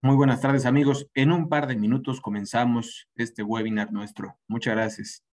Muy buenas tardes amigos. En un par de minutos comenzamos este webinar nuestro. Muchas gracias.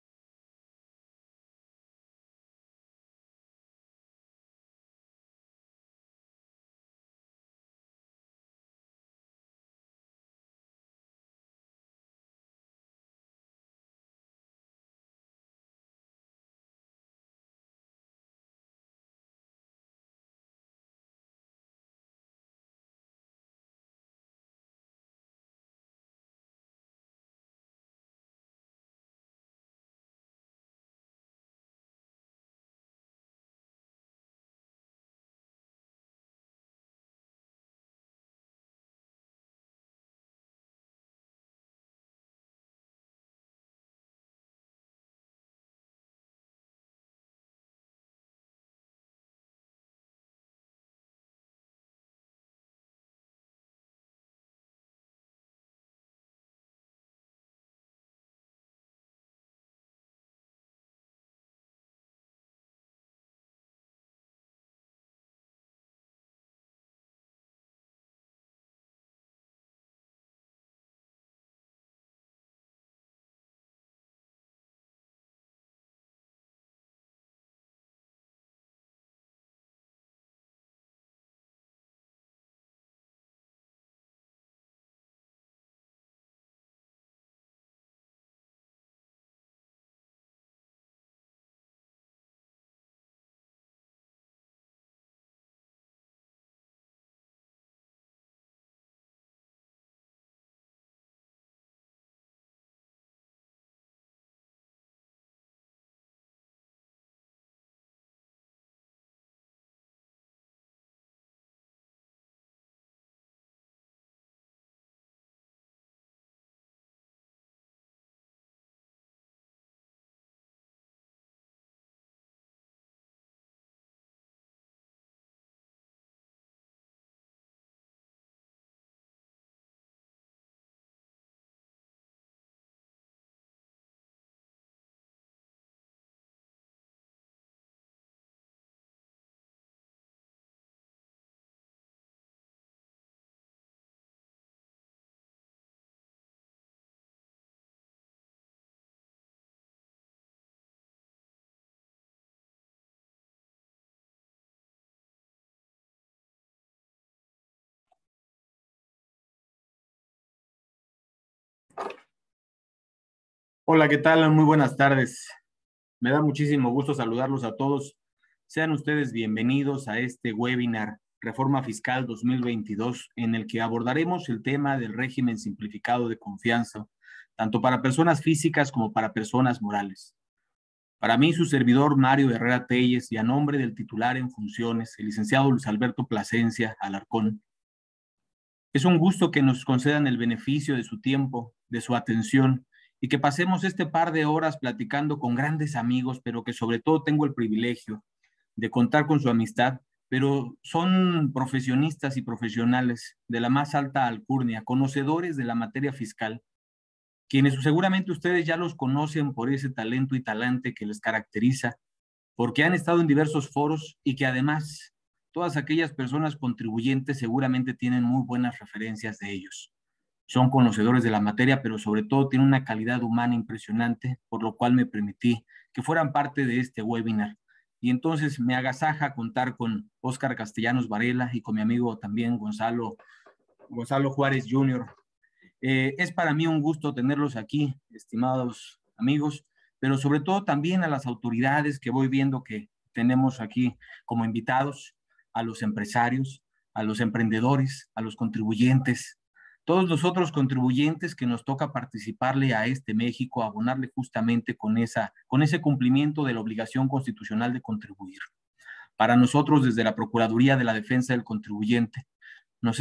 Hola, ¿qué tal? Muy buenas tardes. Me da muchísimo gusto saludarlos a todos. Sean ustedes bienvenidos a este webinar Reforma Fiscal 2022, en el que abordaremos el tema del régimen simplificado de confianza, tanto para personas físicas como para personas morales. Para mí, su servidor Mario Herrera Telles y a nombre del titular en funciones, el licenciado Luis Alberto Plasencia Alarcón, es un gusto que nos concedan el beneficio de su tiempo, de su atención y que pasemos este par de horas platicando con grandes amigos, pero que sobre todo tengo el privilegio de contar con su amistad, pero son profesionistas y profesionales de la más alta alcurnia, conocedores de la materia fiscal, quienes seguramente ustedes ya los conocen por ese talento y talante que les caracteriza, porque han estado en diversos foros y que además todas aquellas personas contribuyentes seguramente tienen muy buenas referencias de ellos son conocedores de la materia, pero sobre todo tienen una calidad humana impresionante, por lo cual me permití que fueran parte de este webinar. Y entonces me agasaja contar con Óscar Castellanos Varela y con mi amigo también Gonzalo, Gonzalo Juárez Jr. Eh, es para mí un gusto tenerlos aquí, estimados amigos, pero sobre todo también a las autoridades que voy viendo que tenemos aquí como invitados, a los empresarios, a los emprendedores, a los contribuyentes, todos los otros contribuyentes que nos toca participarle a este México, abonarle justamente con, esa, con ese cumplimiento de la obligación constitucional de contribuir. Para nosotros, desde la Procuraduría de la Defensa del Contribuyente, nos,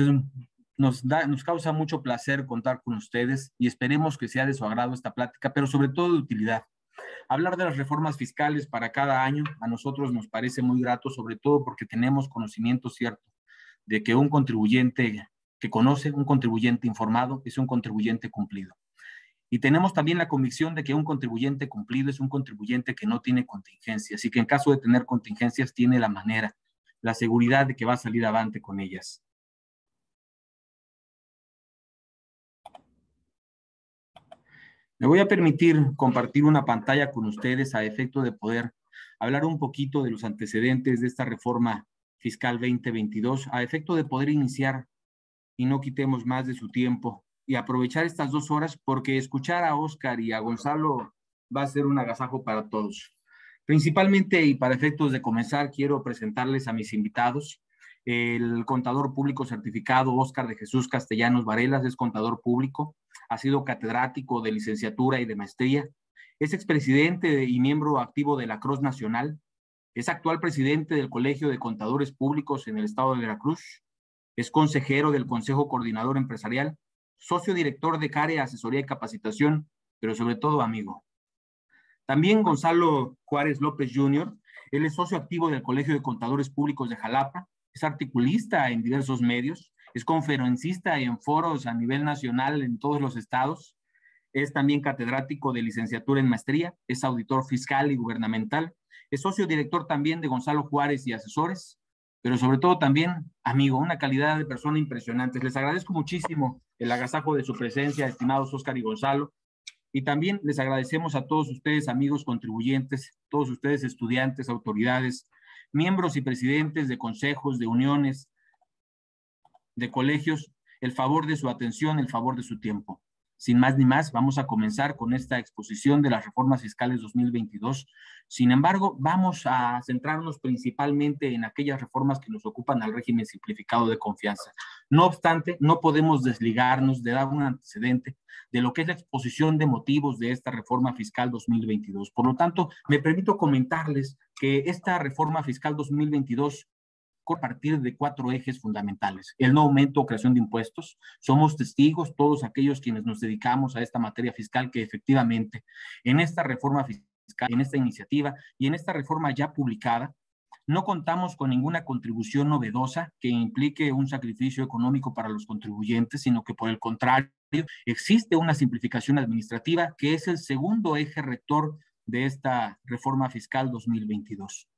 nos, da, nos causa mucho placer contar con ustedes y esperemos que sea de su agrado esta plática, pero sobre todo de utilidad. Hablar de las reformas fiscales para cada año a nosotros nos parece muy grato, sobre todo porque tenemos conocimiento cierto de que un contribuyente que conoce, un contribuyente informado, es un contribuyente cumplido. Y tenemos también la convicción de que un contribuyente cumplido es un contribuyente que no tiene contingencias y que en caso de tener contingencias tiene la manera, la seguridad de que va a salir avante con ellas. Me voy a permitir compartir una pantalla con ustedes a efecto de poder hablar un poquito de los antecedentes de esta reforma fiscal 2022, a efecto de poder iniciar y no quitemos más de su tiempo y aprovechar estas dos horas porque escuchar a Oscar y a Gonzalo va a ser un agasajo para todos. Principalmente y para efectos de comenzar, quiero presentarles a mis invitados. El contador público certificado Oscar de Jesús Castellanos Varelas es contador público, ha sido catedrático de licenciatura y de maestría, es expresidente y miembro activo de la Cruz Nacional, es actual presidente del Colegio de Contadores Públicos en el estado de Veracruz, es consejero del Consejo Coordinador Empresarial, socio director de CARE Asesoría y Capacitación, pero sobre todo amigo. También Gonzalo Juárez López Jr., él es socio activo del Colegio de Contadores Públicos de Jalapa, es articulista en diversos medios, es conferencista en foros a nivel nacional en todos los estados, es también catedrático de licenciatura en maestría, es auditor fiscal y gubernamental, es socio director también de Gonzalo Juárez y Asesores, pero sobre todo también amigo, una calidad de persona impresionante. Les agradezco muchísimo el agasajo de su presencia, estimados Oscar y Gonzalo. Y también les agradecemos a todos ustedes, amigos contribuyentes, todos ustedes estudiantes, autoridades, miembros y presidentes de consejos, de uniones, de colegios, el favor de su atención, el favor de su tiempo. Sin más ni más, vamos a comenzar con esta exposición de las reformas fiscales 2022. Sin embargo, vamos a centrarnos principalmente en aquellas reformas que nos ocupan al régimen simplificado de confianza. No obstante, no podemos desligarnos de dar un antecedente de lo que es la exposición de motivos de esta reforma fiscal 2022. Por lo tanto, me permito comentarles que esta reforma fiscal 2022 a partir de cuatro ejes fundamentales. El no aumento o creación de impuestos. Somos testigos, todos aquellos quienes nos dedicamos a esta materia fiscal, que efectivamente en esta reforma fiscal, en esta iniciativa y en esta reforma ya publicada, no contamos con ninguna contribución novedosa que implique un sacrificio económico para los contribuyentes, sino que por el contrario, existe una simplificación administrativa que es el segundo eje rector de esta reforma fiscal 2022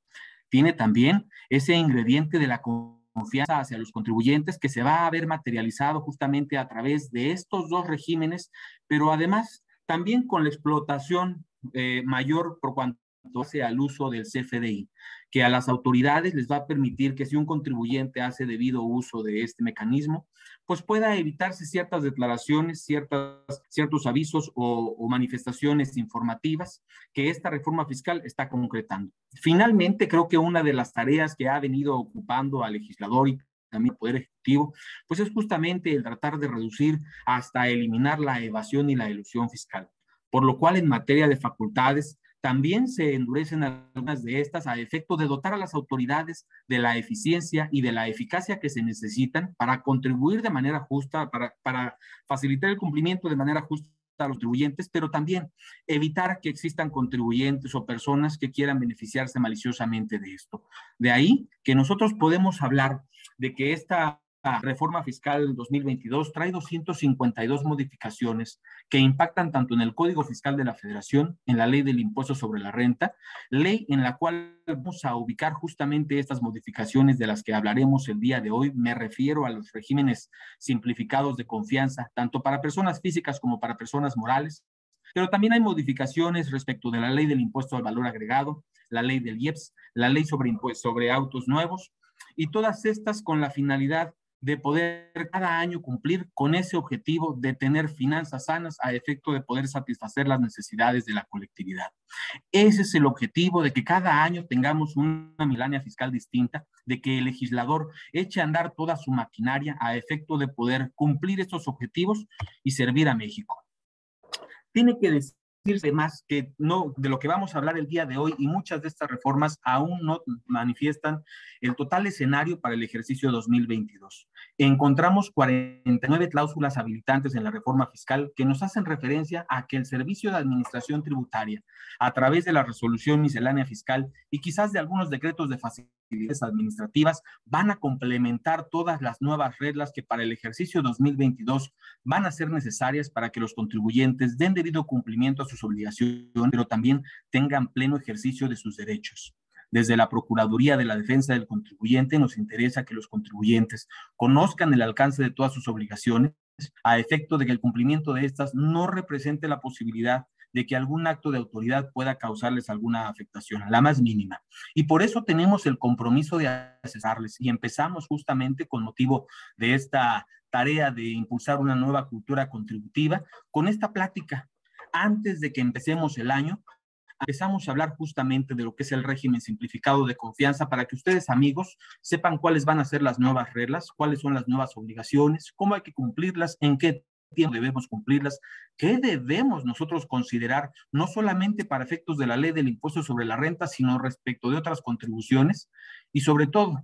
tiene también ese ingrediente de la confianza hacia los contribuyentes que se va a ver materializado justamente a través de estos dos regímenes, pero además también con la explotación eh, mayor por cuanto hace al uso del CFDI, que a las autoridades les va a permitir que si un contribuyente hace debido uso de este mecanismo, pues pueda evitarse ciertas declaraciones, ciertas, ciertos avisos o, manifestaciones informativas que esta reforma fiscal está concretando. Finalmente, creo que una de las tareas que ha venido ocupando al legislador y también el Poder Ejecutivo, pues es justamente el tratar de reducir hasta eliminar la evasión y la ilusión fiscal. Por lo cual, en materia de facultades, también se endurecen algunas de estas a efecto de dotar a las autoridades de la eficiencia y de la eficacia que se necesitan para contribuir de manera justa, para, para facilitar el cumplimiento de manera justa a los contribuyentes, pero también evitar que existan contribuyentes o personas que quieran beneficiarse maliciosamente de esto. De ahí que nosotros podemos hablar de que esta reforma fiscal 2022 trae 252 modificaciones que impactan tanto en el Código Fiscal de la Federación, en la ley del impuesto sobre la renta, ley en la cual vamos a ubicar justamente estas modificaciones de las que hablaremos el día de hoy. Me refiero a los regímenes simplificados de confianza, tanto para personas físicas como para personas morales, pero también hay modificaciones respecto de la ley del impuesto al valor agregado, la ley del IEPS, la ley sobre, sobre autos nuevos, y todas estas con la finalidad de poder cada año cumplir con ese objetivo de tener finanzas sanas a efecto de poder satisfacer las necesidades de la colectividad. Ese es el objetivo de que cada año tengamos una milania fiscal distinta, de que el legislador eche a andar toda su maquinaria a efecto de poder cumplir estos objetivos y servir a México. Tiene que decir más que no, de lo que vamos a hablar el día de hoy y muchas de estas reformas aún no manifiestan el total escenario para el ejercicio 2022. Encontramos 49 cláusulas habilitantes en la reforma fiscal que nos hacen referencia a que el Servicio de Administración Tributaria, a través de la resolución miscelánea fiscal y quizás de algunos decretos de facilidades administrativas, van a complementar todas las nuevas reglas que para el ejercicio 2022 van a ser necesarias para que los contribuyentes den debido cumplimiento a sus obligaciones, pero también tengan pleno ejercicio de sus derechos. Desde la Procuraduría de la Defensa del Contribuyente nos interesa que los contribuyentes conozcan el alcance de todas sus obligaciones a efecto de que el cumplimiento de estas no represente la posibilidad de que algún acto de autoridad pueda causarles alguna afectación, la más mínima. Y por eso tenemos el compromiso de asesorarles y empezamos justamente con motivo de esta tarea de impulsar una nueva cultura contributiva con esta plática. Antes de que empecemos el año, empezamos a hablar justamente de lo que es el régimen simplificado de confianza para que ustedes, amigos, sepan cuáles van a ser las nuevas reglas, cuáles son las nuevas obligaciones, cómo hay que cumplirlas, en qué tiempo debemos cumplirlas, qué debemos nosotros considerar, no solamente para efectos de la ley del impuesto sobre la renta, sino respecto de otras contribuciones y sobre todo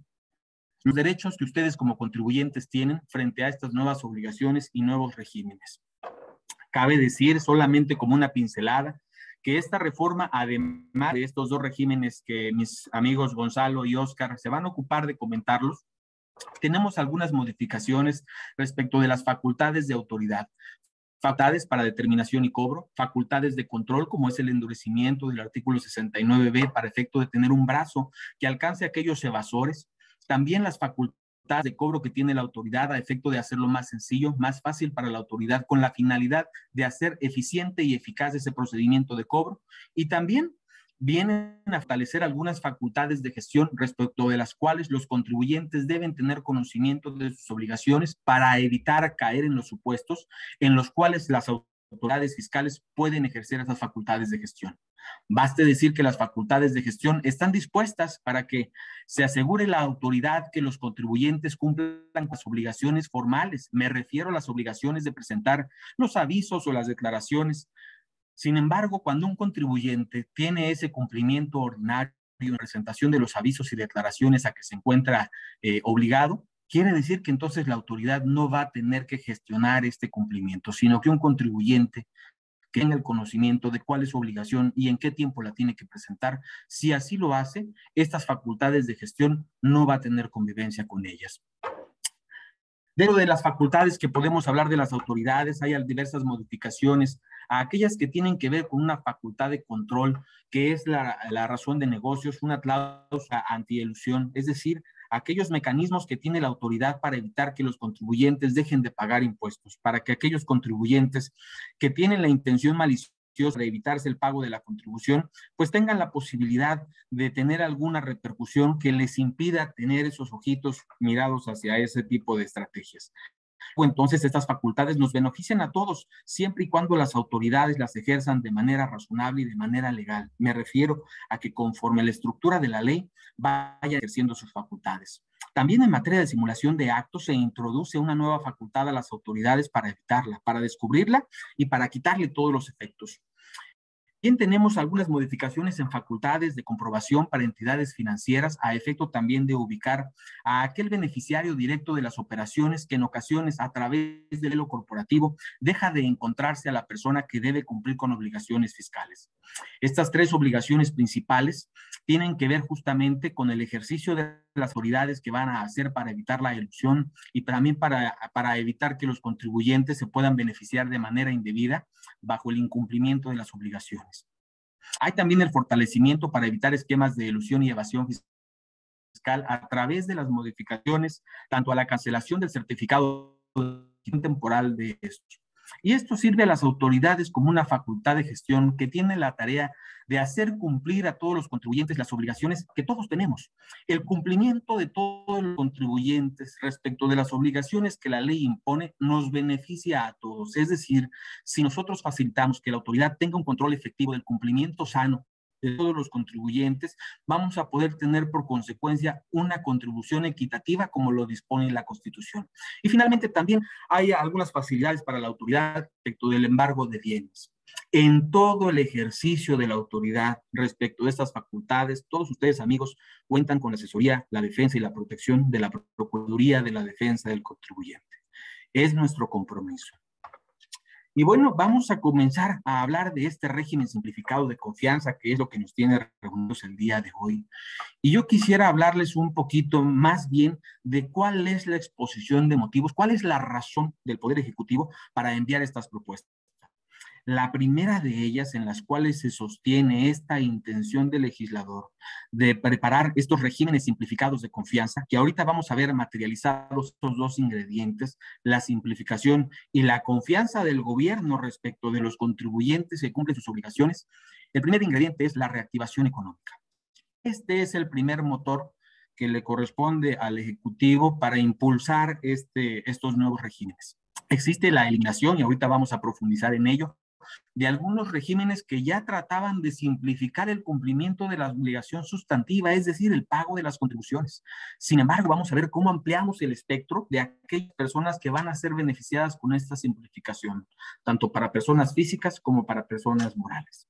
los derechos que ustedes como contribuyentes tienen frente a estas nuevas obligaciones y nuevos regímenes. Cabe decir solamente como una pincelada que esta reforma, además de estos dos regímenes que mis amigos Gonzalo y Oscar se van a ocupar de comentarlos, tenemos algunas modificaciones respecto de las facultades de autoridad. Facultades para determinación y cobro, facultades de control, como es el endurecimiento del artículo 69b para efecto de tener un brazo que alcance a aquellos evasores, también las facultades de cobro que tiene la autoridad a efecto de hacerlo más sencillo, más fácil para la autoridad con la finalidad de hacer eficiente y eficaz ese procedimiento de cobro. Y también vienen a fortalecer algunas facultades de gestión respecto de las cuales los contribuyentes deben tener conocimiento de sus obligaciones para evitar caer en los supuestos en los cuales las autoridades fiscales pueden ejercer esas facultades de gestión. Baste decir que las facultades de gestión están dispuestas para que se asegure la autoridad que los contribuyentes cumplan las obligaciones formales. Me refiero a las obligaciones de presentar los avisos o las declaraciones. Sin embargo, cuando un contribuyente tiene ese cumplimiento ordinario en presentación de los avisos y declaraciones a que se encuentra eh, obligado, quiere decir que entonces la autoridad no va a tener que gestionar este cumplimiento, sino que un contribuyente que tenga el conocimiento de cuál es su obligación y en qué tiempo la tiene que presentar. Si así lo hace, estas facultades de gestión no va a tener convivencia con ellas. Dentro de las facultades que podemos hablar de las autoridades, hay diversas modificaciones a aquellas que tienen que ver con una facultad de control, que es la, la razón de negocios, una cláusula antielusión, es decir, aquellos mecanismos que tiene la autoridad para evitar que los contribuyentes dejen de pagar impuestos, para que aquellos contribuyentes que tienen la intención maliciosa de evitarse el pago de la contribución, pues tengan la posibilidad de tener alguna repercusión que les impida tener esos ojitos mirados hacia ese tipo de estrategias entonces estas facultades nos benefician a todos, siempre y cuando las autoridades las ejerzan de manera razonable y de manera legal. Me refiero a que conforme la estructura de la ley vaya ejerciendo sus facultades. También en materia de simulación de actos se introduce una nueva facultad a las autoridades para evitarla, para descubrirla y para quitarle todos los efectos. Bien, tenemos algunas modificaciones en facultades de comprobación para entidades financieras a efecto también de ubicar a aquel beneficiario directo de las operaciones que en ocasiones a través del lo corporativo deja de encontrarse a la persona que debe cumplir con obligaciones fiscales. Estas tres obligaciones principales tienen que ver justamente con el ejercicio de las autoridades que van a hacer para evitar la elusión y también para, para evitar que los contribuyentes se puedan beneficiar de manera indebida bajo el incumplimiento de las obligaciones. Hay también el fortalecimiento para evitar esquemas de ilusión y evasión fiscal a través de las modificaciones tanto a la cancelación del certificado temporal de y esto sirve a las autoridades como una facultad de gestión que tiene la tarea de hacer cumplir a todos los contribuyentes las obligaciones que todos tenemos. El cumplimiento de todos los contribuyentes respecto de las obligaciones que la ley impone nos beneficia a todos. Es decir, si nosotros facilitamos que la autoridad tenga un control efectivo del cumplimiento sano de todos los contribuyentes, vamos a poder tener por consecuencia una contribución equitativa como lo dispone la Constitución. Y finalmente también hay algunas facilidades para la autoridad respecto del embargo de bienes. En todo el ejercicio de la autoridad respecto de estas facultades, todos ustedes amigos cuentan con la asesoría, la defensa y la protección de la Procuraduría de la Defensa del Contribuyente. Es nuestro compromiso. Y bueno, vamos a comenzar a hablar de este régimen simplificado de confianza, que es lo que nos tiene reunidos el día de hoy. Y yo quisiera hablarles un poquito más bien de cuál es la exposición de motivos, cuál es la razón del Poder Ejecutivo para enviar estas propuestas. La primera de ellas en las cuales se sostiene esta intención del legislador de preparar estos regímenes simplificados de confianza, que ahorita vamos a ver materializados estos dos ingredientes, la simplificación y la confianza del gobierno respecto de los contribuyentes que cumplen sus obligaciones. El primer ingrediente es la reactivación económica. Este es el primer motor que le corresponde al Ejecutivo para impulsar este, estos nuevos regímenes. Existe la eliminación, y ahorita vamos a profundizar en ello, de algunos regímenes que ya trataban de simplificar el cumplimiento de la obligación sustantiva, es decir, el pago de las contribuciones. Sin embargo, vamos a ver cómo ampliamos el espectro de aquellas personas que van a ser beneficiadas con esta simplificación, tanto para personas físicas como para personas morales.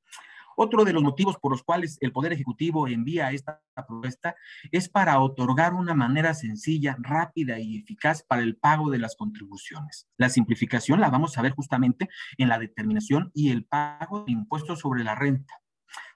Otro de los motivos por los cuales el Poder Ejecutivo envía esta propuesta es para otorgar una manera sencilla, rápida y eficaz para el pago de las contribuciones. La simplificación la vamos a ver justamente en la determinación y el pago de impuestos sobre la renta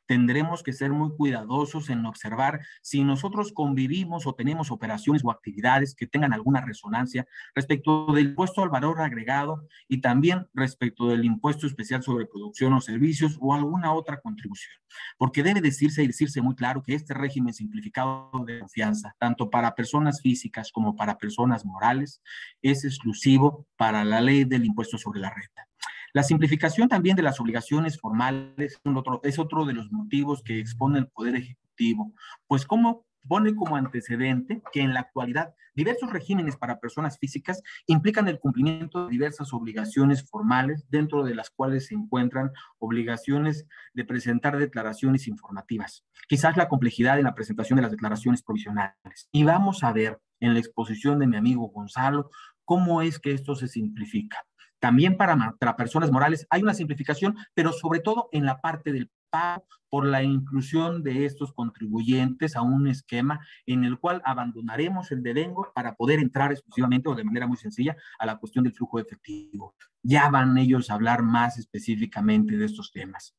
tendremos que ser muy cuidadosos en observar si nosotros convivimos o tenemos operaciones o actividades que tengan alguna resonancia respecto del impuesto al valor agregado y también respecto del impuesto especial sobre producción o servicios o alguna otra contribución. Porque debe decirse y decirse muy claro que este régimen simplificado de confianza, tanto para personas físicas como para personas morales, es exclusivo para la ley del impuesto sobre la renta. La simplificación también de las obligaciones formales es otro, de los motivos que expone el Poder Ejecutivo, pues como pone como antecedente que en la actualidad diversos regímenes para personas físicas implican el cumplimiento de diversas obligaciones formales, dentro de las cuales se encuentran obligaciones de presentar declaraciones informativas. Quizás la complejidad en la presentación de las declaraciones provisionales. Y vamos a ver en la exposición de mi amigo Gonzalo cómo es que esto se simplifica. También para, personas morales hay una simplificación, pero sobre todo en la parte del pago por la inclusión de estos contribuyentes a un esquema en el cual abandonaremos el devengo para poder entrar exclusivamente o de manera muy sencilla a la cuestión del flujo efectivo. Ya van ellos a hablar más específicamente de estos temas.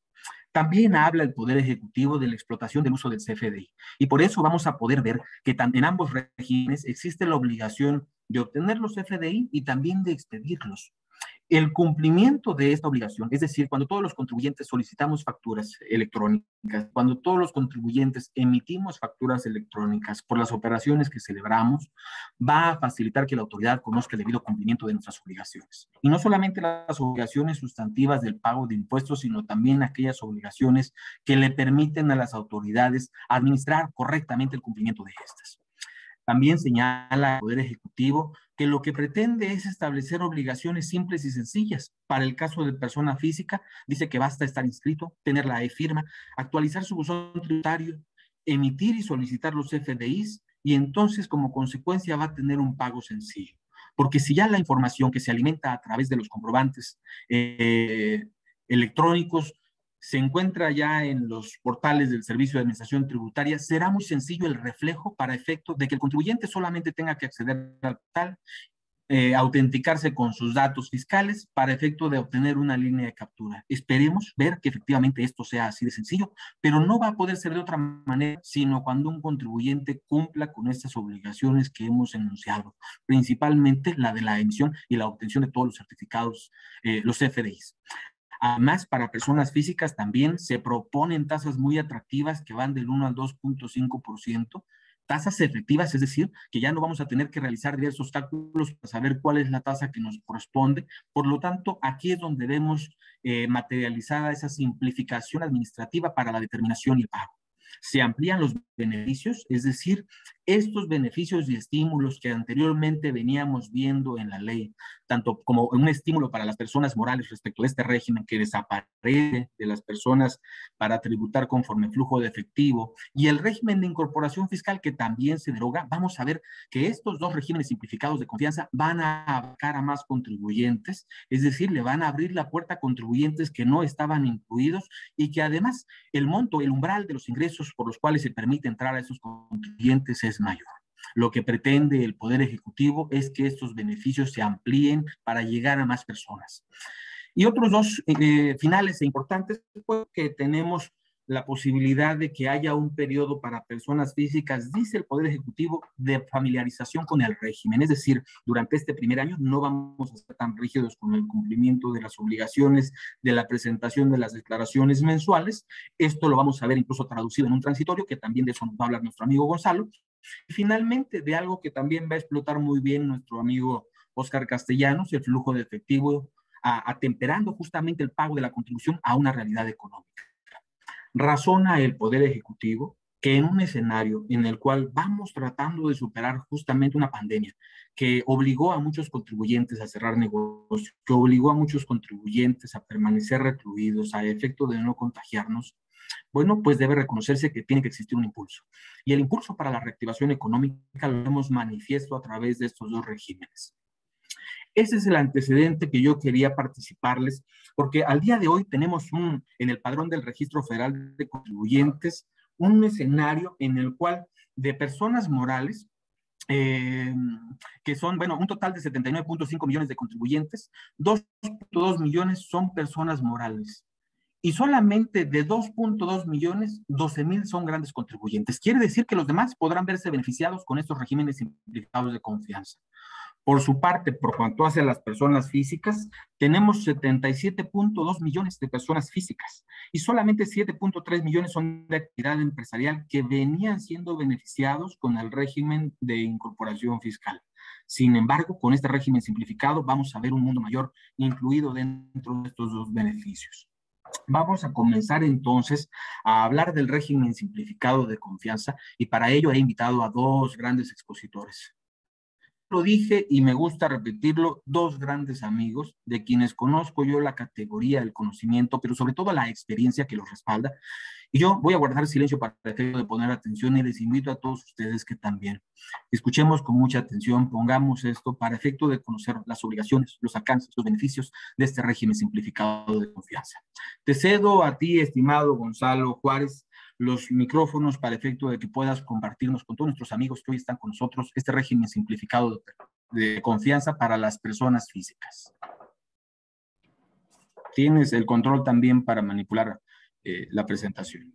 También habla el Poder Ejecutivo de la explotación del uso del CFDI. Y por eso vamos a poder ver que en ambos regímenes existe la obligación de obtener los CFDI y también de expedirlos. El cumplimiento de esta obligación, es decir, cuando todos los contribuyentes solicitamos facturas electrónicas, cuando todos los contribuyentes emitimos facturas electrónicas por las operaciones que celebramos, va a facilitar que la autoridad conozca el debido cumplimiento de nuestras obligaciones. Y no solamente las obligaciones sustantivas del pago de impuestos, sino también aquellas obligaciones que le permiten a las autoridades administrar correctamente el cumplimiento de estas. También señala el Poder Ejecutivo que lo que pretende es establecer obligaciones simples y sencillas. Para el caso de persona física, dice que basta estar inscrito, tener la e-firma, actualizar su buzón tributario, emitir y solicitar los FDIs y entonces como consecuencia va a tener un pago sencillo. Porque si ya la información que se alimenta a través de los comprobantes eh, electrónicos se encuentra ya en los portales del Servicio de Administración Tributaria, será muy sencillo el reflejo para efecto de que el contribuyente solamente tenga que acceder al tal, eh, autenticarse con sus datos fiscales para efecto de obtener una línea de captura. Esperemos ver que efectivamente esto sea así de sencillo, pero no va a poder ser de otra manera, sino cuando un contribuyente cumpla con estas obligaciones que hemos enunciado, principalmente la de la emisión y la obtención de todos los certificados, eh, los FDIs. Además, para personas físicas también se proponen tasas muy atractivas que van del 1 al 2.5%, tasas efectivas, es decir, que ya no vamos a tener que realizar diversos cálculos para saber cuál es la tasa que nos corresponde. Por lo tanto, aquí es donde vemos eh, materializada esa simplificación administrativa para la determinación y el pago se amplían los beneficios, es decir, estos beneficios y estímulos que anteriormente veníamos viendo en la ley, tanto como un estímulo para las personas morales respecto a este régimen que desaparece de las personas para tributar conforme flujo de efectivo, y el régimen de incorporación fiscal que también se deroga, vamos a ver que estos dos regímenes simplificados de confianza van a abarcar a más contribuyentes, es decir, le van a abrir la puerta a contribuyentes que no estaban incluidos y que además el monto, el umbral de los ingresos por los cuales se permite entrar a esos contribuyentes es mayor. Lo que pretende el Poder Ejecutivo es que estos beneficios se amplíen para llegar a más personas. Y otros dos eh, finales e importantes, pues, que tenemos la posibilidad de que haya un periodo para personas físicas, dice el Poder Ejecutivo, de familiarización con el régimen. Es decir, durante este primer año no vamos a ser tan rígidos con el cumplimiento de las obligaciones de la presentación de las declaraciones mensuales. Esto lo vamos a ver incluso traducido en un transitorio, que también de eso nos va a hablar nuestro amigo Gonzalo. Y finalmente, de algo que también va a explotar muy bien nuestro amigo Oscar Castellanos, el flujo de efectivo, atemperando justamente el pago de la contribución a una realidad económica. Razona el Poder Ejecutivo que en un escenario en el cual vamos tratando de superar justamente una pandemia que obligó a muchos contribuyentes a cerrar negocios, que obligó a muchos contribuyentes a permanecer recluidos a efecto de no contagiarnos, bueno, pues debe reconocerse que tiene que existir un impulso. Y el impulso para la reactivación económica lo hemos manifiesto a través de estos dos regímenes. Ese es el antecedente que yo quería participarles, porque al día de hoy tenemos un, en el padrón del Registro Federal de Contribuyentes un escenario en el cual de personas morales, eh, que son, bueno, un total de 79.5 millones de contribuyentes, 2.2 millones son personas morales. Y solamente de 2.2 millones, 12 mil son grandes contribuyentes. Quiere decir que los demás podrán verse beneficiados con estos regímenes simplificados de confianza. Por su parte, por cuanto hace a las personas físicas, tenemos 77.2 millones de personas físicas y solamente 7.3 millones son de actividad empresarial que venían siendo beneficiados con el régimen de incorporación fiscal. Sin embargo, con este régimen simplificado vamos a ver un mundo mayor incluido dentro de estos dos beneficios. Vamos a comenzar entonces a hablar del régimen simplificado de confianza y para ello he invitado a dos grandes expositores lo dije y me gusta repetirlo, dos grandes amigos de quienes conozco yo la categoría del conocimiento, pero sobre todo la experiencia que los respalda. Y yo voy a guardar silencio para efecto de poner atención y les invito a todos ustedes que también escuchemos con mucha atención, pongamos esto para efecto de conocer las obligaciones, los alcances, los beneficios de este régimen simplificado de confianza. Te cedo a ti, estimado Gonzalo Juárez, los micrófonos para efecto de que puedas compartirnos con todos nuestros amigos que hoy están con nosotros este régimen simplificado de, confianza para las personas físicas. Tienes el control también para manipular eh, la presentación.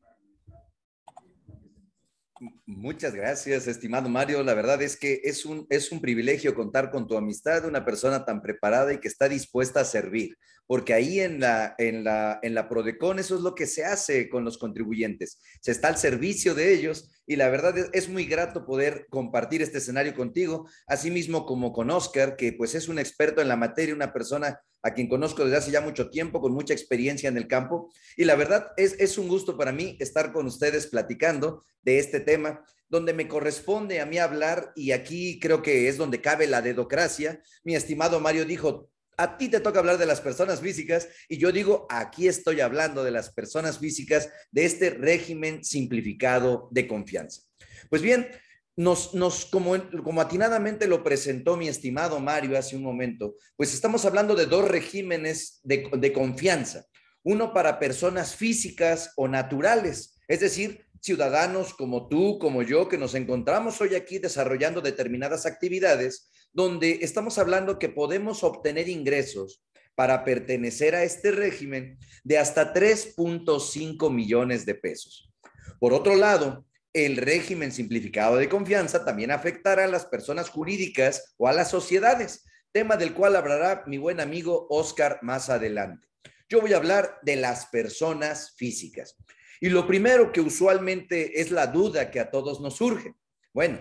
Muchas gracias, estimado Mario. La verdad es que es un, es un privilegio contar con tu amistad de una persona tan preparada y que está dispuesta a servir, porque ahí en la, en la, en la Prodecon eso es lo que se hace con los contribuyentes. Se está al servicio de ellos y la verdad es, muy grato poder compartir este escenario contigo, asimismo como con Oscar, que pues es un experto en la materia, una persona a quien conozco desde hace ya mucho tiempo, con mucha experiencia en el campo. Y la verdad es, es un gusto para mí estar con ustedes platicando de este tema, donde me corresponde a mí hablar, y aquí creo que es donde cabe la dedocracia. Mi estimado Mario dijo, a ti te toca hablar de las personas físicas y yo digo, aquí estoy hablando de las personas físicas de este régimen simplificado de confianza. Pues bien, nos, nos como, como atinadamente lo presentó mi estimado Mario hace un momento, pues estamos hablando de dos regímenes de, de confianza. Uno para personas físicas o naturales, es decir, ciudadanos como tú, como yo, que nos encontramos hoy aquí desarrollando determinadas actividades, donde estamos hablando que podemos obtener ingresos para pertenecer a este régimen de hasta 3.5 millones de pesos. Por otro lado, el régimen simplificado de confianza también afectará a las personas jurídicas o a las sociedades, tema del cual hablará mi buen amigo Oscar más adelante. Yo voy a hablar de las personas físicas. Y lo primero que usualmente es la duda que a todos nos surge. Bueno,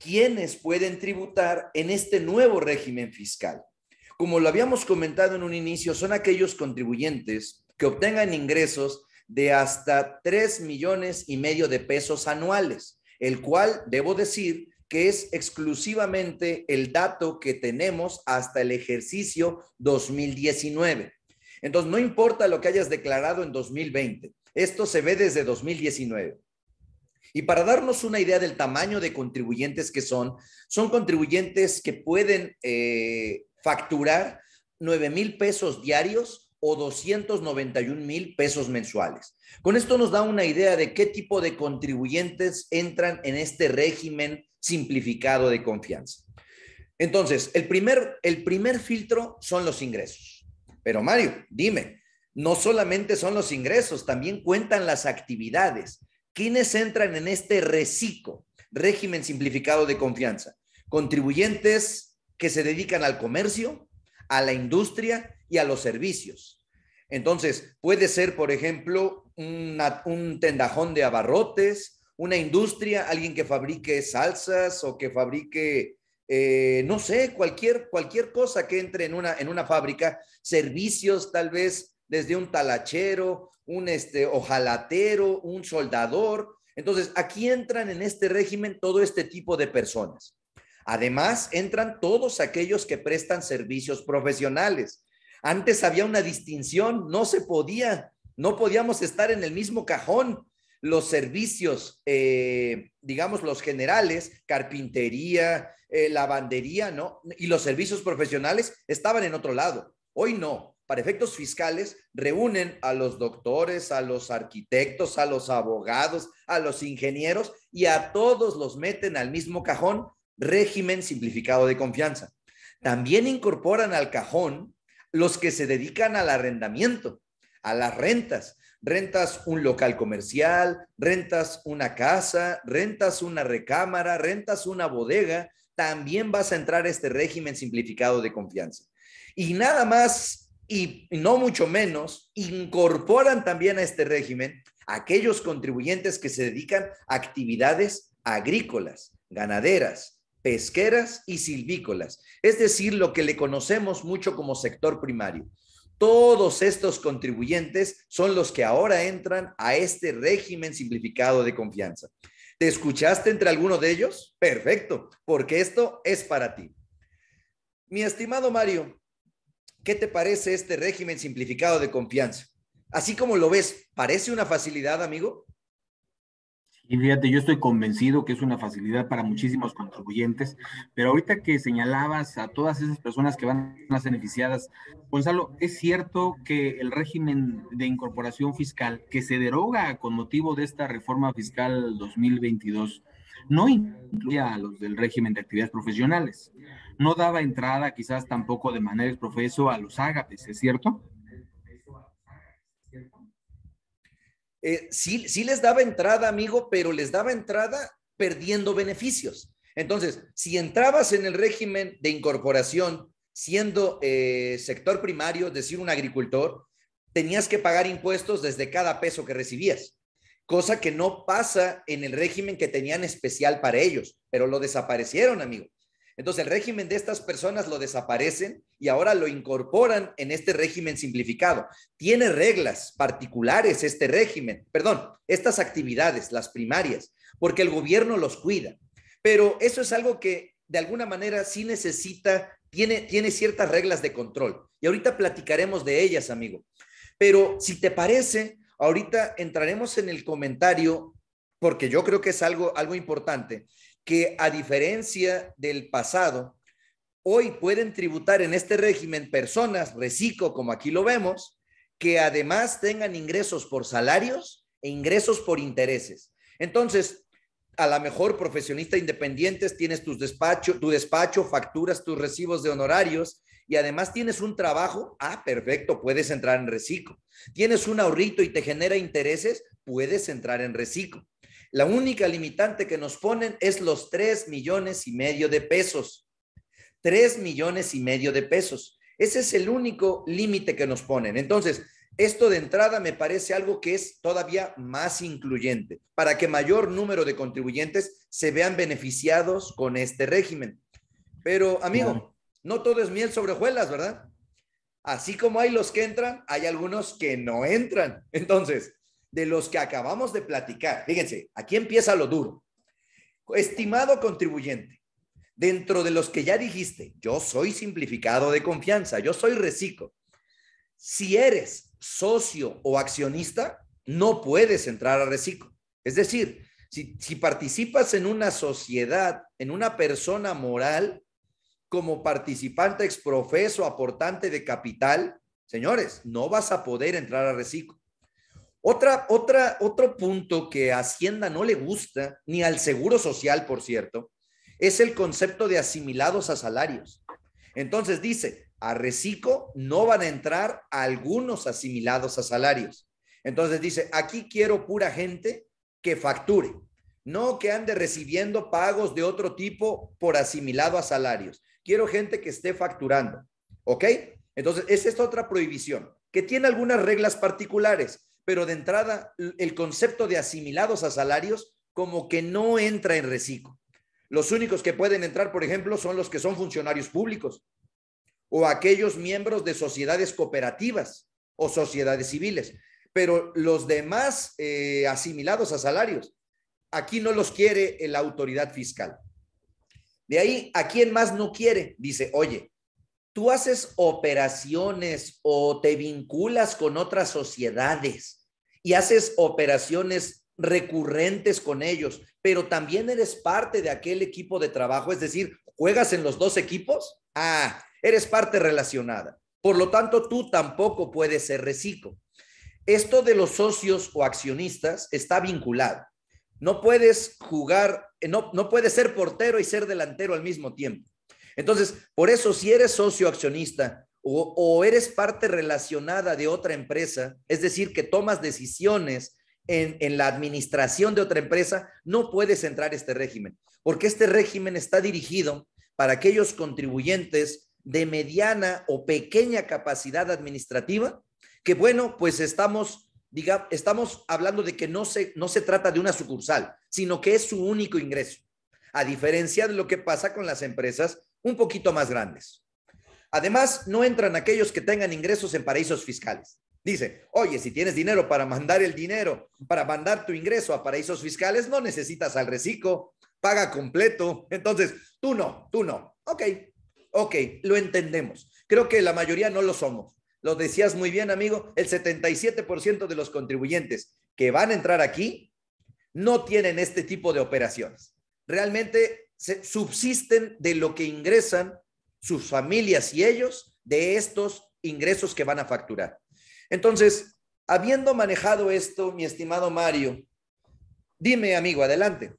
¿quiénes pueden tributar en este nuevo régimen fiscal? Como lo habíamos comentado en un inicio, son aquellos contribuyentes que obtengan ingresos de hasta 3 millones y medio de pesos anuales, el cual debo decir que es exclusivamente el dato que tenemos hasta el ejercicio 2019. Entonces, no importa lo que hayas declarado en 2020, esto se ve desde 2019. Y para darnos una idea del tamaño de contribuyentes que son, son contribuyentes que pueden eh, facturar 9 mil pesos diarios o 291 mil pesos mensuales. Con esto nos da una idea de qué tipo de contribuyentes entran en este régimen simplificado de confianza. Entonces, el primer, el primer filtro son los ingresos. Pero Mario, dime, no solamente son los ingresos, también cuentan las actividades. ¿Quiénes entran en este reciclo, régimen simplificado de confianza? Contribuyentes que se dedican al comercio, a la industria y a los servicios. Entonces, puede ser, por ejemplo, un tendajón de abarrotes, una industria, alguien que fabrique salsas o que fabrique, eh, no sé, cualquier, cualquier cosa que entre en una, en una fábrica, servicios tal vez desde un talachero, un este, ojalatero, un soldador. Entonces, aquí entran en este régimen todo este tipo de personas. Además, entran todos aquellos que prestan servicios profesionales. Antes había una distinción, no se podía, no podíamos estar en el mismo cajón. Los servicios, eh, digamos, los generales, carpintería, eh, lavandería, ¿no? Y los servicios profesionales estaban en otro lado. Hoy no para efectos fiscales, reúnen a los doctores, a los arquitectos, a los abogados, a los ingenieros y a todos los meten al mismo cajón, régimen simplificado de confianza. También incorporan al cajón los que se dedican al arrendamiento, a las rentas. Rentas un local comercial, rentas una casa, rentas una recámara, rentas una bodega, también vas a entrar a este régimen simplificado de confianza. Y nada más y no mucho menos incorporan también a este régimen aquellos contribuyentes que se dedican a actividades agrícolas, ganaderas, pesqueras y silvícolas, es decir, lo que le conocemos mucho como sector primario. Todos estos contribuyentes son los que ahora entran a este régimen simplificado de confianza. ¿Te escuchaste entre alguno de ellos? Perfecto, porque esto es para ti. Mi estimado Mario, ¿Qué te parece este régimen simplificado de confianza? Así como lo ves, ¿parece una facilidad, amigo? Y fíjate, yo estoy convencido que es una facilidad para muchísimos contribuyentes, pero ahorita que señalabas a todas esas personas que van a ser beneficiadas, Gonzalo, es cierto que el régimen de incorporación fiscal que se deroga con motivo de esta reforma fiscal 2022 no incluía a los del régimen de actividades profesionales no daba entrada quizás tampoco de manera exprofeso a los ágapes, ¿es cierto? Eh, sí, sí les daba entrada, amigo, pero les daba entrada perdiendo beneficios. Entonces, si entrabas en el régimen de incorporación siendo eh, sector primario, es decir, un agricultor, tenías que pagar impuestos desde cada peso que recibías, cosa que no pasa en el régimen que tenían especial para ellos, pero lo desaparecieron, amigo. Entonces el régimen de estas personas lo desaparecen y ahora lo incorporan en este régimen simplificado. Tiene reglas particulares este régimen, perdón, estas actividades, las primarias, porque el gobierno los cuida. Pero eso es algo que de alguna manera sí necesita, tiene, tiene ciertas reglas de control. Y ahorita platicaremos de ellas, amigo. Pero si te parece, ahorita entraremos en el comentario, porque yo creo que es algo, algo importante que a diferencia del pasado, hoy pueden tributar en este régimen personas, reciclo, como aquí lo vemos, que además tengan ingresos por salarios e ingresos por intereses. Entonces, a la mejor profesionista independientes, tienes tus despacho, tu despacho, facturas tus recibos de honorarios y además tienes un trabajo, ah, perfecto, puedes entrar en reciclo. Tienes un ahorrito y te genera intereses, puedes entrar en reciclo. La única limitante que nos ponen es los 3 millones y medio de pesos. 3 millones y medio de pesos. Ese es el único límite que nos ponen. Entonces, esto de entrada me parece algo que es todavía más incluyente para que mayor número de contribuyentes se vean beneficiados con este régimen. Pero, amigo, no todo es miel sobre hojuelas, ¿verdad? Así como hay los que entran, hay algunos que no entran. Entonces, de los que acabamos de platicar. Fíjense, aquí empieza lo duro. Estimado contribuyente, dentro de los que ya dijiste, yo soy simplificado de confianza, yo soy reciclo. Si eres socio o accionista, no puedes entrar a reciclo. Es decir, si, si participas en una sociedad, en una persona moral, como participante exprofeso, aportante de capital, señores, no vas a poder entrar a reciclo. Otra, otra, otro punto que a Hacienda no le gusta, ni al Seguro Social, por cierto, es el concepto de asimilados a salarios. Entonces dice, a reciclo no van a entrar algunos asimilados a salarios. Entonces dice, aquí quiero pura gente que facture, no que ande recibiendo pagos de otro tipo por asimilado a salarios. Quiero gente que esté facturando. ¿Ok? Entonces, es otra prohibición, que tiene algunas reglas particulares, pero de entrada, el concepto de asimilados a salarios como que no entra en reciclo. Los únicos que pueden entrar, por ejemplo, son los que son funcionarios públicos o aquellos miembros de sociedades cooperativas o sociedades civiles. Pero los demás eh, asimilados a salarios, aquí no los quiere la autoridad fiscal. De ahí, ¿a quién más no quiere? Dice, oye, tú haces operaciones o te vinculas con otras sociedades y haces operaciones recurrentes con ellos, pero también eres parte de aquel equipo de trabajo, es decir, juegas en los dos equipos, ah, eres parte relacionada. Por lo tanto, tú tampoco puedes ser reciclo. Esto de los socios o accionistas está vinculado. No puedes jugar, no, no puedes ser portero y ser delantero al mismo tiempo. Entonces, por eso, si eres socio accionista o, eres parte relacionada de otra empresa, es decir, que tomas decisiones en, la administración de otra empresa, no puedes entrar este régimen, porque este régimen está dirigido para aquellos contribuyentes de mediana o pequeña capacidad administrativa, que bueno, pues estamos, diga, estamos hablando de que no se, no se trata de una sucursal, sino que es su único ingreso, a diferencia de lo que pasa con las empresas un poquito más grandes. Además, no entran aquellos que tengan ingresos en paraísos fiscales. Dice, oye, si tienes dinero para mandar el dinero, para mandar tu ingreso a paraísos fiscales, no necesitas al reciclo, paga completo. Entonces, tú no, tú no. Ok, ok, lo entendemos. Creo que la mayoría no lo somos. Lo decías muy bien, amigo, el 77% de los contribuyentes que van a entrar aquí no tienen este tipo de operaciones. Realmente se subsisten de lo que ingresan sus familias y ellos de estos ingresos que van a facturar. Entonces, habiendo manejado esto, mi estimado Mario, dime, amigo, adelante.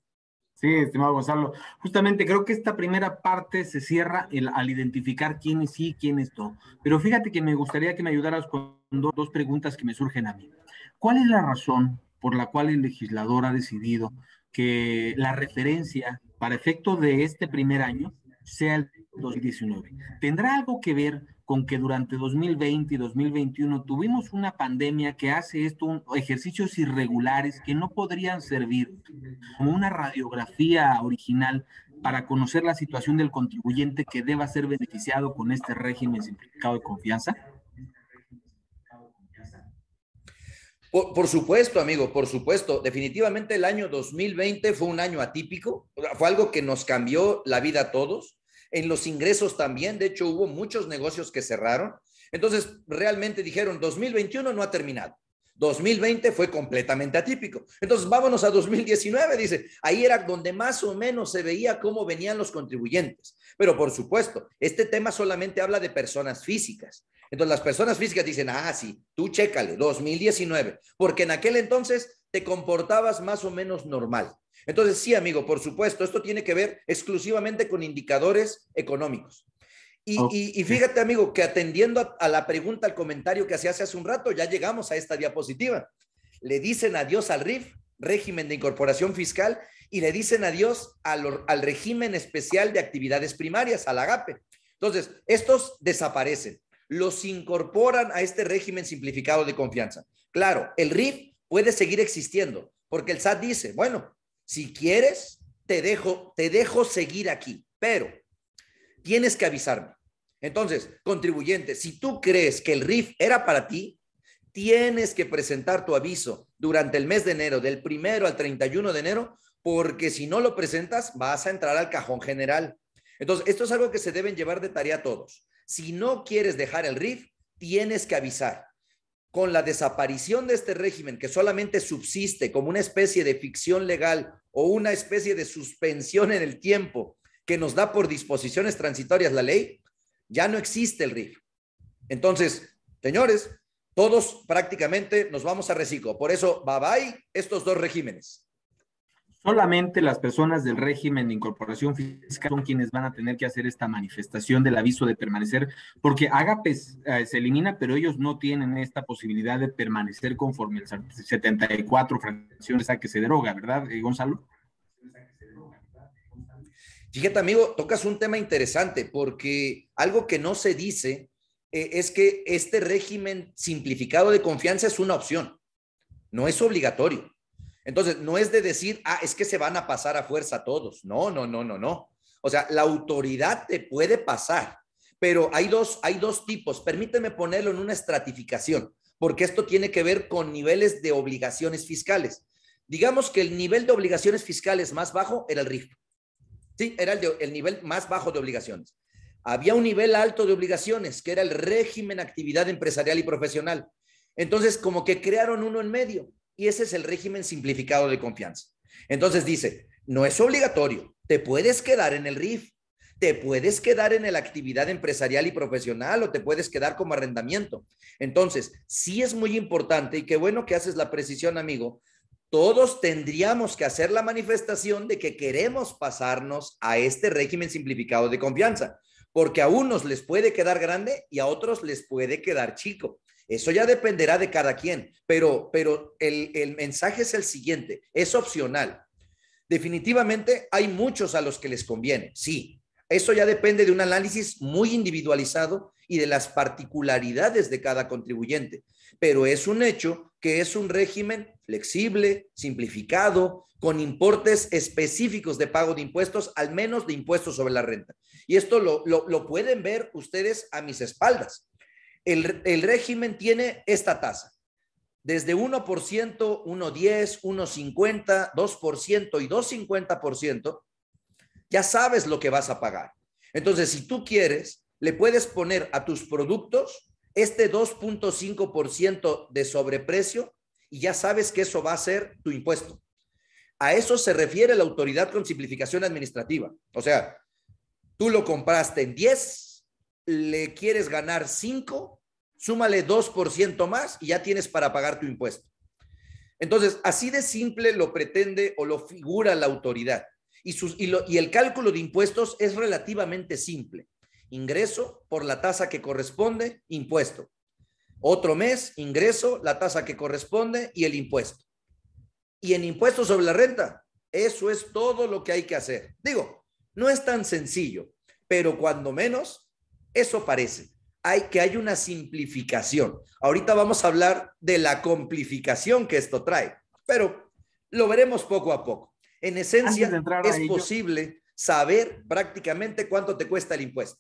Sí, estimado Gonzalo. Justamente creo que esta primera parte se cierra al identificar quién es sí, quién es no. Pero fíjate que me gustaría que me ayudaras con dos preguntas que me surgen a mí. ¿Cuál es la razón por la cual el legislador ha decidido que la referencia para efecto de este primer año sea el 2019? ¿Tendrá algo que ver con que durante 2020 y 2021 tuvimos una pandemia que hace esto ejercicios irregulares que no podrían servir como una radiografía original para conocer la situación del contribuyente que deba ser beneficiado con este régimen simplificado de confianza? Por, por, supuesto, amigo, por supuesto. Definitivamente el año 2020 fue un año atípico, fue algo que nos cambió la vida a todos. En los ingresos también, de hecho, hubo muchos negocios que cerraron. Entonces, realmente dijeron, 2021 no ha terminado. 2020 fue completamente atípico. Entonces, vámonos a 2019, dice. Ahí era donde más o menos se veía cómo venían los contribuyentes. Pero por supuesto, este tema solamente habla de personas físicas. Entonces, las personas físicas dicen, ah, sí, tú chécale, 2019, porque en aquel entonces te comportabas más o menos normal. Entonces, sí, amigo, por supuesto, esto tiene que ver exclusivamente con indicadores económicos. Y, fíjate, amigo, que atendiendo a, la pregunta, al comentario que hacía hace un rato, ya llegamos a esta diapositiva. Le dicen adiós al RIF, régimen de incorporación fiscal, y le dicen adiós al, al régimen especial de actividades primarias, al AGAPE. Entonces, estos desaparecen, los incorporan a este régimen simplificado de confianza. Claro, el RIF puede seguir existiendo, porque el SAT dice, bueno, si quieres, te dejo, te dejo seguir aquí, pero tienes que avisarme. Entonces, contribuyente, si tú crees que el RIF era para ti, tienes que presentar tu aviso durante el mes de enero, del primero al 31 de enero, porque si no lo presentas, vas a entrar al cajón general. Entonces, esto es algo que se deben llevar de tarea todos. Si no quieres dejar el RIF, tienes que avisar con la desaparición de este régimen que solamente subsiste como una especie de ficción legal o una especie de suspensión en el tiempo que nos da por disposiciones transitorias la ley, ya no existe el RIF. Entonces, señores, todos prácticamente nos vamos a reciclo. Por eso, bye bye estos dos regímenes. Solamente las personas del régimen de incorporación fiscal son quienes van a tener que hacer esta manifestación del aviso de permanecer, porque eh, se elimina, pero ellos no tienen esta posibilidad de permanecer conforme el 74 fracciones a que se deroga, ¿verdad, eh, Gonzalo? Fíjate, amigo, tocas un tema interesante porque algo que no se dice eh, es que este régimen simplificado de confianza es una opción, no es obligatorio. Entonces, no es de decir, ah, es que se van a pasar a fuerza todos. No, no, no, no, no. O sea, la autoridad te puede pasar, pero hay dos, hay dos tipos. Permíteme ponerlo en una estratificación, porque esto tiene que ver con niveles de obligaciones fiscales. Digamos que el nivel de obligaciones fiscales más bajo era el RIF. Sí, era el, el nivel más bajo de obligaciones. Había un nivel alto de obligaciones, que era el régimen actividad empresarial y profesional. Entonces, como que crearon uno en medio y ese es el régimen simplificado de confianza. Entonces dice, no es obligatorio, te puedes quedar en el RIF, te puedes quedar en la actividad empresarial y profesional o te puedes quedar como arrendamiento. Entonces, sí es muy importante y qué bueno que haces la precisión, amigo. Todos tendríamos que hacer la manifestación de que queremos pasarnos a este régimen simplificado de confianza, porque a unos les puede quedar grande y a otros les puede quedar chico. Eso ya dependerá de cada quien, pero, pero el, el mensaje es el siguiente, es opcional. Definitivamente hay muchos a los que les conviene, sí. Eso ya depende de un análisis muy individualizado y de las particularidades de cada contribuyente, pero es un hecho que es un régimen flexible, simplificado, con importes específicos de pago de impuestos, al menos de impuestos sobre la renta. Y esto lo, lo, lo pueden ver ustedes a mis espaldas el, régimen tiene esta tasa. Desde 1%, 1,10, 1,50, 2% y 2,50%, ya sabes lo que vas a pagar. Entonces, si tú quieres, le puedes poner a tus productos este 2.5% de sobreprecio y ya sabes que eso va a ser tu impuesto. A eso se refiere la autoridad con simplificación administrativa. O sea, tú lo compraste en 10, le quieres ganar 5 súmale 2% más y ya tienes para pagar tu impuesto. Entonces, así de simple lo pretende o lo figura la autoridad. Y, y el cálculo de impuestos es relativamente simple. Ingreso por la tasa que corresponde, impuesto. Otro mes, ingreso, la tasa que corresponde y el impuesto. Y en impuestos sobre la renta, eso es todo lo que hay que hacer. Digo, no es tan sencillo, pero cuando menos, eso parece hay que hay una simplificación. Ahorita vamos a hablar de la complificación que esto trae, pero lo veremos poco a poco. En esencia, es posible saber prácticamente cuánto te cuesta el impuesto.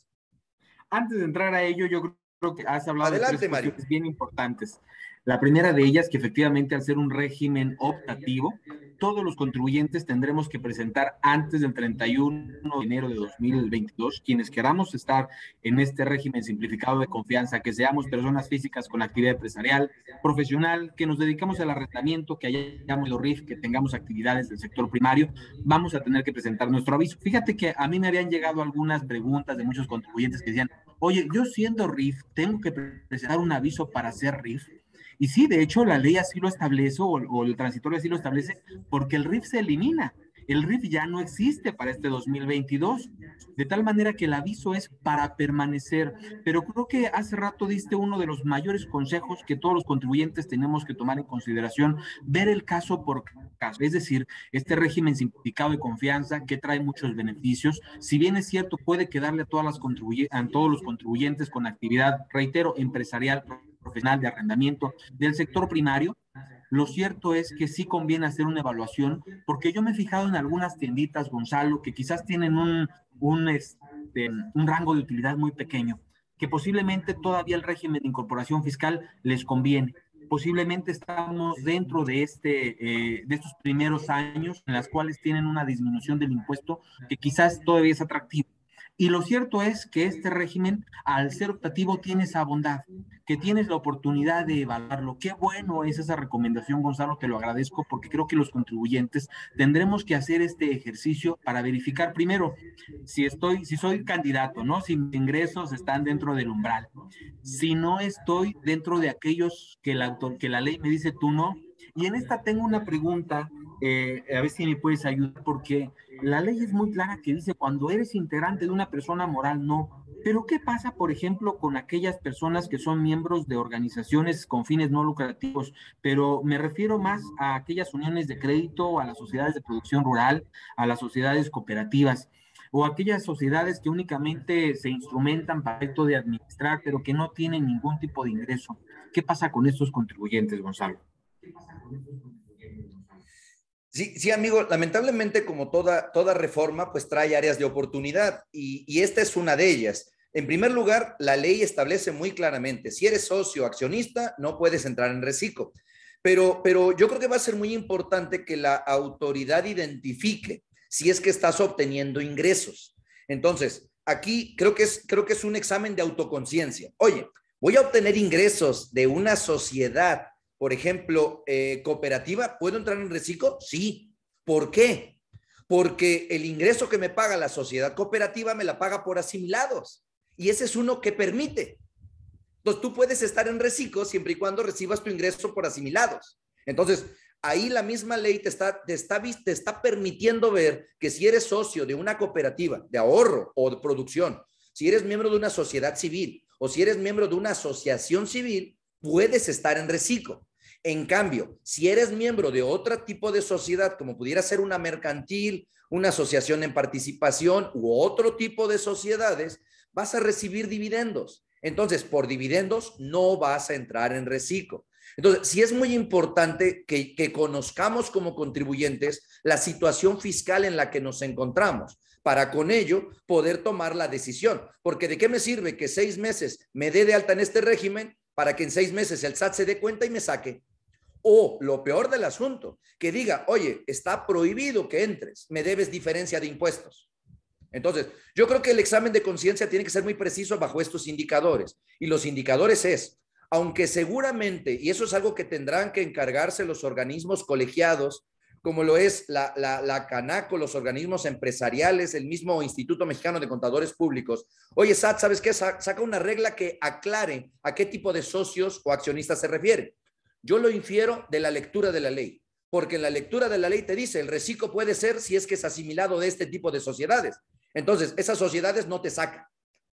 Antes de entrar a ello, yo creo que has hablado de tres Mario. bien importantes. La primera de ellas, que efectivamente al ser un régimen optativo, todos los contribuyentes tendremos que presentar antes del 31 de enero de 2022, quienes queramos estar en este régimen simplificado de confianza, que seamos personas físicas con actividad empresarial, profesional, que nos dedicamos al arrendamiento, que hayamos ido RIF, que tengamos actividades del sector primario, vamos a tener que presentar nuestro aviso. Fíjate que a mí me habían llegado algunas preguntas de muchos contribuyentes que decían, oye, yo siendo RIF, tengo que presentar un aviso para ser RIF. Y sí, de hecho, la ley así lo establece o, el transitorio así lo establece porque el RIF se elimina. El RIF ya no existe para este 2022, de tal manera que el aviso es para permanecer. Pero creo que hace rato diste uno de los mayores consejos que todos los contribuyentes tenemos que tomar en consideración, ver el caso por caso. Es decir, este régimen simplificado de confianza que trae muchos beneficios, si bien es cierto, puede quedarle a, todas las a todos los contribuyentes con actividad, reitero, empresarial, profesional de arrendamiento del sector primario, lo cierto es que sí conviene hacer una evaluación, porque yo me he fijado en algunas tienditas, Gonzalo, que quizás tienen un, un, este, rango de utilidad muy pequeño, que posiblemente todavía el régimen de incorporación fiscal les conviene. Posiblemente estamos dentro de, este, eh, de estos primeros años en las cuales tienen una disminución del impuesto que quizás todavía es atractivo y lo cierto es que este régimen, al ser optativo, tiene esa bondad, que tienes la oportunidad de evaluarlo. Qué bueno es esa recomendación, Gonzalo, te lo agradezco porque creo que los contribuyentes tendremos que hacer este ejercicio para verificar primero si estoy, si soy candidato, ¿no? Si mis ingresos están dentro del umbral. Si no estoy dentro de aquellos que la, que la ley me dice tú no. Y en esta tengo una pregunta eh, a ver si me puedes ayudar, porque la ley es muy clara que dice cuando eres integrante de una persona moral, no. Pero ¿qué pasa, por ejemplo, con aquellas personas que son miembros de organizaciones con fines no lucrativos? Pero me refiero más a aquellas uniones de crédito, a las sociedades de producción rural, a las sociedades cooperativas o aquellas sociedades que únicamente se instrumentan para esto de administrar, pero que no tienen ningún tipo de ingreso. ¿Qué pasa con estos contribuyentes, Gonzalo? Sí, amigo, lamentablemente como toda, toda reforma, pues trae áreas de oportunidad y, y esta es una de ellas. En primer lugar, la ley establece muy claramente, si eres socio accionista, no puedes entrar en reciclo. Pero, pero yo creo que va a ser muy importante que la autoridad identifique si es que estás obteniendo ingresos. Entonces, aquí creo que es, creo que es un examen de autoconciencia. Oye, voy a obtener ingresos de una sociedad, por ejemplo, eh, cooperativa, ¿puedo entrar en reciclo? Sí. ¿Por qué? Porque el ingreso que me paga la sociedad cooperativa me la paga por asimilados. Y ese es uno que permite. Entonces, tú puedes estar en reciclo siempre y cuando recibas tu ingreso por asimilados. Entonces, ahí la misma ley te está, te está, te está permitiendo ver que si eres socio de una cooperativa de ahorro o de producción, si eres miembro de una sociedad civil o si eres miembro de una asociación civil, puedes estar en reciclo. En cambio, si eres miembro de otro tipo de sociedad, como pudiera ser una mercantil, una asociación en participación u otro tipo de sociedades, vas a recibir dividendos. Entonces, por dividendos no vas a entrar en reciclo. Entonces, sí es muy importante que, conozcamos como contribuyentes la situación fiscal en la que nos encontramos para con ello poder tomar la decisión. Porque de qué me sirve que seis meses me dé de alta en este régimen para que en seis meses el SAT se dé cuenta y me saque. O lo peor del asunto, que diga, oye, está prohibido que entres, me debes diferencia de impuestos. Entonces, yo creo que el examen de conciencia tiene que ser muy preciso bajo estos indicadores. Y los indicadores es, aunque seguramente, y eso es algo que tendrán que encargarse los organismos colegiados, como lo es la, la, Canaco, los organismos empresariales, el mismo Instituto Mexicano de Contadores Públicos. Oye, SAT, ¿sabes qué? Saca una regla que aclare a qué tipo de socios o accionistas se refiere. Yo lo infiero de la lectura de la ley, porque en la lectura de la ley te dice, el reciclo puede ser si es que es asimilado de este tipo de sociedades. Entonces, esas sociedades no te sacan,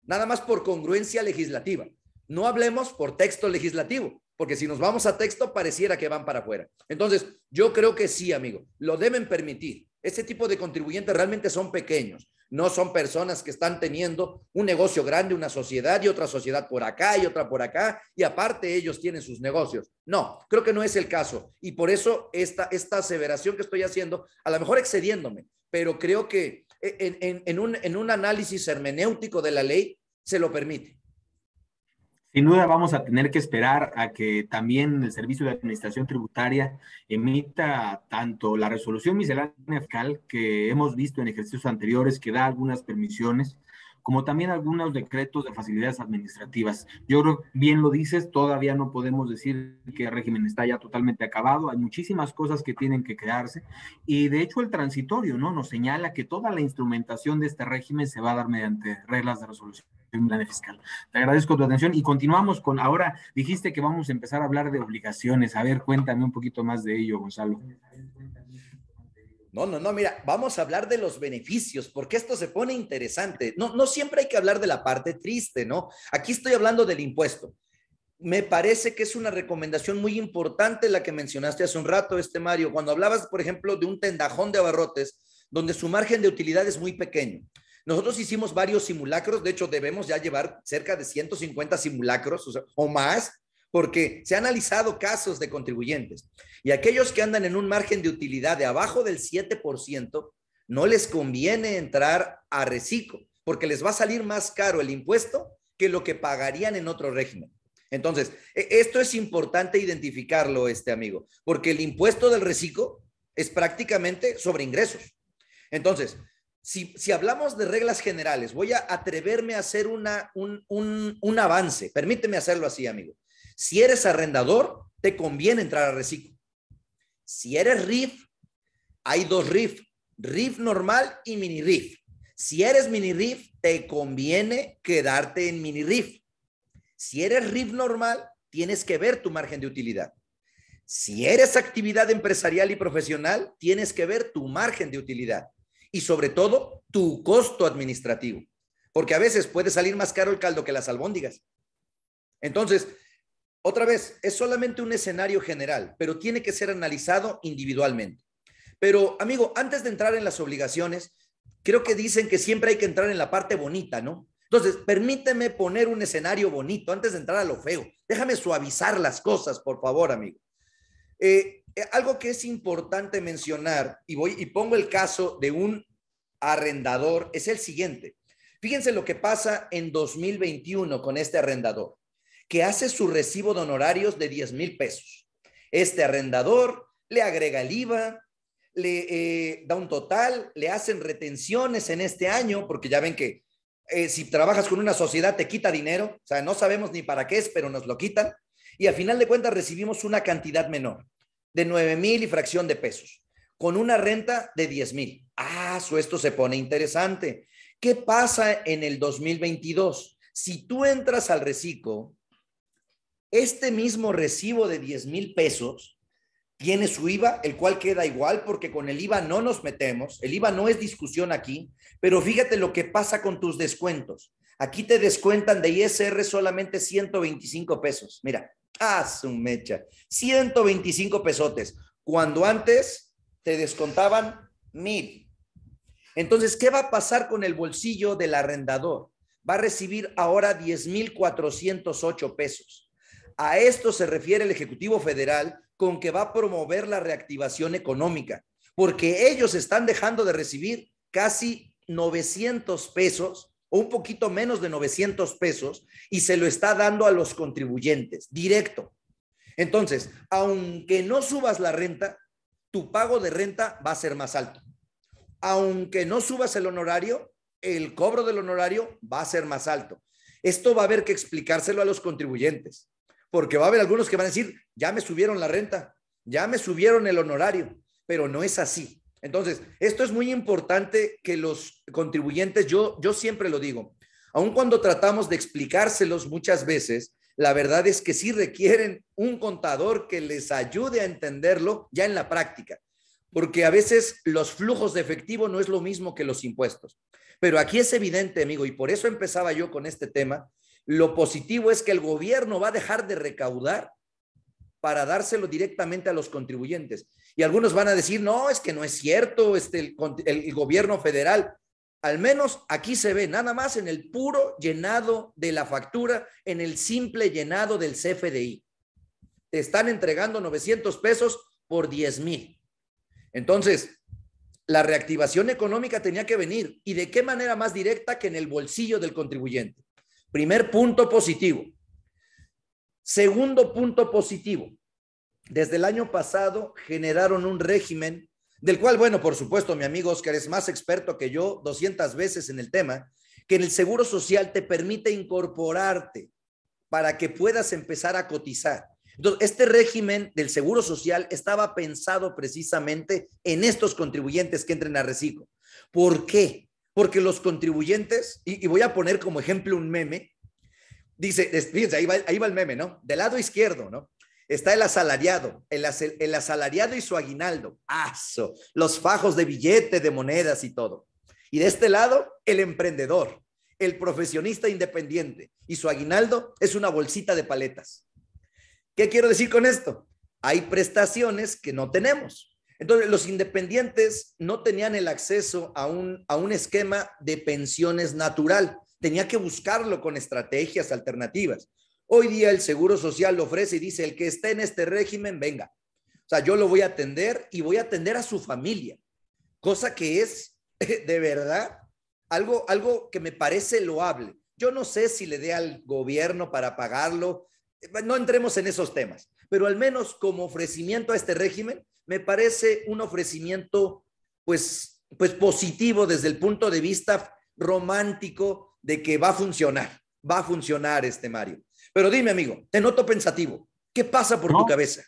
nada más por congruencia legislativa. No hablemos por texto legislativo, porque si nos vamos a texto pareciera que van para afuera. Entonces, yo creo que sí, amigo, lo deben permitir. Este tipo de contribuyentes realmente son pequeños, no son personas que están teniendo un negocio grande, una sociedad y otra sociedad por acá y otra por acá, y aparte ellos tienen sus negocios. No, creo que no es el caso. Y por eso esta, esta aseveración que estoy haciendo, a lo mejor excediéndome, pero creo que en, un, en un análisis hermenéutico de la ley se lo permite. Sin duda vamos a tener que esperar a que también el Servicio de Administración Tributaria emita tanto la resolución miscelánea fiscal que hemos visto en ejercicios anteriores que da algunas permisiones, como también algunos decretos de facilidades administrativas. Yo creo, bien lo dices, todavía no podemos decir que el régimen está ya totalmente acabado, hay muchísimas cosas que tienen que quedarse y de hecho el transitorio, ¿no? Nos señala que toda la instrumentación de este régimen se va a dar mediante reglas de resolución fiscal. Te agradezco tu atención y continuamos con, ahora dijiste que vamos a empezar a hablar de obligaciones. A ver, cuéntame un poquito más de ello, Gonzalo. No, no, no, mira, vamos a hablar de los beneficios, porque esto se pone interesante. No, no siempre hay que hablar de la parte triste, ¿no? Aquí estoy hablando del impuesto. Me parece que es una recomendación muy importante la que mencionaste hace un rato, este Mario, cuando hablabas, por ejemplo, de un tendajón de abarrotes, donde su margen de utilidad es muy pequeño. Nosotros hicimos varios simulacros, de hecho debemos ya llevar cerca de 150 simulacros o más porque se han analizado casos de contribuyentes y aquellos que andan en un margen de utilidad de abajo del 7%, no les conviene entrar a reciclo, porque les va a salir más caro el impuesto que lo que pagarían en otro régimen. Entonces, e, esto es importante identificarlo, este amigo, porque el impuesto del reciclo es prácticamente sobre ingresos. Entonces, si, hablamos de reglas generales, voy a atreverme a hacer una, un, un avance. Permíteme hacerlo así, amigo. Si eres arrendador, te conviene entrar a reciclo. Si eres RIF, hay dos RIF, RIF normal y mini RIF. Si eres mini RIF, te conviene quedarte en mini RIF. Si eres RIF normal, tienes que ver tu margen de utilidad. Si eres actividad empresarial y profesional, tienes que ver tu margen de utilidad y sobre todo tu costo administrativo, porque a veces puede salir más caro el caldo que las albóndigas. Entonces, otra vez, es solamente un escenario general, pero tiene que ser analizado individualmente. Pero, amigo, antes de entrar en las obligaciones, creo que dicen que siempre hay que entrar en la parte bonita, ¿no? Entonces, permíteme poner un escenario bonito antes de entrar a lo feo. Déjame suavizar las cosas, por favor, amigo. Eh, eh, algo que es importante mencionar, y y pongo el caso de un arrendador, es el siguiente. Fíjense lo que pasa en 2021 con este arrendador, que hace su recibo de honorarios de 10 mil pesos. Este arrendador le agrega el IVA, le eh, da un total, le hacen retenciones en este año, porque ya ven que eh, si trabajas con una sociedad te quita dinero, o sea, no sabemos ni para qué es, pero nos lo quitan, y al final de cuentas recibimos una cantidad menor, de 9 mil y fracción de pesos, con una renta de 10 mil. Ah, su esto se pone interesante. ¿Qué pasa en el 2022? Si tú entras al reciclo, este mismo recibo de 10 mil pesos tiene su IVA, el cual queda igual porque con el IVA no nos metemos, el IVA no es discusión aquí, pero fíjate lo que pasa con tus descuentos. Aquí te descuentan de ISR solamente 125 pesos. Mira, haz un mecha, 125 pesotes, cuando antes te descontaban mil. Entonces, ¿qué va a pasar con el bolsillo del arrendador? Va a recibir ahora 10,408 pesos. A esto se refiere el Ejecutivo Federal con que va a promover la reactivación económica, porque ellos están dejando de recibir casi 900 pesos o un poquito menos de 900 pesos y se lo está dando a los contribuyentes directo. Entonces, aunque no subas la renta, tu pago de renta va a ser más alto. Aunque no subas el honorario, el cobro del honorario va a ser más alto. Esto va a haber que explicárselo a los contribuyentes porque va a haber algunos que van a decir, ya me subieron la renta, ya me subieron el honorario, pero no es así. Entonces, esto es muy importante que los contribuyentes, yo, yo siempre lo digo, aun cuando tratamos de explicárselos muchas veces, la verdad es que sí requieren un contador que les ayude a entenderlo ya en la práctica, porque a veces los flujos de efectivo no es lo mismo que los impuestos. Pero aquí es evidente, amigo, y por eso empezaba yo con este tema, lo positivo es que el gobierno va a dejar de recaudar para dárselo directamente a los contribuyentes. Y algunos van a decir, no, es que no es cierto, este, el, el gobierno federal, al menos aquí se ve, nada más en el puro llenado de la factura, en el simple llenado del CFDI. Te están entregando 900 pesos por 10 mil. Entonces, la reactivación económica tenía que venir. ¿Y de qué manera más directa que en el bolsillo del contribuyente? Primer punto positivo. Segundo punto positivo. Desde el año pasado generaron un régimen del cual, bueno, por supuesto, mi amigo Oscar es más experto que yo 200 veces en el tema, que en el Seguro Social te permite incorporarte para que puedas empezar a cotizar. Entonces, este régimen del Seguro Social estaba pensado precisamente en estos contribuyentes que entren a reciclo. ¿Por qué? Porque los contribuyentes, y, voy a poner como ejemplo un meme, dice, fíjense, ahí va, ahí va el meme, ¿no? Del lado izquierdo, ¿no? Está el asalariado, el, el asalariado y su aguinaldo, aso, los fajos de billete, de monedas y todo. Y de este lado, el emprendedor, el profesionista independiente, y su aguinaldo es una bolsita de paletas. ¿Qué quiero decir con esto? Hay prestaciones que no tenemos. Entonces, los independientes no tenían el acceso a un, a un esquema de pensiones natural. Tenía que buscarlo con estrategias alternativas. Hoy día el Seguro Social lo ofrece y dice, el que esté en este régimen, venga. O sea, yo lo voy a atender y voy a atender a su familia, cosa que es de verdad algo, algo que me parece loable. Yo no sé si le dé al gobierno para pagarlo, no entremos en esos temas, pero al menos como ofrecimiento a este régimen, me parece un ofrecimiento, pues, pues positivo desde el punto de vista romántico de que va a funcionar, va a funcionar este Mario. Pero dime, amigo, te noto pensativo. ¿Qué pasa por tu cabeza?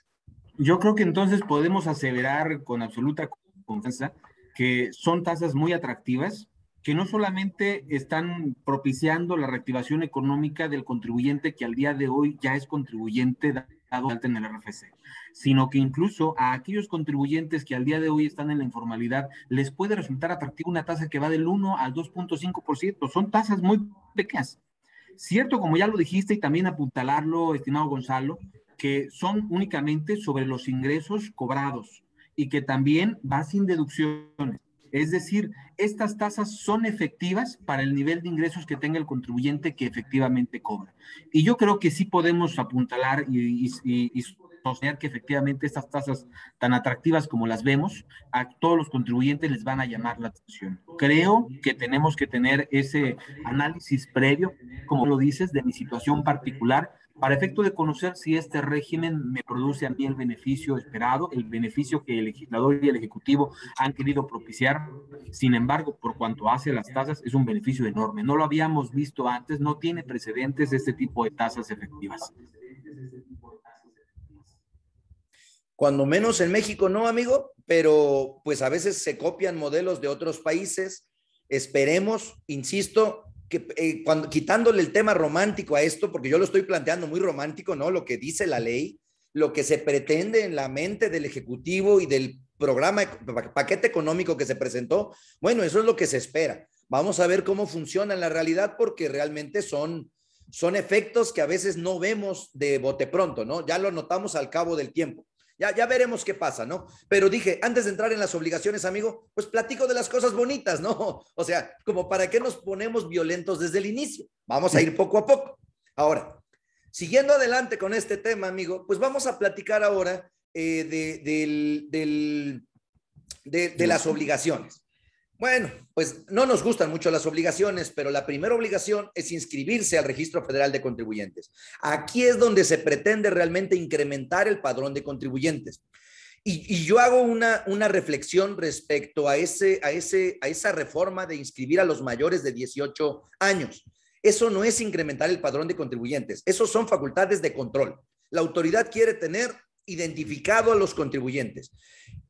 Yo creo que entonces podemos aseverar con absoluta confianza que son tasas muy atractivas, que no solamente están propiciando la reactivación económica del contribuyente que al día de hoy ya es contribuyente en el RFC, sino que incluso a aquellos contribuyentes que al día de hoy están en la informalidad les puede resultar atractiva una tasa que va del 1 al 2.5%. Son tasas muy pequeñas. Cierto, como ya lo dijiste y también apuntalarlo, estimado Gonzalo, que son únicamente sobre los ingresos cobrados y que también va sin deducciones. Es decir, estas tasas son efectivas para el nivel de ingresos que tenga el contribuyente que efectivamente cobra. Y yo creo que sí podemos apuntalar y, sostener que efectivamente estas tasas tan atractivas como las vemos, a todos los contribuyentes les van a llamar la atención. Creo que tenemos que tener ese análisis previo, como lo dices, de mi situación particular para efecto de conocer si este régimen me produce a mí el beneficio esperado, el beneficio que el legislador y el ejecutivo han querido propiciar. Sin embargo, por cuanto hace las tasas, es un beneficio enorme. No lo habíamos visto antes, no tiene precedentes este tipo de tasas efectivas. Cuando menos en México, no, amigo, pero pues a veces se copian modelos de otros países. Esperemos, insisto, eh, cuando, quitándole el tema romántico a esto, porque yo lo estoy planteando muy romántico, ¿no? Lo que dice la ley, lo que se pretende en la mente del Ejecutivo y del programa, paquete económico que se presentó, bueno, eso es lo que se espera. Vamos a ver cómo funciona en la realidad porque realmente son, son efectos que a veces no vemos de bote pronto, ¿no? Ya lo notamos al cabo del tiempo. Ya, ya veremos qué pasa, ¿no? Pero dije, antes de entrar en las obligaciones, amigo, pues platico de las cosas bonitas, ¿no? O sea, como para qué nos ponemos violentos desde el inicio. Vamos a ir poco a poco. Ahora, siguiendo adelante con este tema, amigo, pues vamos a platicar ahora eh, de, del, de las obligaciones. Bueno, pues no nos gustan mucho las obligaciones, pero la primera obligación es inscribirse al Registro Federal de Contribuyentes. Aquí es donde se pretende realmente incrementar el padrón de contribuyentes. Y, yo hago una, reflexión respecto a, ese, a, ese, a esa reforma de inscribir a los mayores de 18 años. Eso no es incrementar el padrón de contribuyentes, eso son facultades de control. La autoridad quiere tener identificado a los contribuyentes.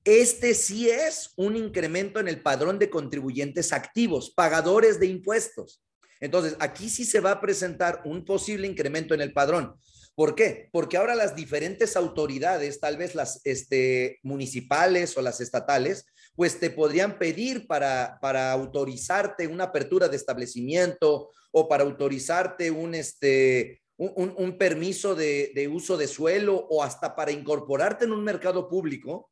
Este sí es un incremento en el padrón de contribuyentes activos, pagadores de impuestos. Entonces, aquí sí se va a presentar un posible incremento en el padrón. ¿Por qué? Porque ahora las diferentes autoridades, tal vez las este, municipales o las estatales, pues te podrían pedir para, para autorizarte una apertura de establecimiento o para autorizarte un, este, un, permiso de, uso de suelo o hasta para incorporarte en un mercado público,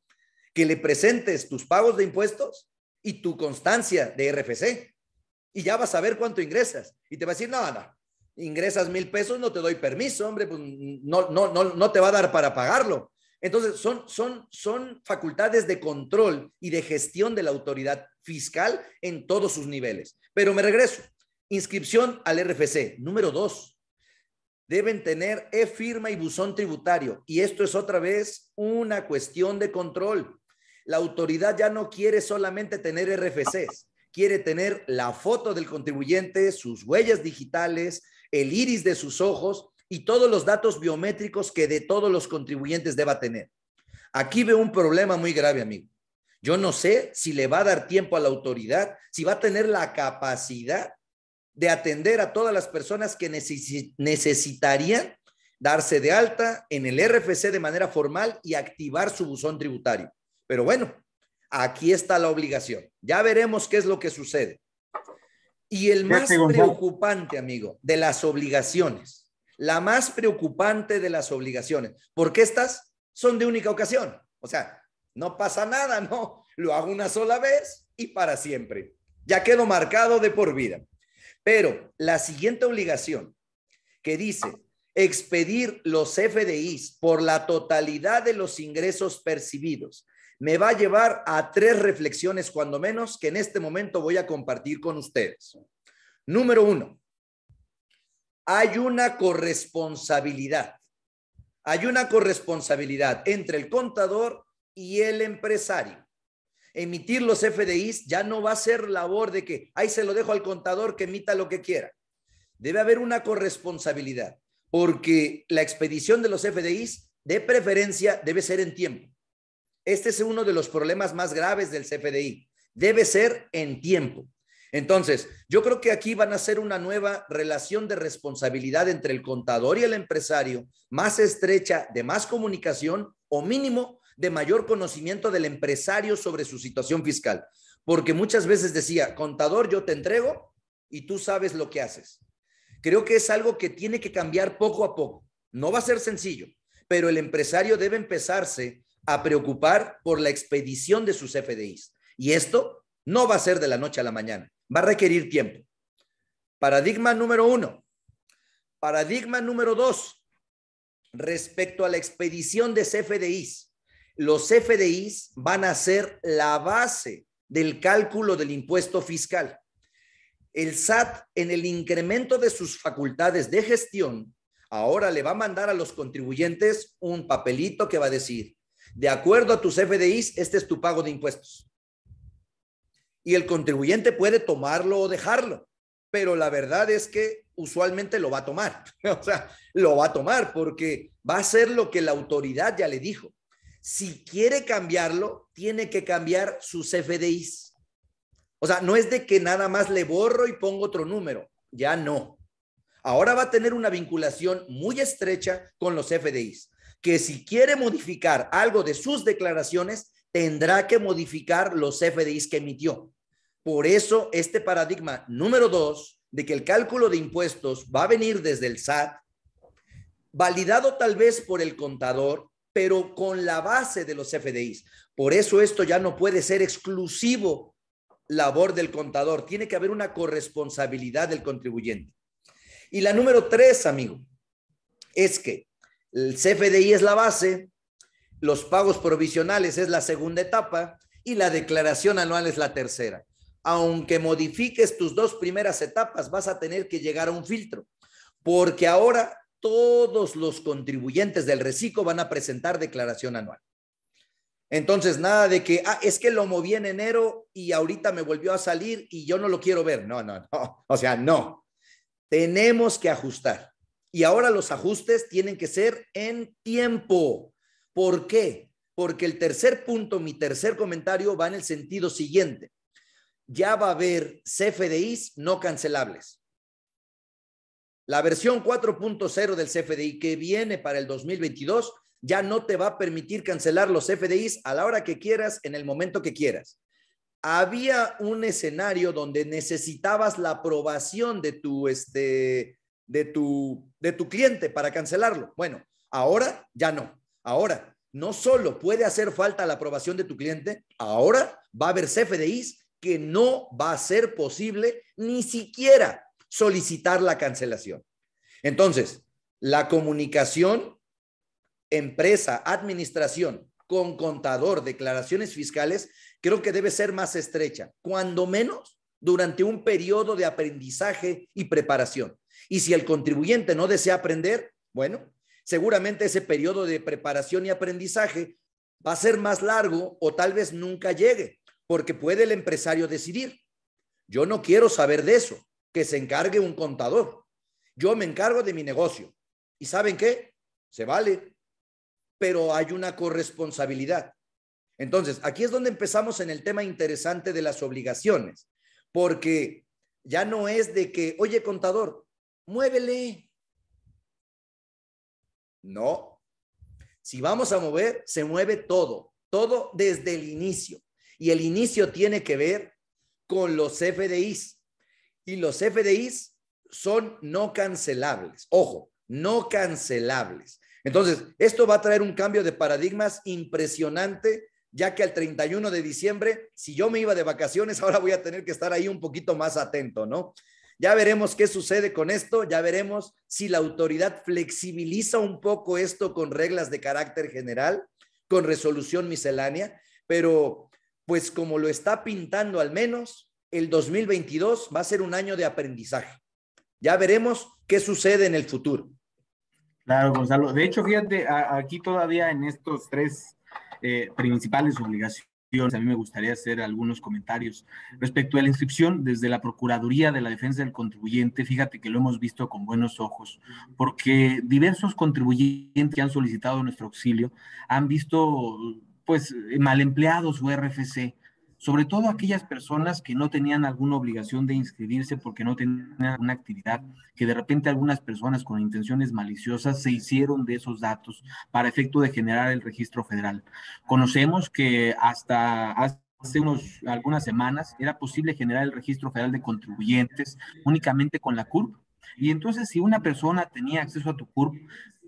que le presentes tus pagos de impuestos y tu constancia de RFC. Y ya vas a ver cuánto ingresas. Y te va a decir, no, no, ingresas mil pesos, no te doy permiso, hombre, pues no, no, no, no te va a dar para pagarlo. Entonces, son, son, son facultades de control y de gestión de la autoridad fiscal en todos sus niveles. Pero me regreso. Inscripción al RFC. Número dos, deben tener e-firma y buzón tributario. Y esto es otra vez una cuestión de control. La autoridad ya no quiere solamente tener RFCs, quiere tener la foto del contribuyente, sus huellas digitales, el iris de sus ojos y todos los datos biométricos que de todos los contribuyentes deba tener. Aquí veo un problema muy grave, amigo. Yo no sé si le va a dar tiempo a la autoridad, si va a tener la capacidad de atender a todas las personas que necesitarían darse de alta en el RFC de manera formal y activar su buzón tributario. Pero bueno, aquí está la obligación. Ya veremos qué es lo que sucede. Y el más preocupante, amigo, de las obligaciones, la más preocupante de las obligaciones, porque estas son de única ocasión. O sea, no pasa nada, no. Lo hago una sola vez y para siempre. Ya quedó marcado de por vida. Pero la siguiente obligación que dice expedir los FDIs por la totalidad de los ingresos percibidos me va a llevar a tres reflexiones, cuando menos, que en este momento voy a compartir con ustedes. Número uno, hay una corresponsabilidad. Hay una corresponsabilidad entre el contador y el empresario. Emitir los FDIs ya no va a ser labor de que, ahí se lo dejo al contador que emita lo que quiera. Debe haber una corresponsabilidad, porque la expedición de los FDIs, de preferencia, debe ser en tiempo. Este es uno de los problemas más graves del CFDI. Debe ser en tiempo. Entonces, yo creo que aquí van a ser una nueva relación de responsabilidad entre el contador y el empresario, más estrecha, de más comunicación o mínimo de mayor conocimiento del empresario sobre su situación fiscal. Porque muchas veces decía, contador, yo te entrego y tú sabes lo que haces. Creo que es algo que tiene que cambiar poco a poco. No va a ser sencillo, pero el empresario debe empezarse a preocupar por la expedición de sus FDIs. Y esto no va a ser de la noche a la mañana, va a requerir tiempo. Paradigma número uno. Paradigma número dos. Respecto a la expedición de CFDIs, los CFDIs van a ser la base del cálculo del impuesto fiscal. El SAT, en el incremento de sus facultades de gestión, ahora le va a mandar a los contribuyentes un papelito que va a decir, de acuerdo a tus FDIs, este es tu pago de impuestos. Y el contribuyente puede tomarlo o dejarlo, pero la verdad es que usualmente lo va a tomar. O sea, lo va a tomar porque va a ser lo que la autoridad ya le dijo. Si quiere cambiarlo, tiene que cambiar sus FDIs. O sea, no es de que nada más le borro y pongo otro número. Ya no. Ahora va a tener una vinculación muy estrecha con los FDIs que si quiere modificar algo de sus declaraciones, tendrá que modificar los FDIs que emitió. Por eso, este paradigma número dos, de que el cálculo de impuestos va a venir desde el SAT, validado tal vez por el contador, pero con la base de los FDIs. Por eso esto ya no puede ser exclusivo labor del contador, tiene que haber una corresponsabilidad del contribuyente. Y la número tres, amigo, es que el CFDI es la base, los pagos provisionales es la segunda etapa y la declaración anual es la tercera. Aunque modifiques tus dos primeras etapas, vas a tener que llegar a un filtro, porque ahora todos los contribuyentes del reciclo van a presentar declaración anual. Entonces, nada de que, ah, es que lo moví en enero y ahorita me volvió a salir y yo no lo quiero ver. No, no, no. O sea, no. Tenemos que ajustar. Y ahora los ajustes tienen que ser en tiempo. ¿Por qué? Porque el tercer punto, mi tercer comentario, va en el sentido siguiente. Ya va a haber CFDIs no cancelables. La versión 4.0 del CFDI que viene para el 2022 ya no te va a permitir cancelar los CFDIs a la hora que quieras, en el momento que quieras. Había un escenario donde necesitabas la aprobación de tu, este, de tu, de tu cliente para cancelarlo. Bueno, ahora ya no. Ahora, no solo puede hacer falta la aprobación de tu cliente, ahora va a haber CFDIs que no va a ser posible ni siquiera solicitar la cancelación. Entonces, la comunicación empresa, administración con contador, declaraciones fiscales, creo que debe ser más estrecha, cuando menos durante un periodo de aprendizaje y preparación. Y si el contribuyente no desea aprender, bueno, seguramente ese periodo de preparación y aprendizaje va a ser más largo o tal vez nunca llegue, porque puede el empresario decidir. Yo no quiero saber de eso, que se encargue un contador. Yo me encargo de mi negocio. ¿Y saben qué? Se vale, pero hay una corresponsabilidad. Entonces, aquí es donde empezamos en el tema interesante de las obligaciones, porque ya no es de que, oye, contador, muévele. No. Si vamos a mover, se mueve todo, todo desde el inicio. Y el inicio tiene que ver con los FDIs. Y los FDIs son no cancelables. Ojo, no cancelables. Entonces, esto va a traer un cambio de paradigmas impresionante, ya que al 31 de diciembre, si yo me iba de vacaciones, ahora voy a tener que estar ahí un poquito más atento, ¿no? Ya veremos qué sucede con esto, ya veremos si la autoridad flexibiliza un poco esto con reglas de carácter general, con resolución miscelánea, pero pues como lo está pintando al menos, el 2022 va a ser un año de aprendizaje. Ya veremos qué sucede en el futuro. Claro, Gonzalo. De hecho, fíjate, aquí todavía en estos tres eh, principales obligaciones a mí me gustaría hacer algunos comentarios respecto a la inscripción desde la Procuraduría de la Defensa del Contribuyente. Fíjate que lo hemos visto con buenos ojos, porque diversos contribuyentes que han solicitado nuestro auxilio han visto, pues, mal empleado su RFC, sobre todo aquellas personas que no tenían alguna obligación de inscribirse porque no tenían una actividad, que de repente algunas personas con intenciones maliciosas se hicieron de esos datos para efecto de generar el registro federal. Conocemos que hasta hace unos, algunas semanas era posible generar el registro federal de contribuyentes únicamente con la CURP. Y entonces si una persona tenía acceso a tu CURP,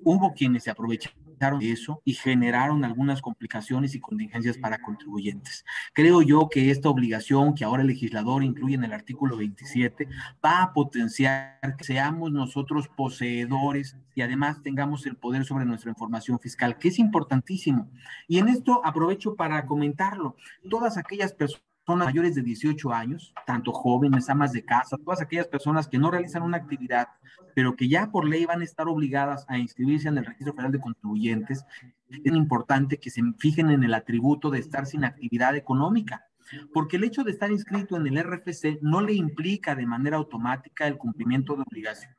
hubo quienes se aprovecharon de eso y generaron algunas complicaciones y contingencias para contribuyentes. Creo yo que esta obligación que ahora el legislador incluye en el artículo 27 va a potenciar que seamos nosotros poseedores y además tengamos el poder sobre nuestra información fiscal, que es importantísimo. Y en esto aprovecho para comentarlo. Todas aquellas personas mayores de 18 años, tanto jóvenes, amas de casa, todas aquellas personas que no realizan una actividad pero que ya por ley van a estar obligadas a inscribirse en el registro federal de contribuyentes, es importante que se fijen en el atributo de estar sin actividad económica porque el hecho de estar inscrito en el RFC no le implica de manera automática el cumplimiento de obligaciones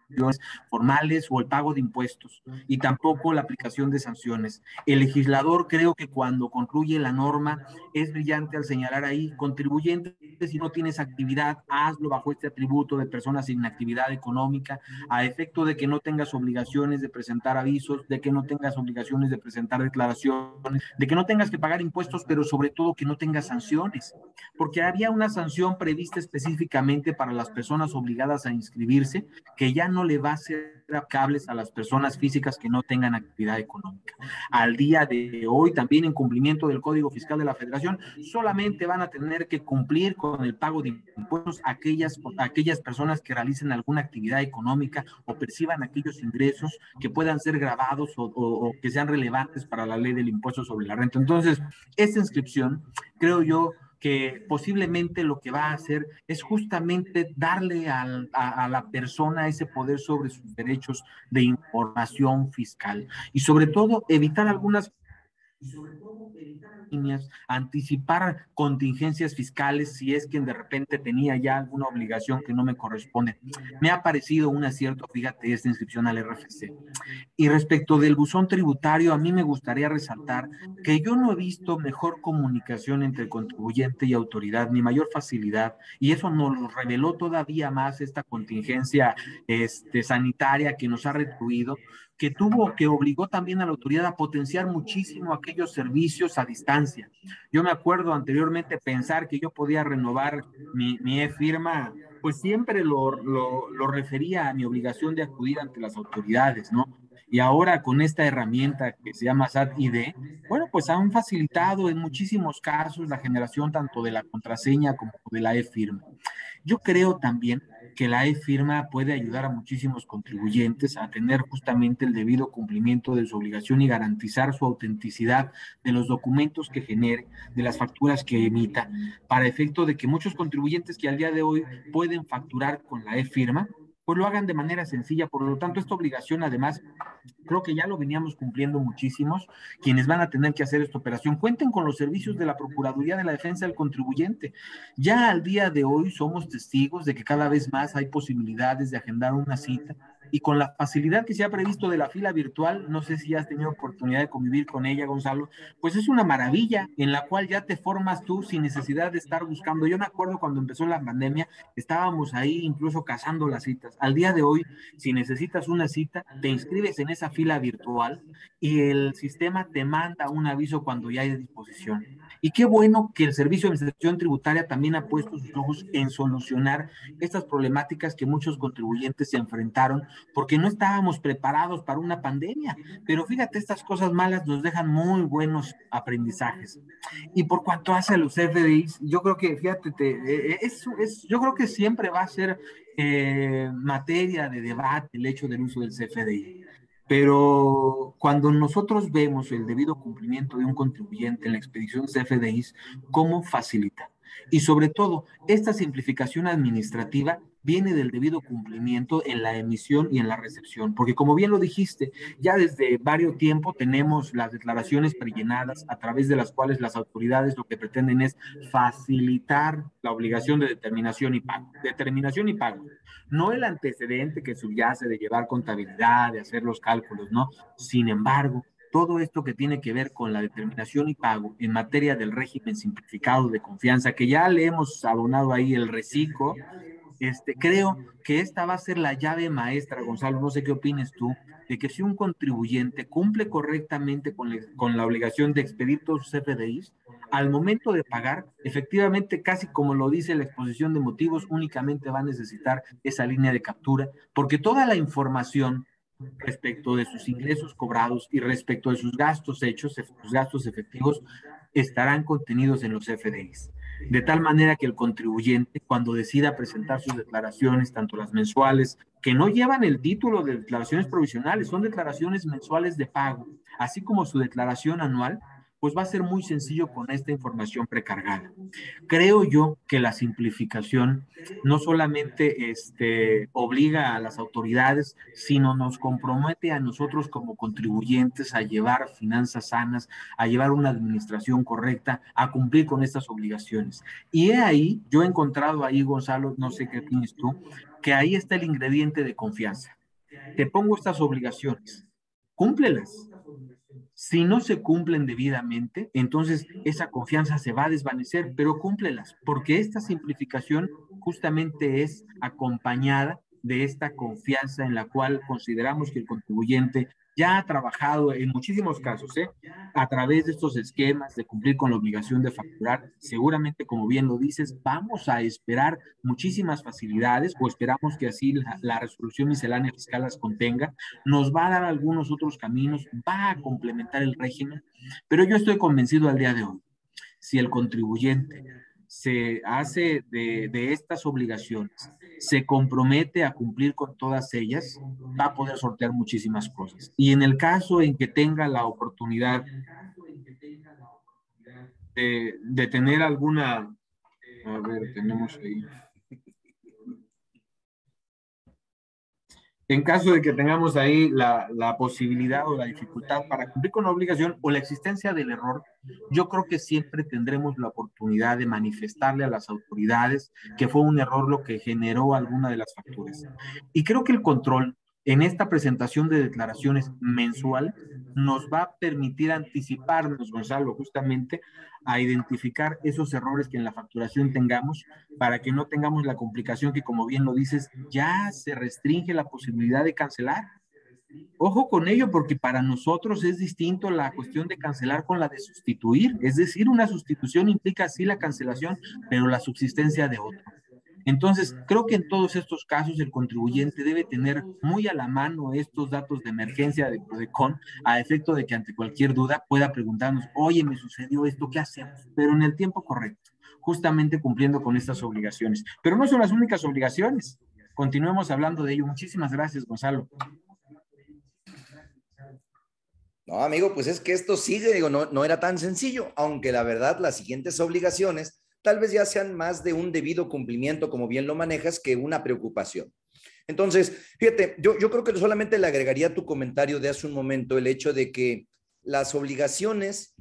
formales o el pago de impuestos y tampoco la aplicación de sanciones. El legislador creo que cuando concluye la norma es brillante al señalar ahí, contribuyente, si no tienes actividad, hazlo bajo este atributo de personas sin actividad económica, a efecto de que no tengas obligaciones de presentar avisos, de que no tengas obligaciones de presentar declaraciones, de que no tengas que pagar impuestos, pero sobre todo que no tengas sanciones porque había una sanción prevista específicamente para las personas obligadas a inscribirse, que ya no le va a ser cables a las personas físicas que no tengan actividad económica. Al día de hoy, también en cumplimiento del Código Fiscal de la Federación, solamente van a tener que cumplir con el pago de impuestos aquellas, aquellas personas que realicen alguna actividad económica o perciban aquellos ingresos que puedan ser grabados o, o que sean relevantes para la ley del impuesto sobre la renta. Entonces, esta inscripción, creo yo, que posiblemente lo que va a hacer es justamente darle a, la persona ese poder sobre sus derechos de información fiscal y sobre todo evitar algunas líneas, anticipar contingencias fiscales si es que de repente tenía ya alguna obligación que no me corresponde. Me ha parecido un acierto, fíjate, esta inscripción al RFC. Y respecto del buzón tributario, a mí me gustaría resaltar que yo no he visto mejor comunicación entre contribuyente y autoridad, ni mayor facilidad, y eso nos reveló todavía más esta contingencia este, sanitaria que nos ha recluido que tuvo, que obligó también a la autoridad a potenciar muchísimo aquellos servicios a distancia. Yo me acuerdo anteriormente pensar que yo podía renovar mi, mi e-firma, pues siempre lo, lo, lo refería a mi obligación de acudir ante las autoridades, ¿no? Y ahora con esta herramienta que se llama SAT-ID, bueno, pues han facilitado en muchísimos casos la generación tanto de la contraseña como de la e-firma. Yo creo también que la e-firma puede ayudar a muchísimos contribuyentes a tener justamente el debido cumplimiento de su obligación y garantizar su autenticidad de los documentos que genere, de las facturas que emita, para efecto de que muchos contribuyentes que al día de hoy pueden facturar con la e-firma, pues lo hagan de manera sencilla. Por lo tanto, esta obligación, además, creo que ya lo veníamos cumpliendo muchísimos. Quienes van a tener que hacer esta operación, cuenten con los servicios de la Procuraduría de la Defensa del Contribuyente. Ya al día de hoy somos testigos de que cada vez más hay posibilidades de agendar una cita y con la facilidad que se ha previsto de la fila virtual, no sé si has tenido oportunidad de convivir con ella, Gonzalo, pues es una maravilla en la cual ya te formas tú sin necesidad de estar buscando. Yo me acuerdo cuando empezó la pandemia, estábamos ahí incluso cazando las citas. Al día de hoy, si necesitas una cita, te inscribes en esa fila virtual y el sistema te manda un aviso cuando ya hay disposición. Y qué bueno que el Servicio de Administración Tributaria también ha puesto sus ojos en solucionar estas problemáticas que muchos contribuyentes se enfrentaron porque no estábamos preparados para una pandemia. Pero fíjate, estas cosas malas nos dejan muy buenos aprendizajes. Y por cuanto hace a los FDIs, yo creo que, fíjate, eh, es, yo creo que siempre va a ser eh, materia de debate el hecho del uso del CFDI. Pero cuando nosotros vemos el debido cumplimiento de un contribuyente en la expedición CFDIs, ¿cómo facilita? Y sobre todo, esta simplificación administrativa viene del debido cumplimiento en la emisión y en la recepción, porque como bien lo dijiste, ya desde varios tiempo tenemos las declaraciones prellenadas a través de las cuales las autoridades lo que pretenden es facilitar la obligación de determinación y pago, determinación y pago, no el antecedente que subyace de llevar contabilidad, de hacer los cálculos, ¿no? Sin embargo, todo esto que tiene que ver con la determinación y pago en materia del régimen simplificado de confianza, que ya le hemos abonado ahí el reciclo, este, creo que esta va a ser la llave maestra, Gonzalo, no sé qué opines tú, de que si un contribuyente cumple correctamente con, con la obligación de expedir todos sus FDIs, al momento de pagar, efectivamente, casi como lo dice la exposición de motivos, únicamente va a necesitar esa línea de captura, porque toda la información respecto de sus ingresos cobrados y respecto de sus gastos hechos, sus gastos efectivos, estarán contenidos en los FDIs. De tal manera que el contribuyente, cuando decida presentar sus declaraciones, tanto las mensuales, que no llevan el título de declaraciones provisionales, son declaraciones mensuales de pago, así como su declaración anual, pues va a ser muy sencillo con esta información precargada. Creo yo que la simplificación no solamente este, obliga a las autoridades, sino nos compromete a nosotros como contribuyentes a llevar finanzas sanas, a llevar una administración correcta, a cumplir con estas obligaciones. Y he ahí, yo he encontrado ahí, Gonzalo, no sé qué tienes tú, que ahí está el ingrediente de confianza. Te pongo estas obligaciones, cúmplelas si no se cumplen debidamente, entonces esa confianza se va a desvanecer, pero cúmplelas, porque esta simplificación justamente es acompañada de esta confianza en la cual consideramos que el contribuyente ya ha trabajado en muchísimos casos, ¿eh? a través de estos esquemas de cumplir con la obligación de facturar. Seguramente, como bien lo dices, vamos a esperar muchísimas facilidades o esperamos que así la, la resolución miscelánea fiscal las contenga. Nos va a dar algunos otros caminos, va a complementar el régimen, pero yo estoy convencido al día de hoy, si el contribuyente se hace de, de, estas obligaciones, se compromete a cumplir con todas ellas, va a poder sortear muchísimas cosas. Y en el caso en que tenga la oportunidad de, de tener alguna, a ver, tenemos ahí. En caso de que tengamos ahí la, posibilidad o la dificultad para cumplir con la obligación o la existencia del error, yo creo que siempre tendremos la oportunidad de manifestarle a las autoridades que fue un error lo que generó alguna de las facturas. Y creo que el control en esta presentación de declaraciones mensual nos va a permitir anticiparnos, Gonzalo, justamente a identificar esos errores que en la facturación tengamos para que no tengamos la complicación que, como bien lo dices, ya se restringe la posibilidad de cancelar. Ojo con ello, porque para nosotros es distinto la cuestión de cancelar con la de sustituir. Es decir, una sustitución implica sí la cancelación, pero la subsistencia de otro. Entonces, creo que en todos estos casos el contribuyente debe tener muy a la mano estos datos de emergencia de Prodecon a efecto de que ante cualquier duda pueda preguntarnos, oye, me sucedió esto, ¿qué hacemos? Pero en el tiempo correcto, justamente cumpliendo con estas obligaciones. Pero no son las únicas obligaciones. Continuemos hablando de ello. Muchísimas gracias, Gonzalo. No, amigo, pues es que esto sigue, digo, no, no era tan sencillo, aunque la verdad las siguientes obligaciones tal vez ya sean más de un debido cumplimiento, como bien lo manejas, que una preocupación. Entonces, fíjate, yo, yo creo que solamente le agregaría a tu comentario de hace un momento el hecho de que las obligaciones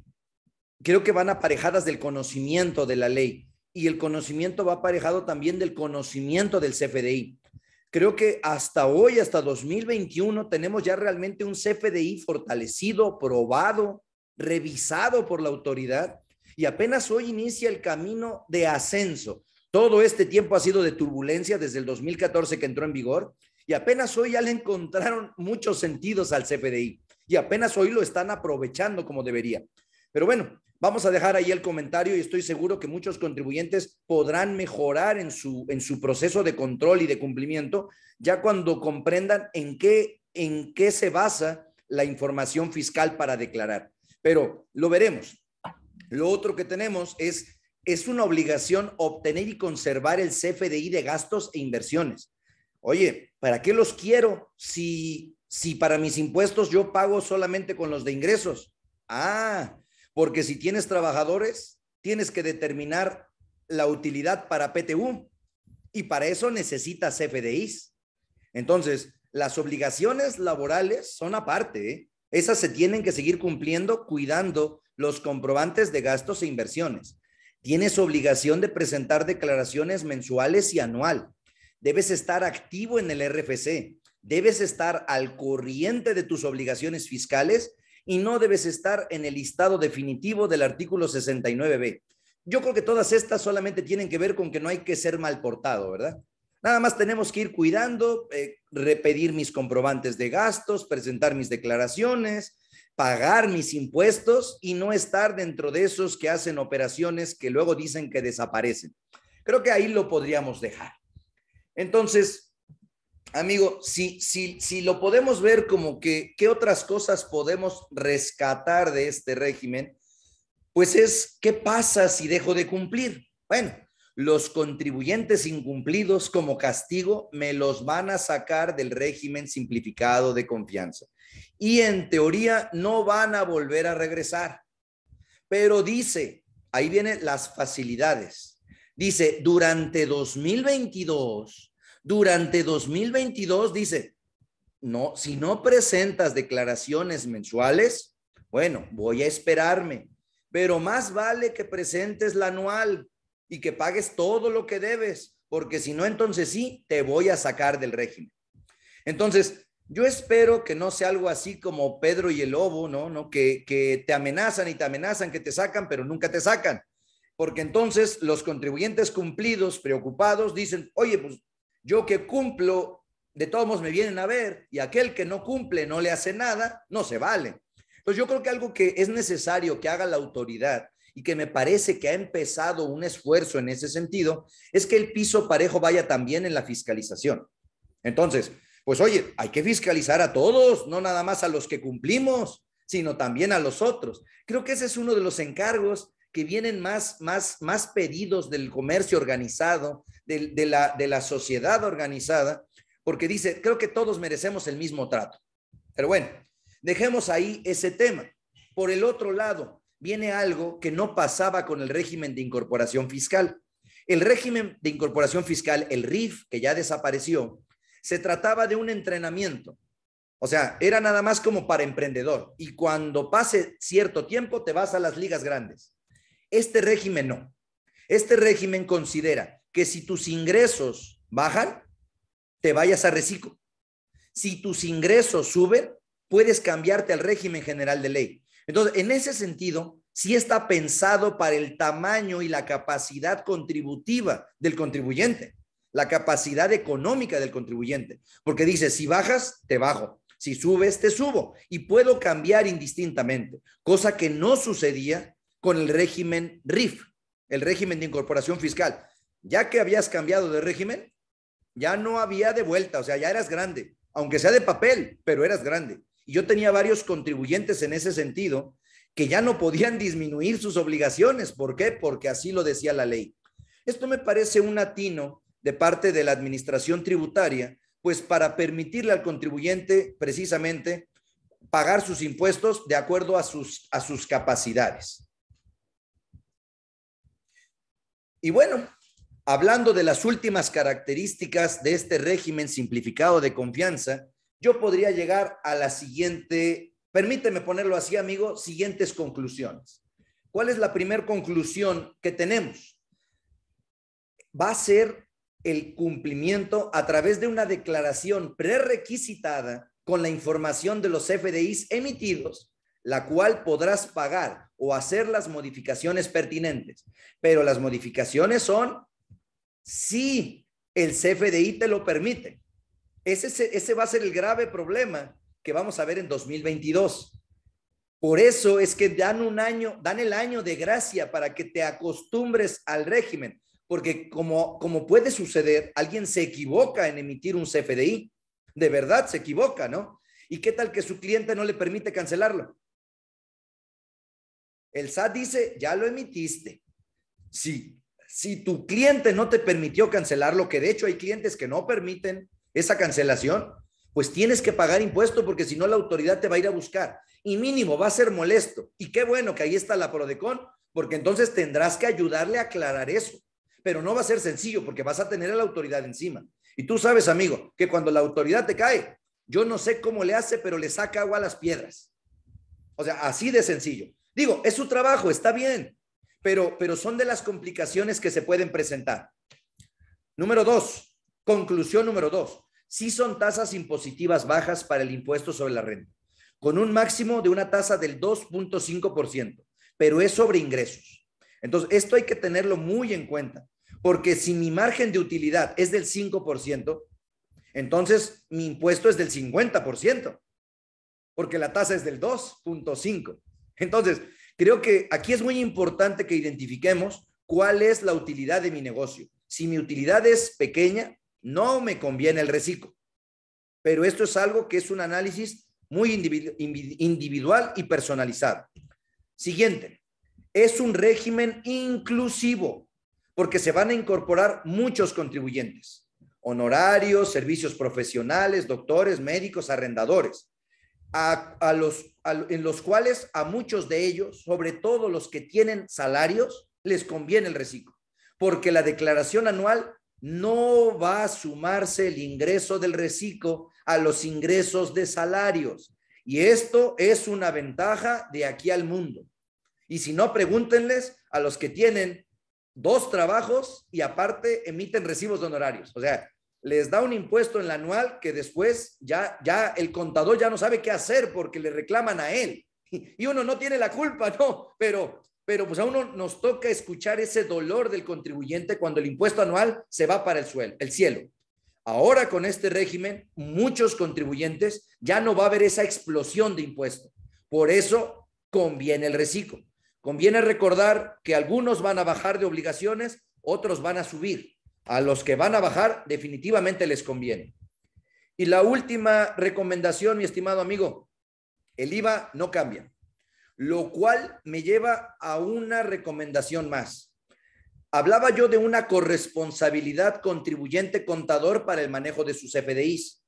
creo que van aparejadas del conocimiento de la ley y el conocimiento va aparejado también del conocimiento del CFDI. Creo que hasta hoy, hasta 2021, tenemos ya realmente un CFDI fortalecido, probado, revisado por la autoridad y apenas hoy inicia el camino de ascenso. Todo este tiempo ha sido de turbulencia desde el 2014 que entró en vigor y apenas hoy ya le encontraron muchos sentidos al CFDI y apenas hoy lo están aprovechando como debería. Pero bueno, vamos a dejar ahí el comentario y estoy seguro que muchos contribuyentes podrán mejorar en su, en su proceso de control y de cumplimiento ya cuando comprendan en qué, en qué se basa la información fiscal para declarar. Pero lo veremos. Lo otro que tenemos es, es una obligación obtener y conservar el CFDI de gastos e inversiones. Oye, ¿para qué los quiero si, si para mis impuestos yo pago solamente con los de ingresos? Ah, porque si tienes trabajadores, tienes que determinar la utilidad para PTU y para eso necesitas CFDIs. Entonces, las obligaciones laborales son aparte, ¿eh? esas se tienen que seguir cumpliendo cuidando los comprobantes de gastos e inversiones. Tienes obligación de presentar declaraciones mensuales y anual. Debes estar activo en el RFC. Debes estar al corriente de tus obligaciones fiscales y no debes estar en el listado definitivo del artículo 69b. Yo creo que todas estas solamente tienen que ver con que no hay que ser mal portado, ¿verdad? Nada más tenemos que ir cuidando, eh, repetir mis comprobantes de gastos, presentar mis declaraciones, pagar mis impuestos y no estar dentro de esos que hacen operaciones que luego dicen que desaparecen. Creo que ahí lo podríamos dejar. Entonces, amigo, si, si, si lo podemos ver como que, ¿qué otras cosas podemos rescatar de este régimen? Pues es, ¿qué pasa si dejo de cumplir? Bueno, los contribuyentes incumplidos como castigo me los van a sacar del régimen simplificado de confianza. Y en teoría no van a volver a regresar. Pero dice, ahí vienen las facilidades. Dice, durante 2022, durante 2022, dice, no, si no presentas declaraciones mensuales, bueno, voy a esperarme, pero más vale que presentes la anual y que pagues todo lo que debes, porque si no, entonces sí, te voy a sacar del régimen. Entonces, yo espero que no sea algo así como Pedro y el lobo, ¿no? ¿No? Que, te amenazan y te amenazan, que te sacan, pero nunca te sacan. Porque entonces los contribuyentes cumplidos, preocupados, dicen, oye, pues yo que cumplo, de todos me vienen a ver, y aquel que no cumple, no le hace nada, no se vale. Entonces yo creo que algo que es necesario que haga la autoridad y que me parece que ha empezado un esfuerzo en ese sentido, es que el piso parejo vaya también en la fiscalización. Entonces, pues oye, hay que fiscalizar a todos, no nada más a los que cumplimos, sino también a los otros. Creo que ese es uno de los encargos que vienen más, más, más pedidos del comercio organizado, de, la, de la sociedad organizada, porque dice, creo que todos merecemos el mismo trato. Pero bueno, dejemos ahí ese tema. Por el otro lado, viene algo que no pasaba con el régimen de incorporación fiscal. El régimen de incorporación fiscal, el RIF, que ya desapareció, se trataba de un entrenamiento. O sea, era nada más como para emprendedor. Y cuando pase cierto tiempo, te vas a las ligas grandes. Este régimen no. Este régimen considera que si tus ingresos bajan, te vayas a reciclo. Si tus ingresos suben, puedes cambiarte al régimen general de ley. Entonces, en ese sentido, sí está pensado para el tamaño y la capacidad contributiva del contribuyente, la capacidad económica del contribuyente, porque dice, si bajas, te bajo, si subes, te subo y puedo cambiar indistintamente, cosa que no sucedía con el régimen RIF, el régimen de incorporación fiscal. Ya que habías cambiado de régimen, ya no había de vuelta, o sea, ya eras grande, aunque sea de papel, pero eras grande. Y yo tenía varios contribuyentes en ese sentido que ya no podían disminuir sus obligaciones. ¿Por qué? Porque así lo decía la ley. Esto me parece un atino de parte de la administración tributaria, pues para permitirle al contribuyente precisamente pagar sus impuestos de acuerdo a sus, a sus capacidades. Y bueno, hablando de las últimas características de este régimen simplificado de confianza, yo podría llegar a la siguiente, permíteme ponerlo así, amigo, siguientes conclusiones. ¿Cuál es la primera conclusión que tenemos? Va a ser el cumplimiento a través de una declaración prerequisitada con la información de los FDIs emitidos, la cual podrás pagar o hacer las modificaciones pertinentes. Pero las modificaciones son si el CFDI te lo permite. Ese, ese va a ser el grave problema que vamos a ver en 2022. Por eso es que dan un año, dan el año de gracia para que te acostumbres al régimen, porque como, como puede suceder, alguien se equivoca en emitir un CFDI, de verdad se equivoca, ¿no? ¿Y qué tal que su cliente no le permite cancelarlo? El SAT dice, ya lo emitiste. Si, si tu cliente no te permitió cancelarlo, que de hecho hay clientes que no permiten esa cancelación, pues tienes que pagar impuesto porque si no la autoridad te va a ir a buscar. Y mínimo va a ser molesto. Y qué bueno que ahí está la Prodecon, porque entonces tendrás que ayudarle a aclarar eso. Pero no va a ser sencillo porque vas a tener a la autoridad encima. Y tú sabes, amigo, que cuando la autoridad te cae, yo no sé cómo le hace, pero le saca agua a las piedras. O sea, así de sencillo. Digo, es su trabajo, está bien, pero, pero son de las complicaciones que se pueden presentar. Número dos, conclusión número dos sí son tasas impositivas bajas para el impuesto sobre la renta. con un máximo de una tasa del 2.5%, pero es sobre ingresos. Entonces, esto hay que tenerlo muy en cuenta, porque si mi margen de utilidad es del 5%, entonces mi impuesto es del 50%, porque la tasa es del 2.5%. Entonces, creo que aquí es muy importante que identifiquemos cuál es la utilidad de mi negocio. Si mi utilidad es pequeña, no me conviene el reciclo. Pero esto es algo que es un análisis muy individual y personalizado. Siguiente, es un régimen inclusivo porque se van a incorporar muchos contribuyentes, honorarios, servicios profesionales, doctores, médicos, arrendadores, a, los, en los cuales a muchos de ellos, sobre todo los que tienen salarios, les conviene el reciclo, porque la declaración anual no va a sumarse el ingreso del reciclo a los ingresos de salarios. Y esto es una ventaja de aquí al mundo. Y si no, pregúntenles a los que tienen dos trabajos y aparte emiten recibos de honorarios. O sea, les da un impuesto en la anual que después ya, ya el contador ya no sabe qué hacer porque le reclaman a él. Y uno no tiene la culpa, no, pero pero pues a uno nos toca escuchar ese dolor del contribuyente cuando el impuesto anual se va para el suelo, el cielo. Ahora con este régimen, muchos contribuyentes ya no va a haber esa explosión de impuestos. Por eso conviene el reciclo. Conviene recordar que algunos van a bajar de obligaciones, otros van a subir. A los que van a bajar definitivamente les conviene. Y la última recomendación, mi estimado amigo, el IVA no cambia lo cual me lleva a una recomendación más. Hablaba yo de una corresponsabilidad contribuyente contador para el manejo de sus FDIs.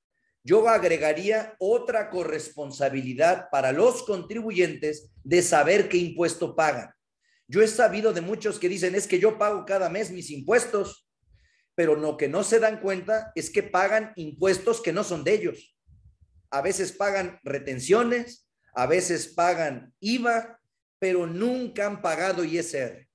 Yo agregaría otra corresponsabilidad para los contribuyentes de saber qué impuesto pagan. Yo he sabido de muchos que dicen, es que yo pago cada mes mis impuestos, pero lo que no se dan cuenta es que pagan impuestos que no son de ellos. A veces pagan retenciones, a veces pagan IVA, pero nunca han pagado ISR.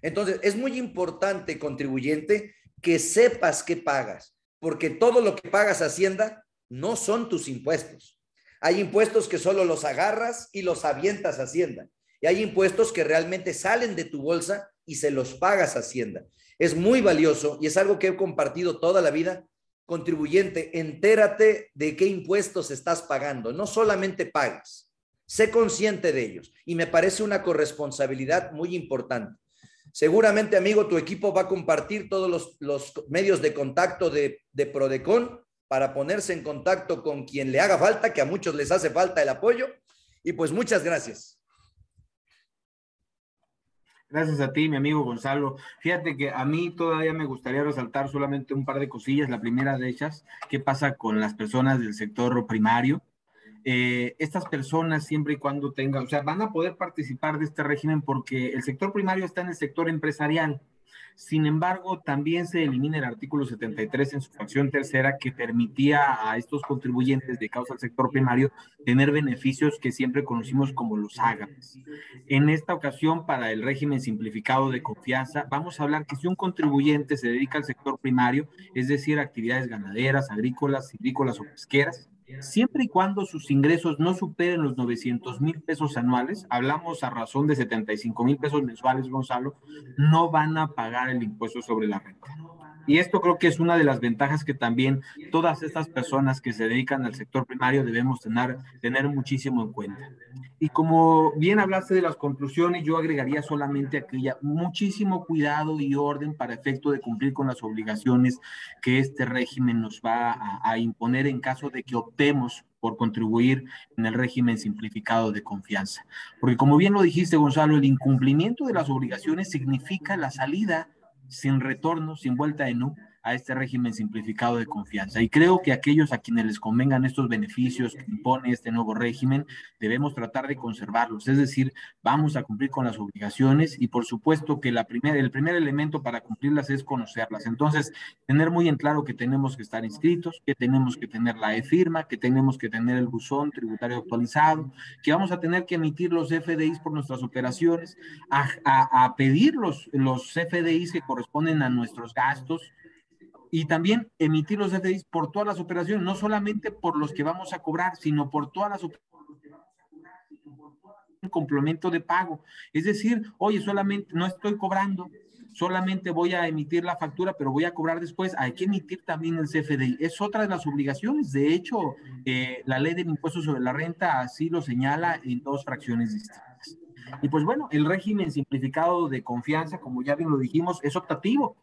Entonces, es muy importante, contribuyente, que sepas qué pagas, porque todo lo que pagas Hacienda no son tus impuestos. Hay impuestos que solo los agarras y los avientas a Hacienda. Y hay impuestos que realmente salen de tu bolsa y se los pagas a Hacienda. Es muy valioso y es algo que he compartido toda la vida. Contribuyente, entérate de qué impuestos estás pagando. No solamente pagas, Sé consciente de ellos y me parece una corresponsabilidad muy importante. Seguramente, amigo, tu equipo va a compartir todos los, medios de contacto de, de Prodecon para ponerse en contacto con quien le haga falta, que a muchos les hace falta el apoyo. Y pues muchas gracias. Gracias a ti, mi amigo Gonzalo. Fíjate que a mí todavía me gustaría resaltar solamente un par de cosillas. La primera de ellas, ¿qué pasa con las personas del sector primario? Eh, estas personas siempre y cuando tengan, o sea, van a poder participar de este régimen porque el sector primario está en el sector empresarial. Sin embargo, también se elimina el artículo 73 en su facción tercera que permitía a estos contribuyentes de causa al sector primario tener beneficios que siempre conocimos como los ágames. En esta ocasión, para el régimen simplificado de confianza, vamos a hablar que si un contribuyente se dedica al sector primario, es decir, actividades ganaderas, agrícolas, silvícolas o pesqueras, siempre y cuando sus ingresos no superen los 900 mil pesos anuales, hablamos a razón de 75 mil pesos mensuales, Gonzalo, no van a pagar el impuesto sobre la renta. Y esto creo que es una de las ventajas que también todas estas personas que se dedican al sector primario debemos tener, tener muchísimo en cuenta. Y como bien hablaste de las conclusiones, yo agregaría solamente aquella, muchísimo cuidado y orden para efecto de cumplir con las obligaciones que este régimen nos va a, a imponer en caso de que optemos por contribuir en el régimen simplificado de confianza. Porque como bien lo dijiste, Gonzalo, el incumplimiento de las obligaciones significa la salida sin retorno, sin vuelta de nu, a este régimen simplificado de confianza. Y creo que aquellos a quienes les convengan estos beneficios que impone este nuevo régimen, debemos tratar de conservarlos. Es decir, vamos a cumplir con las obligaciones y por supuesto que la primera, el primer elemento para cumplirlas es conocerlas. Entonces, tener muy en claro que tenemos que estar inscritos, que tenemos que tener la e-firma, que tenemos que tener el buzón tributario actualizado, que vamos a tener que emitir los FDIs por nuestras operaciones, a, a pedir los, los FDIs que corresponden a nuestros gastos, y también emitir los FDIs por todas las operaciones, no solamente por los que vamos a cobrar, sino por todas las operaciones complemento de pago. Es decir, oye, solamente no estoy cobrando, solamente voy a emitir la factura, pero voy a cobrar después. Hay que emitir también el CFDI. Es otra de las obligaciones. De hecho, eh, la ley del impuesto sobre la renta así lo señala en dos fracciones distintas. Y pues bueno, el régimen simplificado de confianza, como ya bien lo dijimos, es optativo.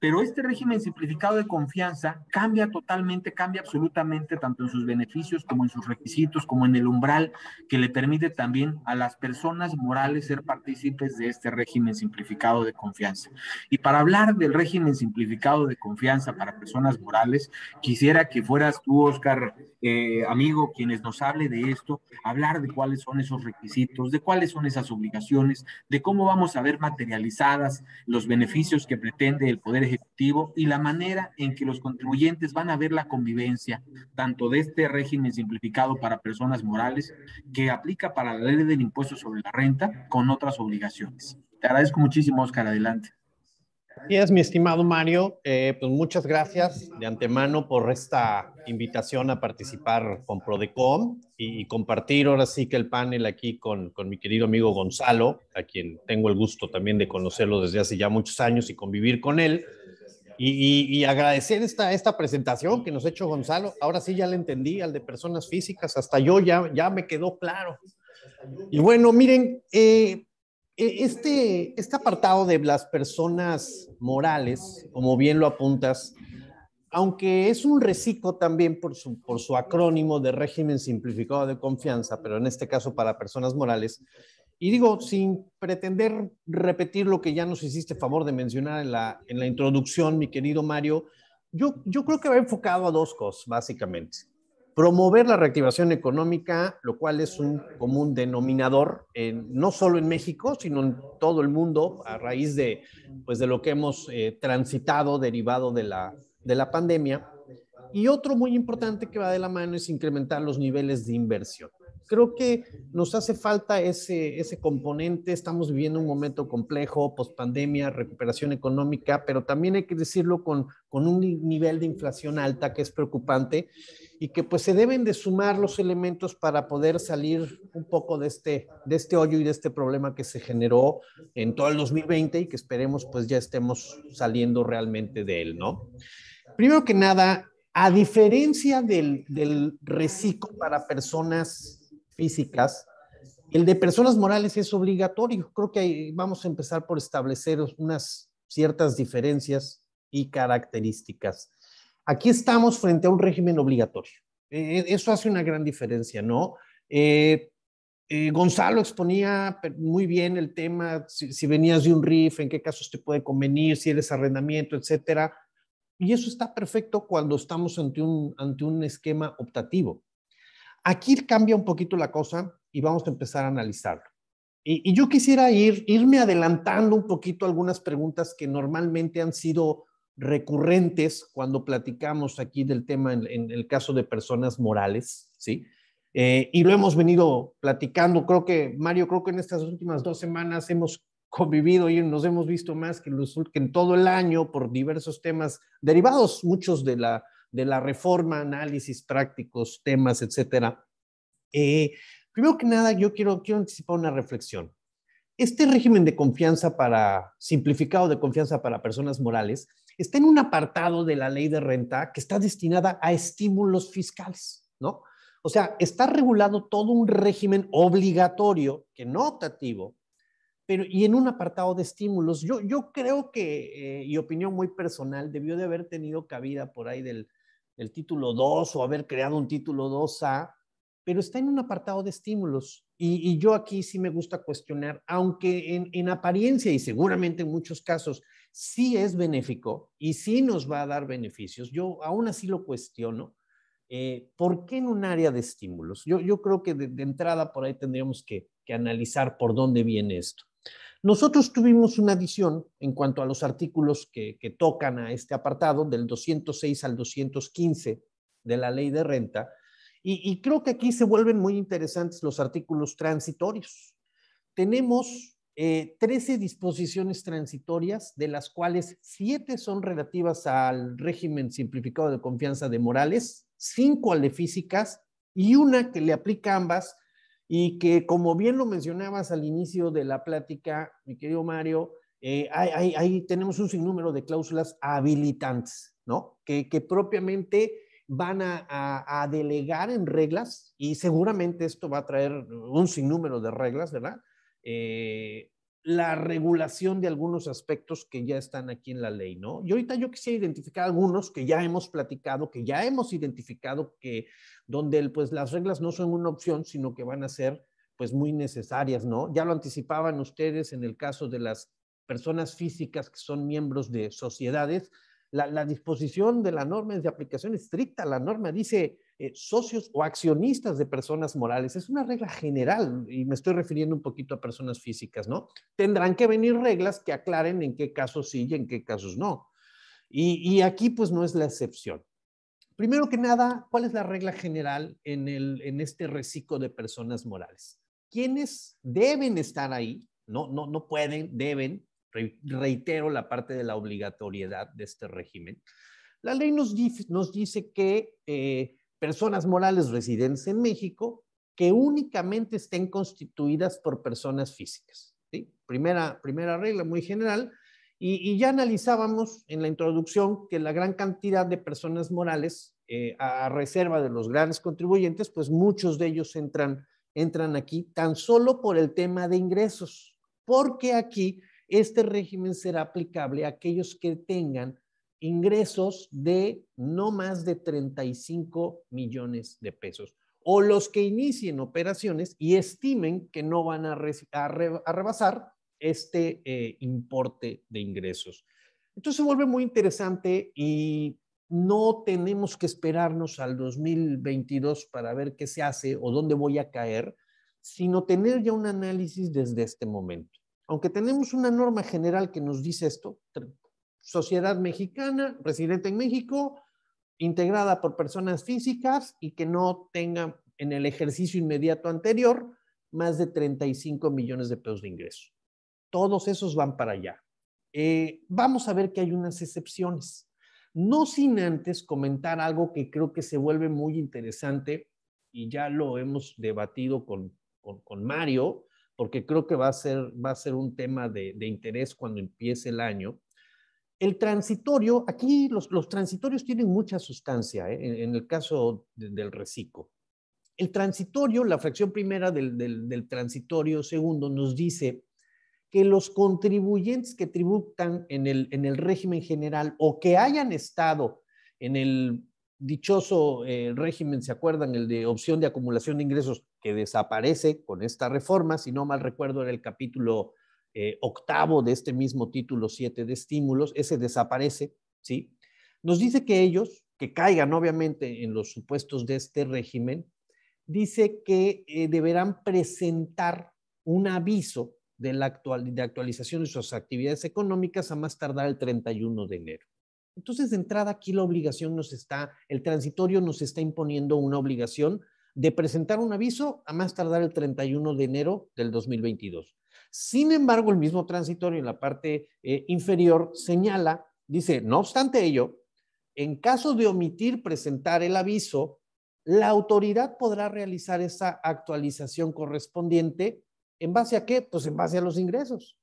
Pero este régimen simplificado de confianza cambia totalmente, cambia absolutamente tanto en sus beneficios como en sus requisitos, como en el umbral que le permite también a las personas morales ser partícipes de este régimen simplificado de confianza. Y para hablar del régimen simplificado de confianza para personas morales, quisiera que fueras tú, Oscar, eh, amigo, quienes nos hable de esto, hablar de cuáles son esos requisitos, de cuáles son esas obligaciones, de cómo vamos a ver materializadas los beneficios que pretende el Poder Ejecutivo y la manera en que los contribuyentes van a ver la convivencia tanto de este régimen simplificado para personas morales que aplica para la ley del impuesto sobre la renta con otras obligaciones. Te agradezco muchísimo, Oscar. Adelante. Y es mi estimado Mario, eh, pues muchas gracias de antemano por esta invitación a participar con Prodecom y, compartir ahora sí que el panel aquí con, con, mi querido amigo Gonzalo, a quien tengo el gusto también de conocerlo desde hace ya muchos años y convivir con él. Y, agradecer esta, esta presentación que nos ha hecho Gonzalo. Ahora sí ya le entendí al de personas físicas, hasta yo ya, ya me quedó claro. Y bueno, miren, eh, este, este apartado de las personas morales, como bien lo apuntas, aunque es un reciclo también por su, por su acrónimo de régimen simplificado de confianza, pero en este caso para personas morales, y digo, sin pretender repetir lo que ya nos hiciste favor de mencionar en la, en la introducción, mi querido Mario, yo, yo creo que va enfocado a dos cosas, básicamente. Promover la reactivación económica, lo cual es un común denominador, en, no solo en México, sino en todo el mundo, a raíz de, pues, de lo que hemos eh, transitado derivado de la, de la pandemia. Y otro muy importante que va de la mano es incrementar los niveles de inversión creo que nos hace falta ese, ese componente. Estamos viviendo un momento complejo, post-pandemia, recuperación económica, pero también hay que decirlo con, con un nivel de inflación alta que es preocupante y que pues se deben de sumar los elementos para poder salir un poco de este, de este hoyo y de este problema que se generó en todo el 2020 y que esperemos pues ya estemos saliendo realmente de él, ¿no? Primero que nada, a diferencia del, del reciclo para personas físicas. El de personas morales es obligatorio. Creo que vamos a empezar por establecer unas ciertas diferencias y características. Aquí estamos frente a un régimen obligatorio. Eh, eso hace una gran diferencia, ¿no? Eh, eh, Gonzalo exponía muy bien el tema, si, venías de un RIF, en qué casos te puede convenir, si eres arrendamiento, etcétera. Y eso está perfecto cuando estamos ante un, ante un esquema optativo. Aquí cambia un poquito la cosa y vamos a empezar a analizarlo. Y, yo quisiera ir, irme adelantando un poquito algunas preguntas que normalmente han sido recurrentes cuando platicamos aquí del tema en, el caso de personas morales, ¿sí? Eh, y lo hemos venido platicando, creo que, Mario, creo que en estas últimas dos semanas hemos convivido y nos hemos visto más que, los, que en todo el año por diversos temas derivados, muchos de la, de la reforma, análisis prácticos, temas, etcétera. Eh, primero que nada, yo quiero, quiero anticipar una reflexión. Este régimen de confianza para, simplificado de confianza para personas morales, está en un apartado de la ley de renta que está destinada a estímulos fiscales, ¿no? O sea, está regulado todo un régimen obligatorio, que no optativo, pero y en un apartado de estímulos. Yo, yo creo que, eh, y opinión muy personal, debió de haber tenido cabida por ahí del el título 2 o haber creado un título 2A, pero está en un apartado de estímulos. Y, yo aquí sí me gusta cuestionar, aunque en, en, apariencia y seguramente en muchos casos sí es benéfico y sí nos va a dar beneficios, yo aún así lo cuestiono. Eh, ¿Por qué en un área de estímulos? Yo, creo que de, entrada por ahí tendríamos que, que analizar por dónde viene esto. Nosotros tuvimos una adición en cuanto a los artículos que, tocan a este apartado, del 206 al 215 de la ley de renta, y, creo que aquí se vuelven muy interesantes los artículos transitorios. Tenemos 13 eh, disposiciones transitorias, de las cuales 7 son relativas al régimen simplificado de confianza de Morales, 5 al de físicas y una que le aplica ambas y que, como bien lo mencionabas al inicio de la plática, mi querido Mario, eh, ahí tenemos un sinnúmero de cláusulas habilitantes, ¿no? Que, que propiamente van a, a, delegar en reglas y seguramente esto va a traer un sinnúmero de reglas, ¿verdad? Eh, la regulación de algunos aspectos que ya están aquí en la ley, ¿no? Y ahorita yo quisiera identificar algunos que ya hemos platicado, que ya hemos identificado que donde pues las reglas no son una opción, sino que van a ser pues muy necesarias, ¿no? Ya lo anticipaban ustedes en el caso de las personas físicas que son miembros de sociedades, la, disposición de la norma es de aplicación estricta. La norma dice eh, socios o accionistas de personas morales. Es una regla general y me estoy refiriendo un poquito a personas físicas, ¿no? Tendrán que venir reglas que aclaren en qué casos sí y en qué casos no. Y, aquí pues no es la excepción. Primero que nada, ¿cuál es la regla general en, el, en este reciclo de personas morales? ¿Quiénes deben estar ahí? No, no, no pueden, deben reitero la parte de la obligatoriedad de este régimen. La ley nos, dice, que eh, personas morales residentes en México que únicamente estén constituidas por personas físicas. Primera, primera regla muy general. Y, ya analizábamos en la introducción que la gran cantidad de personas morales, eh, a, reserva de los grandes contribuyentes, pues muchos de ellos entran aquí tan solo por el tema de ingresos, porque aquí este régimen será aplicable a aquellos que tengan ingresos de no más de 35 millones de pesos o los que inicien operaciones y estimen que no van a, rebasar este eh, importe de ingresos. Entonces se vuelve muy interesante y no tenemos que esperarnos al 2022 para ver qué se hace o dónde voy a caer, sino tener ya un análisis desde este momento aunque tenemos una norma general que nos dice esto, sociedad mexicana, residente en México, integrada por personas físicas y que no tenga en el ejercicio inmediato anterior más de 35 millones de pesos de ingreso. Todos esos van para allá. Eh, vamos a ver que hay unas excepciones. No sin antes comentar algo que creo que se vuelve muy interesante y ya lo hemos debatido con, con Mario, porque creo que va a ser, va a ser un tema de, interés cuando empiece el año. El transitorio, aquí los, los transitorios tienen mucha sustancia, ¿eh? en, el caso del reciclo. El transitorio, la fracción primera del, del, transitorio segundo nos dice que los contribuyentes que tributan en el, en el régimen general o que hayan estado en el dichoso eh, régimen, ¿se acuerdan? El de opción de acumulación de ingresos que desaparece con esta reforma, si no mal recuerdo era el capítulo eh, octavo de este mismo título 7 de estímulos, ese desaparece, ¿sí? Nos dice que ellos, que caigan obviamente en los supuestos de este régimen, dice que eh, deberán presentar un aviso de la actual, de actualización de sus actividades económicas a más tardar el 31 de enero. Entonces, de entrada, aquí la obligación nos está, el transitorio nos está imponiendo una obligación de presentar un aviso a más tardar el 31 de enero del 2022. Sin embargo, el mismo transitorio en la parte eh, inferior señala, dice, no obstante ello, en caso de omitir presentar el aviso, la autoridad podrá realizar esa actualización correspondiente en base a qué? Pues en base a los ingresos.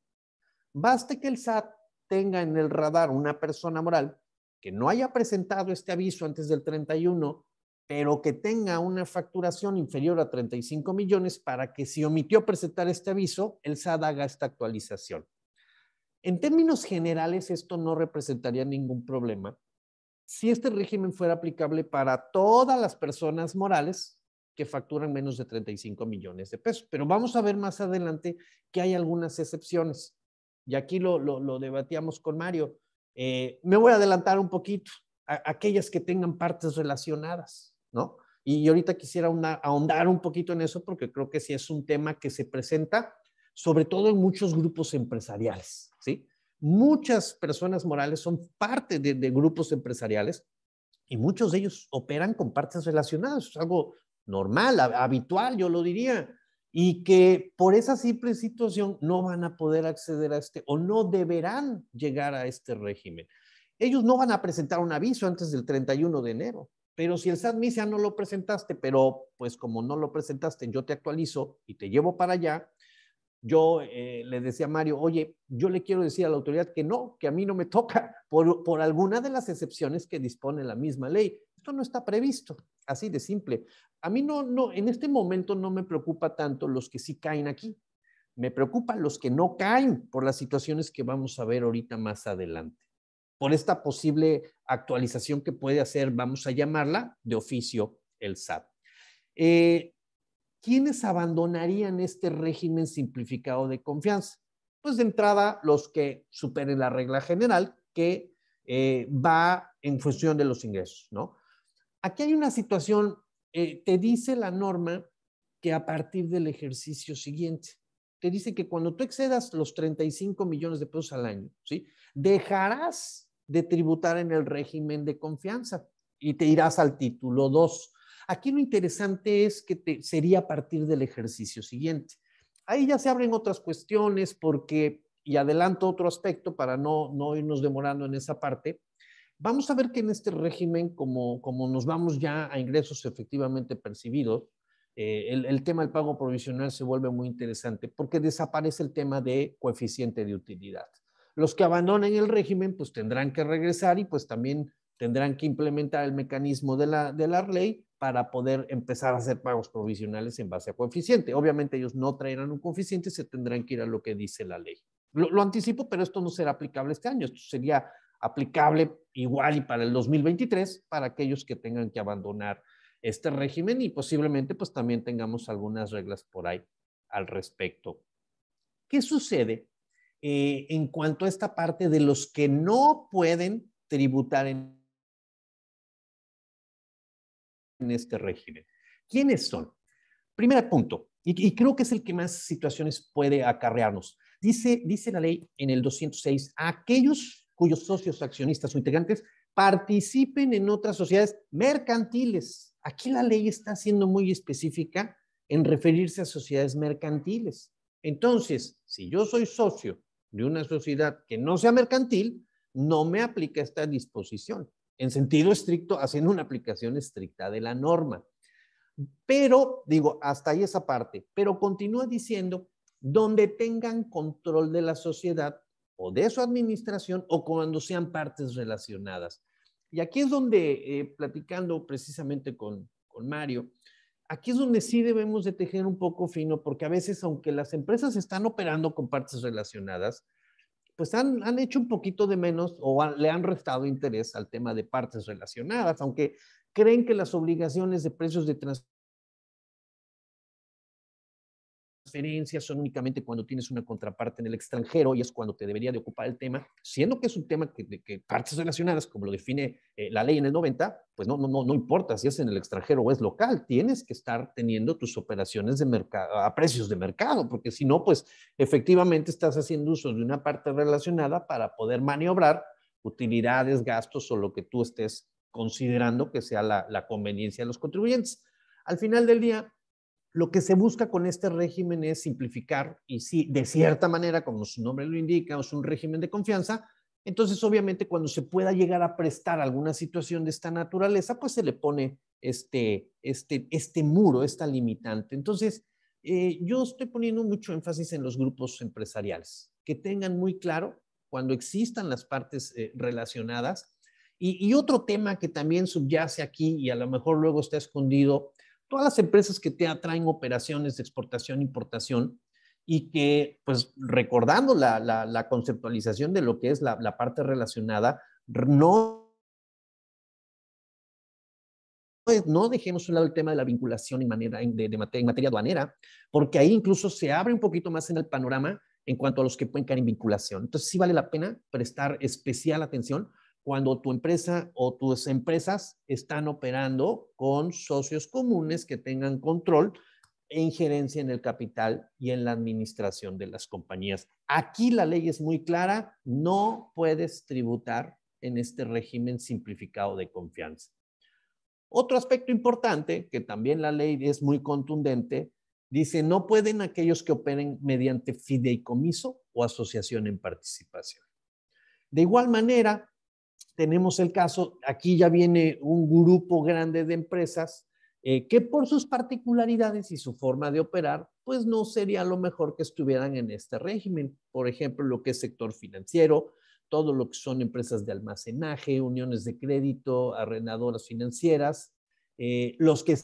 Baste que el SAT tenga en el radar una persona moral que no haya presentado este aviso antes del 31, pero que tenga una facturación inferior a 35 millones para que si omitió presentar este aviso, el SAT haga esta actualización. En términos generales, esto no representaría ningún problema si este régimen fuera aplicable para todas las personas morales que facturan menos de 35 millones de pesos. Pero vamos a ver más adelante que hay algunas excepciones. Y aquí lo, lo debatíamos con Mario. Eh, me voy a adelantar un poquito a, aquellas que tengan partes relacionadas, ¿no? Y ahorita quisiera ahondar un poquito en eso porque creo que sí es un tema que se presenta sobre todo en muchos grupos empresariales, ¿sí? Muchas personas morales son parte de, de grupos empresariales y muchos de ellos operan con partes relacionadas, es algo normal, habitual, yo lo diría y que por esa simple situación no van a poder acceder a este o no deberán llegar a este régimen. Ellos no van a presentar un aviso antes del 31 de enero. Pero si el SAT me dice, ah, no lo presentaste, pero pues como no lo presentaste, yo te actualizo y te llevo para allá, yo eh, le decía a Mario, oye, yo le quiero decir a la autoridad que no, que a mí no me toca por, por alguna de las excepciones que dispone la misma ley. Esto no está previsto, así de simple. A mí no, no, en este momento no me preocupa tanto los que sí caen aquí. Me preocupan los que no caen por las situaciones que vamos a ver ahorita más adelante. Por esta posible actualización que puede hacer, vamos a llamarla, de oficio el SAT. Eh, ¿Quiénes abandonarían este régimen simplificado de confianza? Pues de entrada, los que superen la regla general, que eh, va en función de los ingresos, ¿no? Aquí hay una situación, eh, te dice la norma que a partir del ejercicio siguiente, te dice que cuando tú excedas los 35 millones de pesos al año, ¿sí? Dejarás de tributar en el régimen de confianza y te irás al título 2. Aquí lo interesante es que sería a partir del ejercicio siguiente. Ahí ya se abren otras cuestiones porque, y adelanto otro aspecto para no, no irnos demorando en esa parte, vamos a ver que en este régimen, como, como nos vamos ya a ingresos efectivamente percibidos, eh, el, tema del pago provisional se vuelve muy interesante porque desaparece el tema de coeficiente de utilidad. Los que abandonen el régimen pues tendrán que regresar y pues también tendrán que implementar el mecanismo de la, de la ley para poder empezar a hacer pagos provisionales en base a coeficiente. Obviamente ellos no traerán un coeficiente, se tendrán que ir a lo que dice la ley. Lo, lo anticipo, pero esto no será aplicable este año, esto sería aplicable igual y para el 2023 para aquellos que tengan que abandonar este régimen y posiblemente pues también tengamos algunas reglas por ahí al respecto. ¿Qué sucede eh, en cuanto a esta parte de los que no pueden tributar en, este régimen? ¿Quiénes son? Primer punto, y, creo que es el que más situaciones puede acarrearnos. Dice, dice la ley en el 206, aquellos cuyos socios, accionistas o integrantes participen en otras sociedades mercantiles Aquí la ley está siendo muy específica en referirse a sociedades mercantiles. Entonces, si yo soy socio de una sociedad que no sea mercantil, no me aplica esta disposición. En sentido estricto, haciendo una aplicación estricta de la norma. Pero, digo, hasta ahí esa parte, pero continúa diciendo, donde tengan control de la sociedad o de su administración o cuando sean partes relacionadas. Y aquí es donde, eh, platicando precisamente con, con Mario, aquí es donde sí debemos de tejer un poco fino, porque a veces, aunque las empresas están operando con partes relacionadas, pues han, han hecho un poquito de menos o le han restado interés al tema de partes relacionadas, aunque creen que las obligaciones de precios de transporte transferencias son únicamente cuando tienes una contraparte en el extranjero y es cuando te debería de ocupar el tema, siendo que es un tema que, de partes relacionadas, como lo define eh, la ley en el 90, pues no, no, no, no importa si es en el extranjero o es local, tienes que estar teniendo tus operaciones de mercado a precios de mercado, porque si no, pues efectivamente estás haciendo uso de una parte relacionada para poder maniobrar utilidades, gastos o lo que tú estés considerando que sea la conveniencia de los contribuyentes. Al final del día, lo que se busca con este régimen es simplificar y sí, de cierta manera, como su nombre lo indica, es un régimen de confianza. Entonces, obviamente, cuando se pueda llegar a prestar alguna situación de esta naturaleza, pues se le pone este, este, este muro, esta limitante. Entonces, eh, yo estoy poniendo mucho énfasis en los grupos empresariales, que tengan muy claro cuando existan las partes eh, relacionadas. Y, y, otro tema que también subyace aquí y a lo mejor luego está escondido todas las empresas que te atraen operaciones de exportación, importación, y que, pues, recordando la, la, conceptualización de lo que es la, la parte relacionada, no, no dejemos un lado el tema de la vinculación en, manera, de, de, en materia aduanera, porque ahí incluso se abre un poquito más en el panorama en cuanto a los que pueden caer en vinculación. Entonces, sí vale la pena prestar especial atención cuando tu empresa o tus empresas están operando con socios comunes que tengan control e injerencia en el capital y en la administración de las compañías. Aquí la ley es muy clara, no puedes tributar en este régimen simplificado de confianza. Otro aspecto importante, que también la ley es muy contundente, dice, no pueden aquellos que operen mediante fideicomiso o asociación en participación. De igual manera, tenemos el caso, aquí ya viene un grupo grande de empresas eh, que por sus particularidades y su forma de operar, pues no sería lo mejor que estuvieran en este régimen. Por ejemplo, lo que es sector financiero, todo lo que son empresas de almacenaje, uniones de crédito, arrendadoras financieras, eh, los que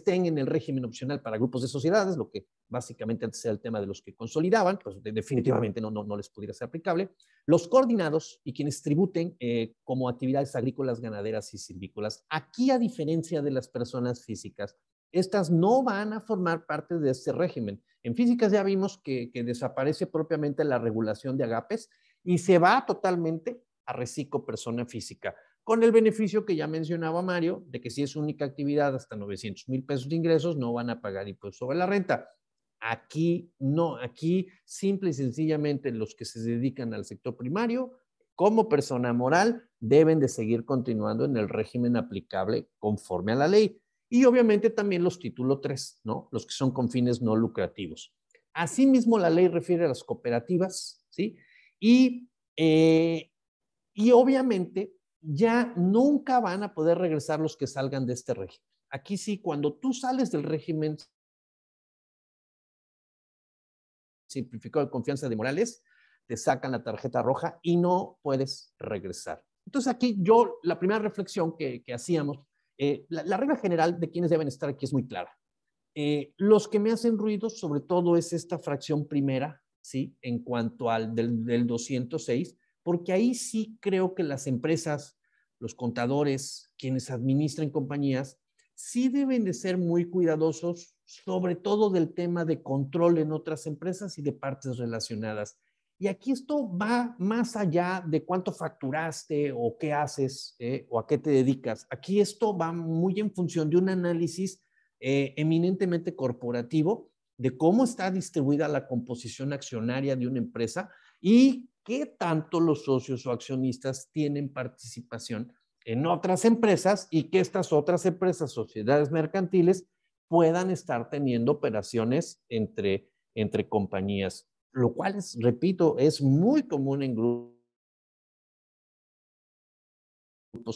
estén en el régimen opcional para grupos de sociedades, lo que básicamente antes era el tema de los que consolidaban, pues definitivamente no, no, no les pudiera ser aplicable. Los coordinados y quienes tributen eh, como actividades agrícolas, ganaderas y silvícolas. Aquí, a diferencia de las personas físicas, estas no van a formar parte de este régimen. En físicas ya vimos que, que desaparece propiamente la regulación de agapes y se va totalmente a reciclo persona física con el beneficio que ya mencionaba Mario, de que si es única actividad hasta 900 mil pesos de ingresos, no van a pagar impuestos sobre la renta. Aquí no, aquí simple y sencillamente los que se dedican al sector primario, como persona moral, deben de seguir continuando en el régimen aplicable conforme a la ley. Y obviamente también los títulos 3, ¿no? Los que son con fines no lucrativos. Asimismo, la ley refiere a las cooperativas, ¿sí? Y, eh, y obviamente ya nunca van a poder regresar los que salgan de este régimen. Aquí sí, cuando tú sales del régimen simplificado de confianza de Morales, te sacan la tarjeta roja y no puedes regresar. Entonces aquí yo, la primera reflexión que, hacíamos, eh, la, regla general de quienes deben estar aquí es muy clara. Eh, los que me hacen ruido, sobre todo, es esta fracción primera, ¿sí? En cuanto al del, del 206, porque ahí sí creo que las empresas, los contadores, quienes administran compañías, sí deben de ser muy cuidadosos, sobre todo del tema de control en otras empresas y de partes relacionadas. Y aquí esto va más allá de cuánto facturaste o qué haces eh, o a qué te dedicas. Aquí esto va muy en función de un análisis eh, eminentemente corporativo de cómo está distribuida la composición accionaria de una empresa y qué tanto los socios o accionistas tienen participación en otras empresas y que estas otras empresas, sociedades mercantiles, puedan estar teniendo operaciones entre, entre compañías, lo cual, es, repito, es muy común en grupos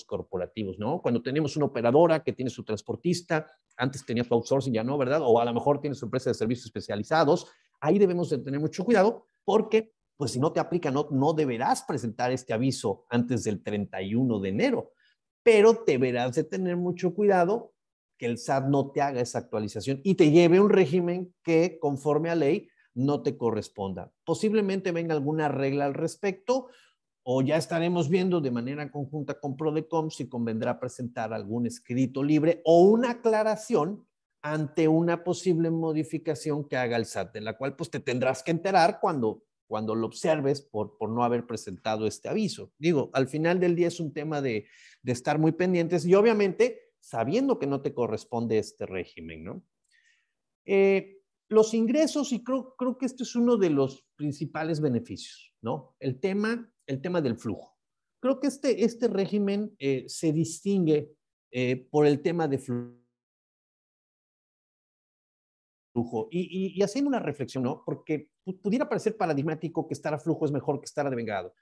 corporativos, ¿no? Cuando tenemos una operadora que tiene su transportista, antes tenía su outsourcing, ya no, ¿verdad? O a lo mejor tiene su empresa de servicios especializados, ahí debemos de tener mucho cuidado porque pues si no te aplica, no, no deberás presentar este aviso antes del 31 de enero, pero deberás de tener mucho cuidado que el SAT no te haga esa actualización y te lleve un régimen que conforme a ley no te corresponda. Posiblemente venga alguna regla al respecto o ya estaremos viendo de manera conjunta con Prodecom si convendrá presentar algún escrito libre o una aclaración ante una posible modificación que haga el SAT, de la cual pues te tendrás que enterar cuando cuando lo observes por, por no haber presentado este aviso. Digo, al final del día es un tema de, de estar muy pendientes y obviamente sabiendo que no te corresponde este régimen, ¿no? Eh, los ingresos, y creo, creo que este es uno de los principales beneficios, ¿no? El tema, el tema del flujo. Creo que este, este régimen eh, se distingue eh, por el tema de flujo. Y, y, haciendo una reflexión, ¿no? Porque pudiera parecer paradigmático que estar a flujo es mejor que estar a devengado.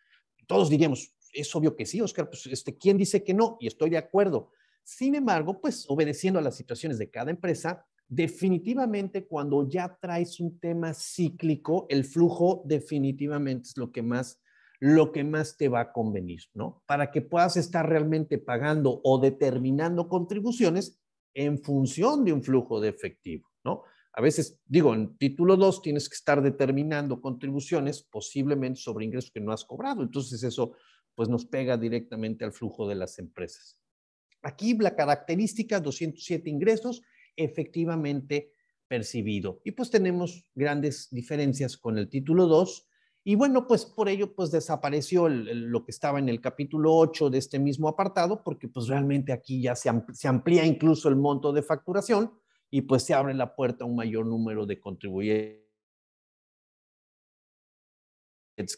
Todos diríamos, es obvio que sí, Oscar, pues este, ¿quién dice que no? Y estoy de acuerdo. Sin embargo, pues obedeciendo a las situaciones de cada empresa, definitivamente cuando ya traes un tema cíclico, el flujo definitivamente es lo que más lo que más te va a convenir, ¿no? Para que puedas estar realmente pagando o determinando contribuciones en función de un flujo de efectivo, ¿no? A veces, digo, en título 2 tienes que estar determinando contribuciones posiblemente sobre ingresos que no has cobrado. Entonces eso pues nos pega directamente al flujo de las empresas. Aquí la característica 207 ingresos efectivamente percibido. Y pues tenemos grandes diferencias con el título 2. Y bueno, pues por ello pues desapareció lo que estaba en el capítulo 8 de este mismo apartado, porque pues realmente aquí ya se, se amplía incluso el monto de facturación y pues se abre la puerta a un mayor número de contribuyentes.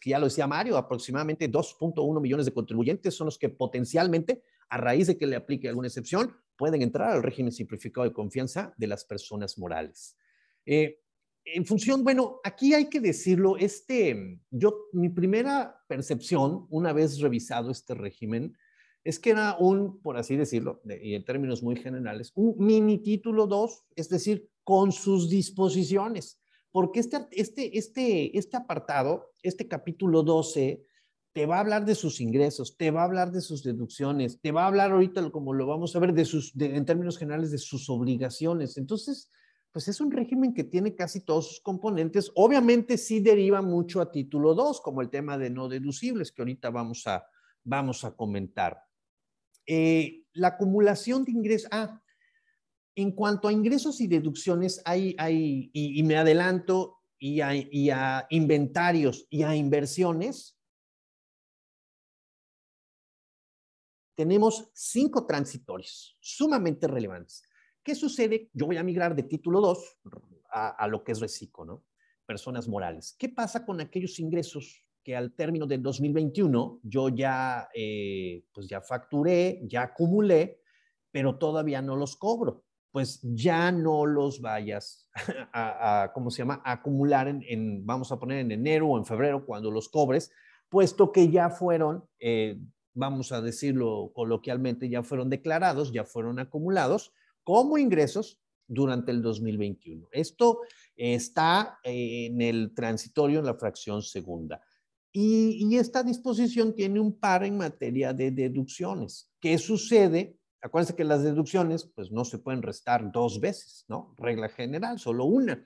Que ya lo decía Mario, aproximadamente 2.1 millones de contribuyentes son los que potencialmente, a raíz de que le aplique alguna excepción, pueden entrar al régimen simplificado de confianza de las personas morales. Eh, en función, bueno, aquí hay que decirlo, este, yo, mi primera percepción, una vez revisado este régimen, es que era un, por así decirlo, y en términos muy generales, un mini título 2, es decir, con sus disposiciones, porque este, este, este, este apartado, este capítulo 12, te va a hablar de sus ingresos, te va a hablar de sus deducciones, te va a hablar ahorita, como lo vamos a ver, de sus, en términos generales, de sus obligaciones. Entonces, pues es un régimen que tiene casi todos sus componentes. Obviamente sí deriva mucho a título 2, como el tema de no deducibles, que ahorita vamos a, vamos a comentar. Eh, la acumulación de ingresos, ah, en cuanto a ingresos y deducciones, hay, y, me adelanto, y a inventarios y a inversiones, tenemos cinco transitorios sumamente relevantes. ¿Qué sucede? Yo voy a migrar de título 2 a, lo que es reciclo, ¿no? Personas morales. ¿Qué pasa con aquellos ingresos que al término del 2021 yo ya, eh, pues ya facturé, ya acumulé, pero todavía no los cobro? Pues ya no los vayas a, ¿cómo se llama? Acumular en, vamos a poner en enero o en febrero cuando los cobres, puesto que ya fueron, eh, vamos a decirlo coloquialmente, ya fueron declarados, ya fueron acumulados como ingresos durante el 2021. Esto está en el transitorio en la fracción segunda. Y, esta disposición tiene un par en materia de deducciones. ¿Qué sucede? Acuérdense que las deducciones pues no se pueden restar dos veces, ¿no? Regla general, solo una.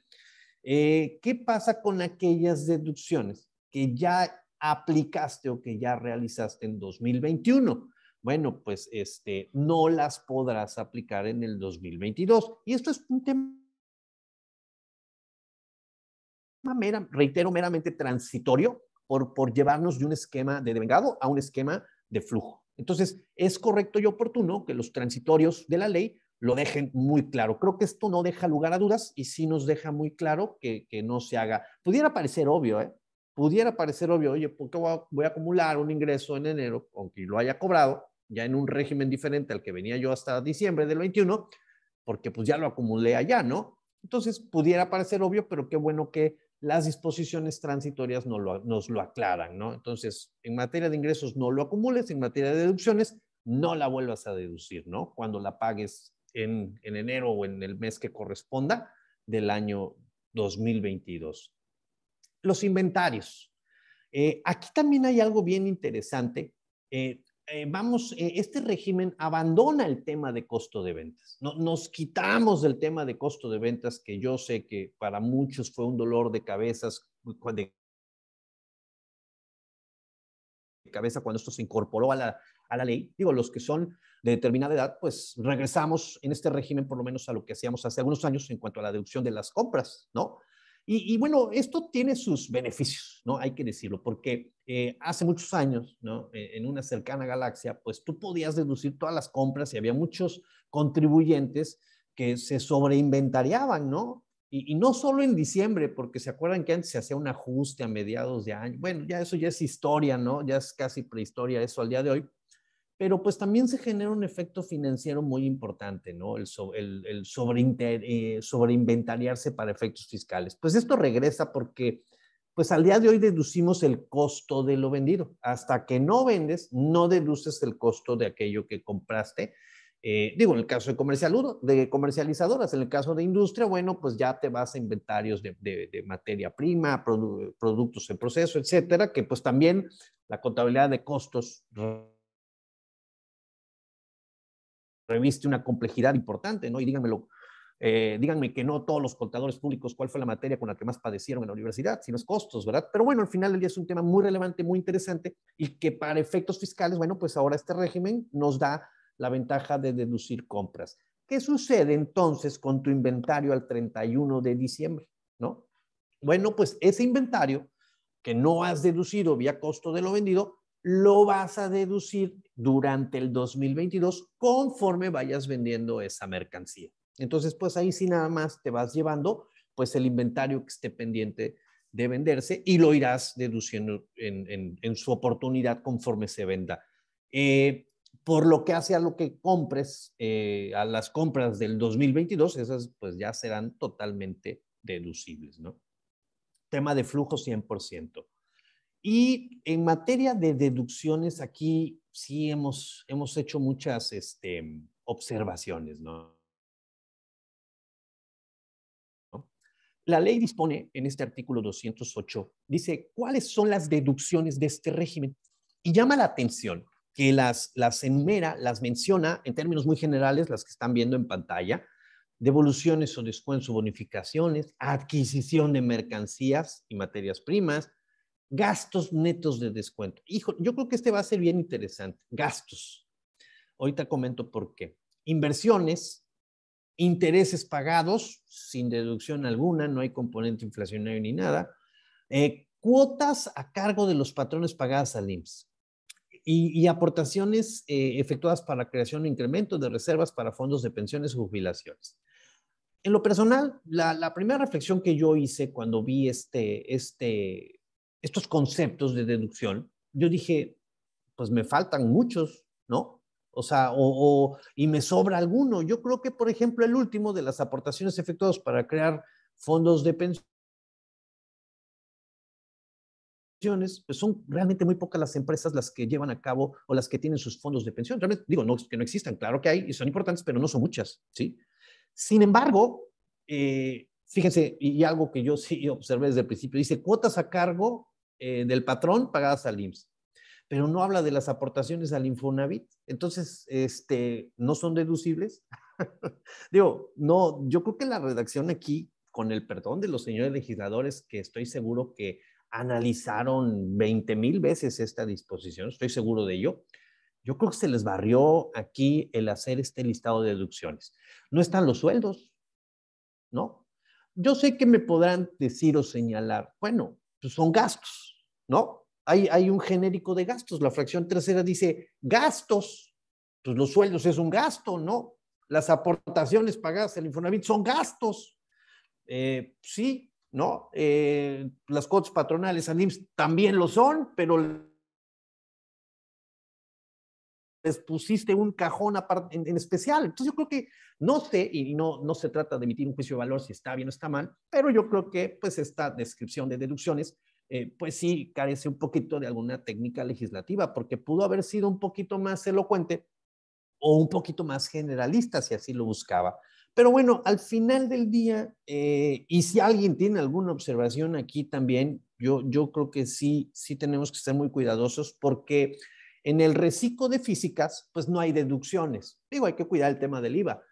Eh, ¿Qué pasa con aquellas deducciones que ya aplicaste o que ya realizaste en 2021? bueno, pues este, no las podrás aplicar en el 2022. Y esto es un tema, reitero, meramente transitorio por, por llevarnos de un esquema de devengado a un esquema de flujo. Entonces, es correcto y oportuno que los transitorios de la ley lo dejen muy claro. Creo que esto no deja lugar a dudas y sí nos deja muy claro que, que no se haga. Pudiera parecer obvio, ¿eh? Pudiera parecer obvio, oye, ¿por qué voy a acumular un ingreso en enero, aunque lo haya cobrado? ya en un régimen diferente al que venía yo hasta diciembre del 21, porque pues ya lo acumulé allá, ¿no? Entonces, pudiera parecer obvio, pero qué bueno que las disposiciones transitorias nos lo, nos lo aclaran, ¿no? Entonces, en materia de ingresos no lo acumules, en materia de deducciones no la vuelvas a deducir, ¿no? Cuando la pagues en, en enero o en el mes que corresponda del año 2022. Los inventarios. Eh, aquí también hay algo bien interesante. Eh, eh, vamos, eh, este régimen abandona el tema de costo de ventas. No, nos quitamos del tema de costo de ventas, que yo sé que para muchos fue un dolor de cabezas, de cabeza cuando esto se incorporó a la, a la ley. Digo, los que son de determinada edad, pues regresamos en este régimen por lo menos a lo que hacíamos hace algunos años en cuanto a la deducción de las compras, ¿no? Y, bueno, esto tiene sus beneficios, ¿no? Hay que decirlo, porque eh, hace muchos años, ¿no? Eh, en una cercana galaxia, pues tú podías deducir todas las compras y había muchos contribuyentes que se sobreinventariaban, ¿no? Y, y, no solo en diciembre, porque se acuerdan que antes se hacía un ajuste a mediados de año. Bueno, ya eso ya es historia, ¿no? Ya es casi prehistoria eso al día de hoy pero pues también se genera un efecto financiero muy importante, ¿no? El, el, el eh, sobreinventariarse para efectos fiscales. Pues esto regresa porque, pues al día de hoy deducimos el costo de lo vendido. Hasta que no vendes, no deduces el costo de aquello que compraste. Eh, digo, en el caso de, comercial, de comercializadoras, en el caso de industria, bueno, pues ya te vas a inventarios de, materia prima, productos en proceso, etcétera, que pues también la contabilidad de costos reviste una complejidad importante, ¿no? Y díganmelo, eh, díganme que no todos los contadores públicos, cuál fue la materia con la que más padecieron en la universidad, si no es costos, ¿verdad? Pero bueno, al final del día es un tema muy relevante, muy interesante y que para efectos fiscales, bueno, pues ahora este régimen nos da la ventaja de deducir compras. ¿Qué sucede entonces con tu inventario al 31 de diciembre, no? Bueno, pues ese inventario que no has deducido vía costo de lo vendido, lo vas a deducir durante el 2022 conforme vayas vendiendo esa mercancía. Entonces, pues ahí sí nada más te vas llevando pues el inventario que esté pendiente de venderse y lo irás deduciendo en, su oportunidad conforme se venda. Eh, por lo que hace a lo que compres, eh, a las compras del 2022, esas pues ya serán totalmente deducibles, ¿no? Tema de flujo 100%. Y en materia de deducciones, aquí sí hemos, hemos hecho muchas este, observaciones, ¿no? La ley dispone en este artículo 208, dice cuáles son las deducciones de este régimen. Y llama la atención que las, las enumera, las menciona en términos muy generales, las que están viendo en pantalla, devoluciones o descuentos o bonificaciones, adquisición de mercancías y materias primas, gastos netos de descuento. Hijo, yo creo que este va a ser bien interesante. Gastos. Ahorita comento por qué. Inversiones, intereses pagados sin deducción alguna, no hay componente inflacionario ni nada. Eh, cuotas a cargo de los patrones pagadas al IMSS. Y, aportaciones eh, efectuadas para creación e incremento de reservas para fondos de pensiones o jubilaciones. En lo personal, la, la, primera reflexión que yo hice cuando vi este, este, estos conceptos de deducción, yo dije, pues me faltan muchos, ¿no? O sea, y me sobra alguno. Yo creo que, por ejemplo, el último de las aportaciones efectuadas para crear fondos de pensiones, pues son realmente muy pocas las empresas las que llevan a cabo o las que tienen sus fondos de pensión. Realmente, digo, no que no existan, claro que hay y son importantes, pero no son muchas, ¿sí? Sin embargo, eh, fíjense, y, algo que yo sí observé desde el principio, dice cuotas a cargo eh, del patrón pagadas al IMSS pero no habla de las aportaciones al Infonavit. Entonces, este, no son deducibles. Digo, no, yo creo que la redacción aquí, con el perdón de los señores legisladores, que estoy seguro que analizaron 20 mil veces esta disposición, estoy seguro de ello, yo creo que se les barrió aquí el hacer este listado de deducciones. No están los sueldos, ¿no? Yo sé que me podrán decir o señalar, bueno, pues son gastos, ¿no? hay, un genérico de gastos. La fracción tercera dice gastos. Pues los sueldos es un gasto, ¿no? Las aportaciones pagadas al Infonavit son gastos. Eh, sí, ¿no? Eh, las cuotas patronales al también lo son, pero les pusiste un cajón en, en, especial. Entonces yo creo que no sé, y no, no se trata de emitir un juicio de valor si está bien o está mal, pero yo creo que pues esta descripción de deducciones eh, pues sí carece un poquito de alguna técnica legislativa, porque pudo haber sido un poquito más elocuente o un poquito más generalista si así lo buscaba. Pero bueno, al final del día, eh, y si alguien tiene alguna observación aquí también, yo, yo creo que sí, sí tenemos que ser muy cuidadosos porque en el reciclo de físicas, pues no hay deducciones. Digo, hay que cuidar el tema del IVA.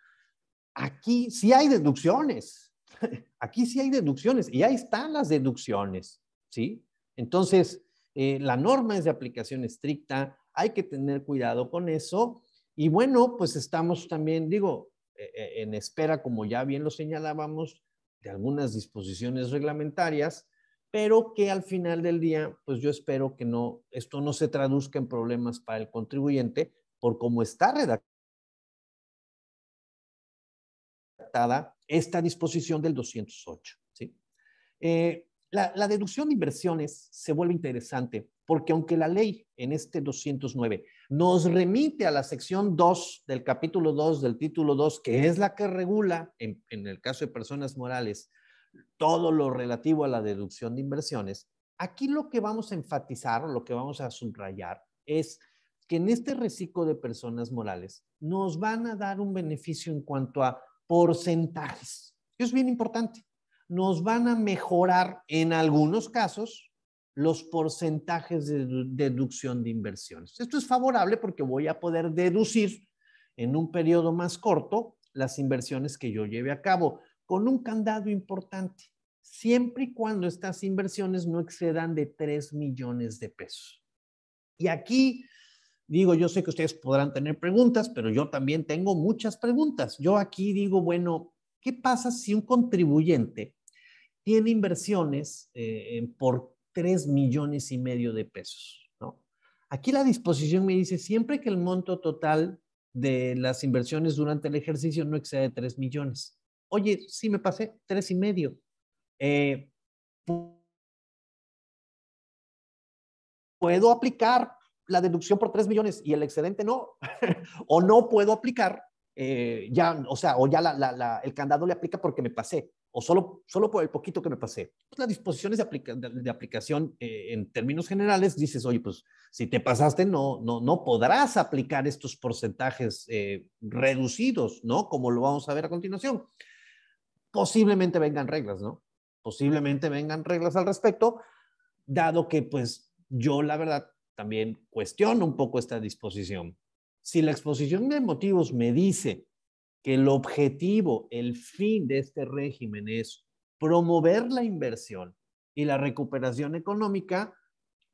Aquí sí hay deducciones. Aquí sí hay deducciones y ahí están las deducciones. ¿sí? Entonces, eh, la norma es de aplicación estricta, hay que tener cuidado con eso. Y bueno, pues estamos también, digo, eh, eh, en espera, como ya bien lo señalábamos, de algunas disposiciones reglamentarias, pero que al final del día, pues yo espero que no, esto no se traduzca en problemas para el contribuyente por cómo está redactada esta disposición del 208. ¿sí? La, deducción de inversiones se vuelve interesante porque aunque la ley en este 209 nos remite a la sección 2 del capítulo 2 del título 2, que es la que regula, en el caso de personas morales, todo lo relativo a la deducción de inversiones, aquí lo que vamos a enfatizar lo que vamos a subrayar es que en este reciclo de personas morales nos van a dar un beneficio en cuanto a porcentajes. Es bien importante nos van a mejorar en algunos casos los porcentajes de deducción de inversiones. Esto es favorable porque voy a poder deducir en un periodo más corto las inversiones que yo lleve a cabo, con un candado importante, siempre y cuando estas inversiones no excedan de 3 millones de pesos. Y aquí digo, yo sé que ustedes podrán tener preguntas, pero yo también tengo muchas preguntas. Yo aquí digo, bueno, ¿qué pasa si un contribuyente tiene inversiones eh, por 3 millones y medio de pesos. ¿no? Aquí la disposición me dice, siempre que el monto total de las inversiones durante el ejercicio no excede 3 millones. Oye, sí me pasé, 3 y medio. Eh, ¿Puedo aplicar la deducción por 3 millones y el excedente no? ¿O no puedo aplicar? Eh, ya, o sea, o ya la, el candado le aplica porque me pasé o solo, solo por el poquito que me pasé. Pues las disposiciones de, de, aplicación eh, en términos generales dices, oye, pues si te pasaste no, no, no podrás aplicar estos porcentajes eh, reducidos, ¿no? Como lo vamos a ver a continuación. Posiblemente vengan reglas, ¿no? Posiblemente vengan reglas al respecto, dado que pues yo la verdad también cuestiono un poco esta disposición. Si la exposición de motivos me dice que el objetivo, el fin de este régimen es promover la inversión y la recuperación económica,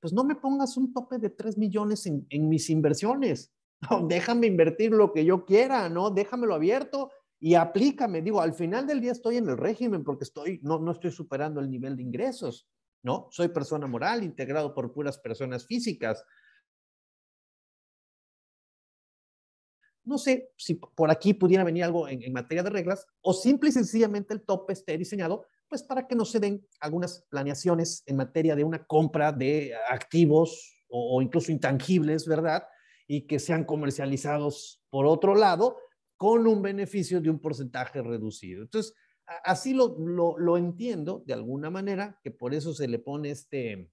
pues no me pongas un tope de 3 millones en, mis inversiones. déjame invertir lo que yo quiera, ¿no? Déjamelo abierto y aplícame. Digo, al final del día estoy en el régimen porque estoy, no, no estoy superando el nivel de ingresos, ¿no? Soy persona moral integrado por puras personas físicas. No sé si por aquí pudiera venir algo en, materia de reglas o simple y sencillamente el tope esté diseñado pues para que no se den algunas planeaciones en materia de una compra de activos o, incluso intangibles, ¿verdad? Y que sean comercializados por otro lado con un beneficio de un porcentaje reducido. Entonces, así lo, lo, entiendo de alguna manera, que por eso se le pone este,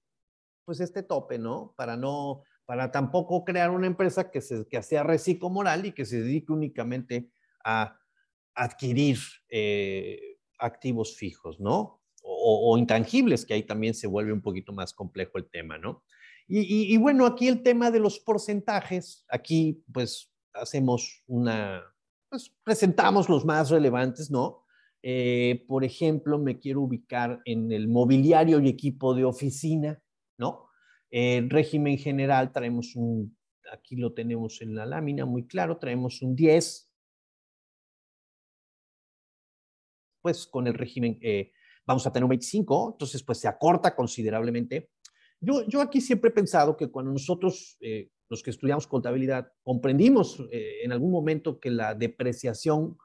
pues este tope, ¿no? Para no para tampoco crear una empresa que, se, que sea reciclo moral y que se dedique únicamente a adquirir eh, activos fijos, ¿no? O, intangibles, que ahí también se vuelve un poquito más complejo el tema, ¿no? Y, bueno, aquí el tema de los porcentajes, aquí pues hacemos una, pues presentamos los más relevantes, ¿no? Eh, por ejemplo, me quiero ubicar en el mobiliario y equipo de oficina, ¿no? En régimen general traemos un, aquí lo tenemos en la lámina muy claro, traemos un 10. Pues con el régimen eh, vamos a tener un 25, entonces pues se acorta considerablemente. Yo, yo aquí siempre he pensado que cuando nosotros, eh, los que estudiamos contabilidad, comprendimos eh, en algún momento que la depreciación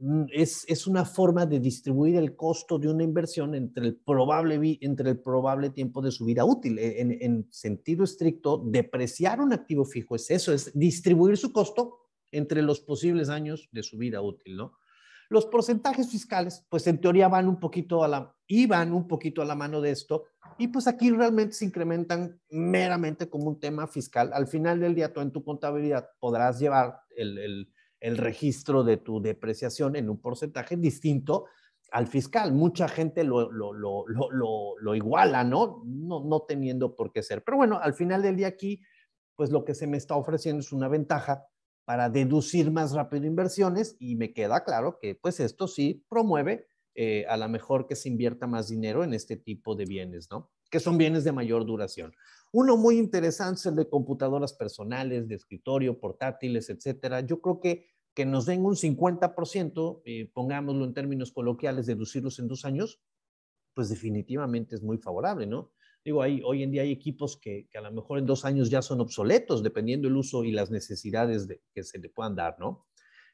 Mm, es, es, una forma de distribuir el costo de una inversión entre el probable, entre el probable tiempo de su vida útil. E, en, en, sentido estricto, depreciar un activo fijo es eso, es distribuir su costo entre los posibles años de su vida útil, ¿no? Los porcentajes fiscales, pues en teoría van un poquito a la, iban un poquito a la mano de esto, y pues aquí realmente se incrementan meramente como un tema fiscal. Al final del día, tú en tu contabilidad podrás llevar el, el el registro de tu depreciación en un porcentaje distinto al fiscal. Mucha gente lo, lo, iguala, ¿no? ¿no? No teniendo por qué ser. Pero bueno, al final del día aquí, pues lo que se me está ofreciendo es una ventaja para deducir más rápido inversiones y me queda claro que pues esto sí promueve eh, a lo mejor que se invierta más dinero en este tipo de bienes, ¿no? Que son bienes de mayor duración. Uno muy interesante es el de computadoras personales, de escritorio, portátiles, etcétera. Yo creo que que nos den un 50%, eh, pongámoslo en términos coloquiales, deducirlos en dos años, pues definitivamente es muy favorable, ¿no? Digo, hay, hoy en día hay equipos que, a lo mejor en dos años ya son obsoletos, dependiendo el uso y las necesidades de, que se le puedan dar, ¿no?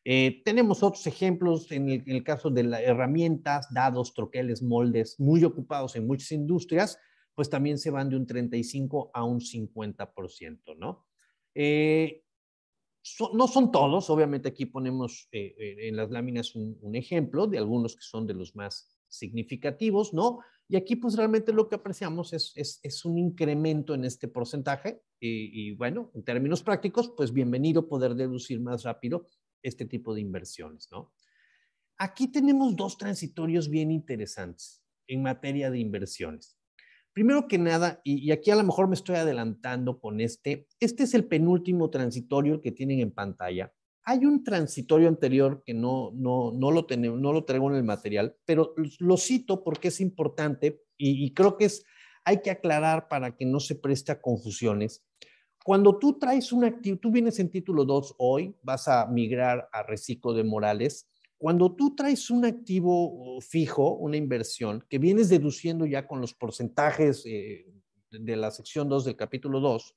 Eh, tenemos otros ejemplos en el, caso de las herramientas, dados, troqueles, moldes, muy ocupados en muchas industrias, pues también se van de un 35 a un 50%, ¿no? Eh, no son todos, obviamente aquí ponemos eh, en las láminas un, ejemplo de algunos que son de los más significativos, ¿no? Y aquí pues realmente lo que apreciamos es, es, un incremento en este porcentaje y, y, bueno, en términos prácticos, pues bienvenido poder deducir más rápido este tipo de inversiones, ¿no? Aquí tenemos dos transitorios bien interesantes en materia de inversiones. Primero que nada, y, aquí a lo mejor me estoy adelantando con este, este es el penúltimo transitorio que tienen en pantalla. Hay un transitorio anterior que no, no, no, lo, tenemos, no lo traigo en el material, pero lo cito porque es importante y, creo que es, hay que aclarar para que no se preste a confusiones. Cuando tú traes un activo, tú vienes en título 2 hoy, vas a migrar a reciclo de Morales, cuando tú traes un activo fijo, una inversión, que vienes deduciendo ya con los porcentajes eh, de la sección 2 del capítulo 2,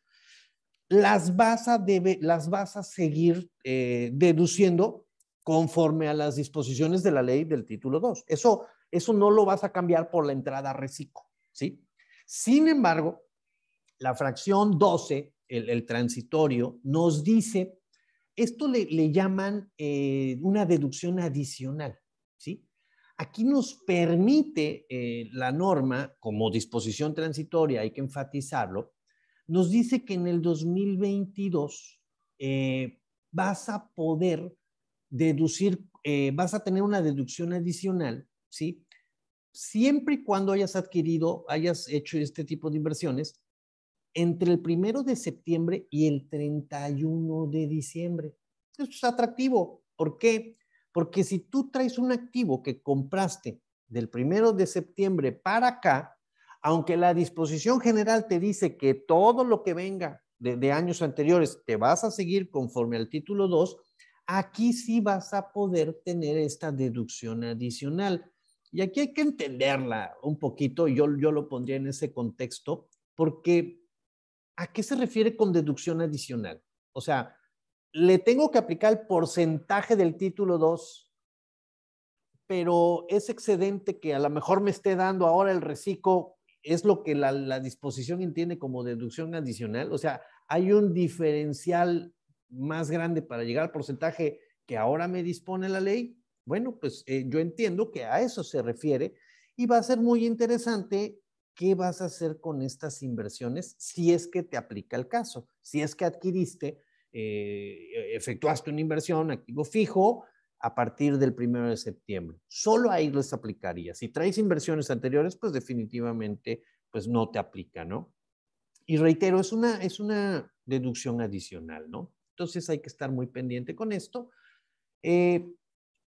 las vas a, debe, las vas a seguir eh, deduciendo conforme a las disposiciones de la ley del título 2. Eso, eso no lo vas a cambiar por la entrada reciclo, ¿sí? Sin embargo, la fracción 12, el, transitorio, nos dice esto le, llaman eh, una deducción adicional, ¿sí? Aquí nos permite eh, la norma, como disposición transitoria, hay que enfatizarlo, nos dice que en el 2022 eh, vas a poder deducir, eh, vas a tener una deducción adicional, ¿sí? Siempre y cuando hayas adquirido, hayas hecho este tipo de inversiones entre el primero de septiembre y el 31 de diciembre. Esto es atractivo. ¿Por qué? Porque si tú traes un activo que compraste del primero de septiembre para acá, aunque la disposición general te dice que todo lo que venga de, años anteriores te vas a seguir conforme al título 2, aquí sí vas a poder tener esta deducción adicional. Y aquí hay que entenderla un poquito, yo, yo lo pondría en ese contexto, porque ¿a qué se refiere con deducción adicional? O sea, le tengo que aplicar el porcentaje del título 2, pero ese excedente que a lo mejor me esté dando ahora el reciclo es lo que la, disposición entiende como deducción adicional. O sea, hay un diferencial más grande para llegar al porcentaje que ahora me dispone la ley. Bueno, pues eh, yo entiendo que a eso se refiere y va a ser muy interesante qué vas a hacer con estas inversiones si es que te aplica el caso, si es que adquiriste eh, efectuaste una inversión, activo fijo, a partir del primero de septiembre. Solo ahí les aplicaría. Si traes inversiones anteriores, pues definitivamente pues no te aplica, ¿no? Y reitero, es una, es una deducción adicional, ¿no? Entonces hay que estar muy pendiente con esto. Eh,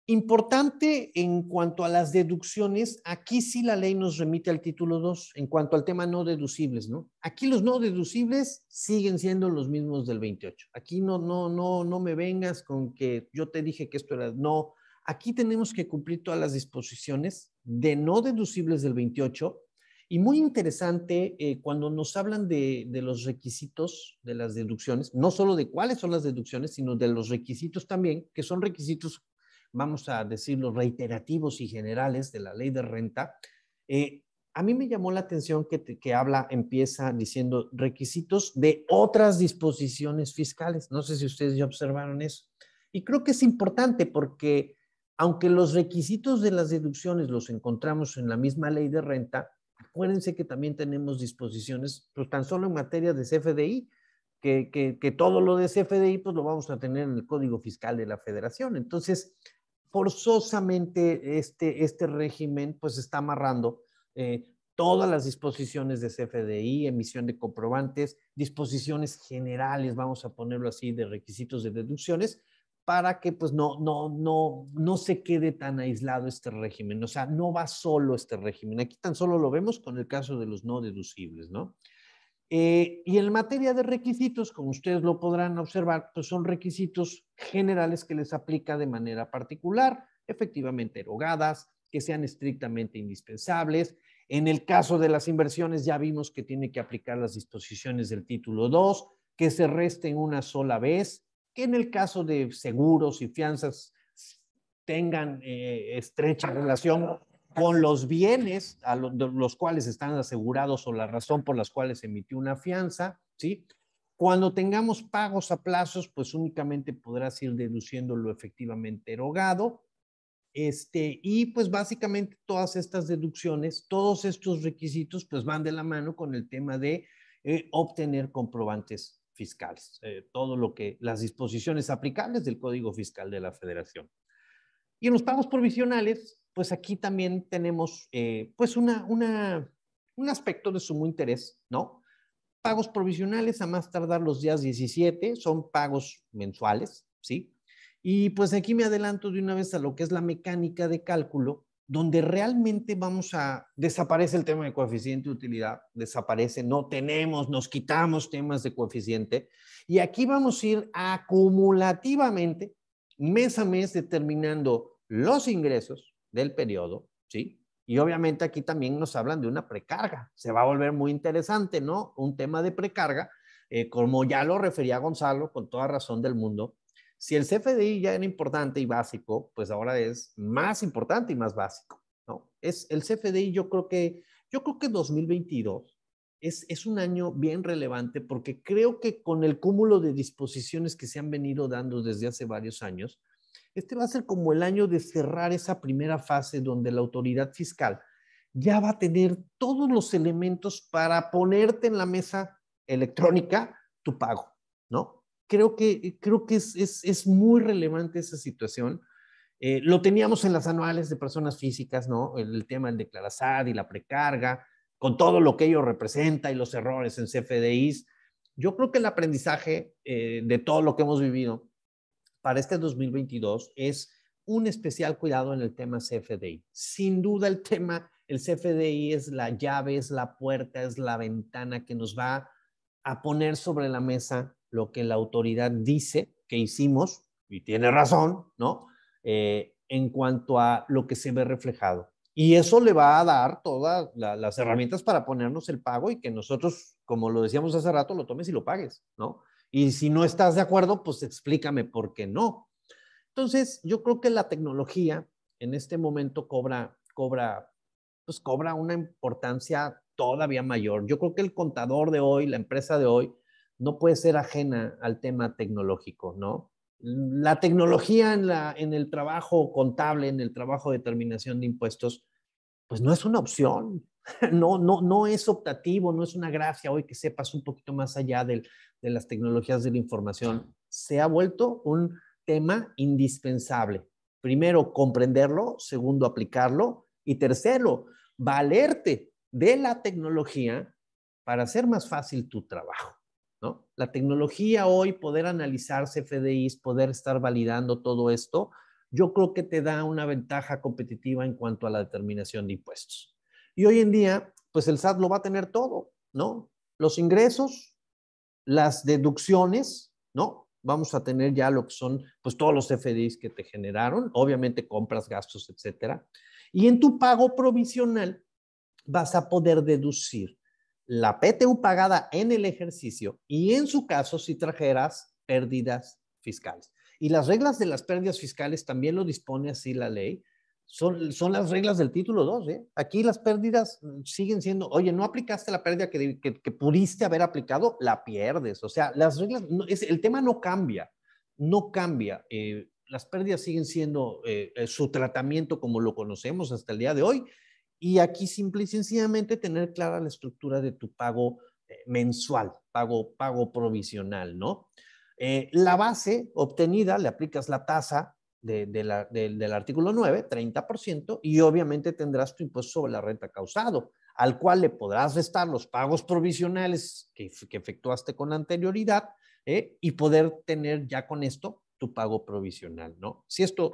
Importante en cuanto a las deducciones, aquí sí la ley nos remite al título 2, en cuanto al tema no deducibles, ¿no? Aquí los no deducibles siguen siendo los mismos del 28. Aquí no, no, no, no me vengas con que yo te dije que esto era, no. Aquí tenemos que cumplir todas las disposiciones de no deducibles del 28. Y muy interesante, eh, cuando nos hablan de, de los requisitos de las deducciones, no solo de cuáles son las deducciones, sino de los requisitos también, que son requisitos vamos a decirlo, reiterativos y generales de la ley de renta, eh, a mí me llamó la atención que, que habla, empieza diciendo requisitos de otras disposiciones fiscales. No sé si ustedes ya observaron eso. Y creo que es importante porque aunque los requisitos de las deducciones los encontramos en la misma ley de renta, acuérdense que también tenemos disposiciones, pues tan solo en materia de CFDI, que, que, que, todo lo de CFDI pues lo vamos a tener en el Código Fiscal de la Federación. Entonces, forzosamente este, este régimen pues está amarrando eh, todas las disposiciones de CFDI, emisión de comprobantes, disposiciones generales, vamos a ponerlo así, de requisitos de deducciones, para que pues no, no, no, no se quede tan aislado este régimen. O sea, no va solo este régimen. Aquí tan solo lo vemos con el caso de los no deducibles, ¿no? Eh, y en materia de requisitos, como ustedes lo podrán observar, pues son requisitos generales que les aplica de manera particular, efectivamente erogadas, que sean estrictamente indispensables. En el caso de las inversiones ya vimos que tiene que aplicar las disposiciones del título 2, que se resten una sola vez, que en el caso de seguros y fianzas tengan eh, estrecha relación con los bienes a los cuales están asegurados o la razón por las cuales emitió una fianza, ¿sí? Cuando tengamos pagos a plazos, pues únicamente podrás ir deduciendo lo efectivamente erogado. Este, y pues básicamente todas estas deducciones, todos estos requisitos, pues van de la mano con el tema de eh, obtener comprobantes fiscales, eh, todo lo que las disposiciones aplicables del Código Fiscal de la Federación. Y en los pagos provisionales, pues aquí también tenemos eh, pues una, un aspecto de sumo interés, ¿no? Pagos provisionales a más tardar los días 17, son pagos mensuales, ¿sí? Y pues aquí me adelanto de una vez a lo que es la mecánica de cálculo, donde realmente vamos a, desaparece el tema de coeficiente de utilidad, desaparece, no tenemos, nos quitamos temas de coeficiente, y aquí vamos a ir acumulativamente, mes a mes, determinando los ingresos, del periodo, ¿sí? Y obviamente aquí también nos hablan de una precarga. Se va a volver muy interesante, ¿no? Un tema de precarga, eh, como ya lo refería Gonzalo con toda razón del mundo. Si el CFDI ya era importante y básico, pues ahora es más importante y más básico, ¿no? Es el CFDI, yo creo que, yo creo que 2022 es, es un año bien relevante porque creo que con el cúmulo de disposiciones que se han venido dando desde hace varios años, este va a ser como el año de cerrar esa primera fase donde la autoridad fiscal ya va a tener todos los elementos para ponerte en la mesa electrónica tu pago, ¿no? Creo que, creo que es, es, es muy relevante esa situación. Eh, lo teníamos en las anuales de personas físicas, ¿no? El, tema del declarazar y la precarga, con todo lo que ello representa y los errores en CFDIs. Yo creo que el aprendizaje eh, de todo lo que hemos vivido para este 2022 es un especial cuidado en el tema CFDI. Sin duda el tema, el CFDI es la llave, es la puerta, es la ventana que nos va a poner sobre la mesa lo que la autoridad dice que hicimos, y tiene razón, ¿no? Eh, en cuanto a lo que se ve reflejado. Y eso le va a dar todas las herramientas para ponernos el pago y que nosotros, como lo decíamos hace rato, lo tomes y lo pagues, ¿no? Y si no estás de acuerdo, pues explícame por qué no. Entonces, yo creo que la tecnología en este momento cobra, cobra, pues cobra una importancia todavía mayor. Yo creo que el contador de hoy, la empresa de hoy, no puede ser ajena al tema tecnológico, ¿no? La tecnología en, la, en el trabajo contable, en el trabajo de determinación de impuestos, pues no es una opción, no, no, no es optativo, no es una gracia hoy que sepas un poquito más allá de las tecnologías de la información. Se ha vuelto un tema indispensable. Primero, comprenderlo. Segundo, aplicarlo. Y tercero, valerte de la tecnología para hacer más fácil tu trabajo. ¿no? La tecnología hoy, poder analizar CFDIs, poder estar validando todo esto, yo creo que te da una ventaja competitiva en cuanto a la determinación de impuestos. Y hoy en día, pues el SAT lo va a tener todo, ¿no? Los ingresos, las deducciones, ¿no? Vamos a tener ya lo que son, pues todos los FDIs que te generaron, obviamente compras, gastos, etcétera. Y en tu pago provisional vas a poder deducir la PTU pagada en el ejercicio y en su caso si trajeras pérdidas fiscales. Y las reglas de las pérdidas fiscales también lo dispone así la ley, son, son las reglas del título 2. ¿eh? Aquí las pérdidas siguen siendo, oye, no aplicaste la pérdida que, que, pudiste haber aplicado, la pierdes. O sea, las reglas, es, el tema no cambia, no cambia. Eh, las pérdidas siguen siendo eh, eh, su tratamiento como lo conocemos hasta el día de hoy. Y aquí simple y sencillamente tener clara la estructura de tu pago mensual, pago, pago provisional, ¿no? la base obtenida, le aplicas la tasa del artículo 9, 30%, y obviamente tendrás tu impuesto sobre la renta causado, al cual le podrás restar los pagos provisionales que, efectuaste con anterioridad ¿eh? y poder tener ya con esto tu pago provisional, ¿no? Si esto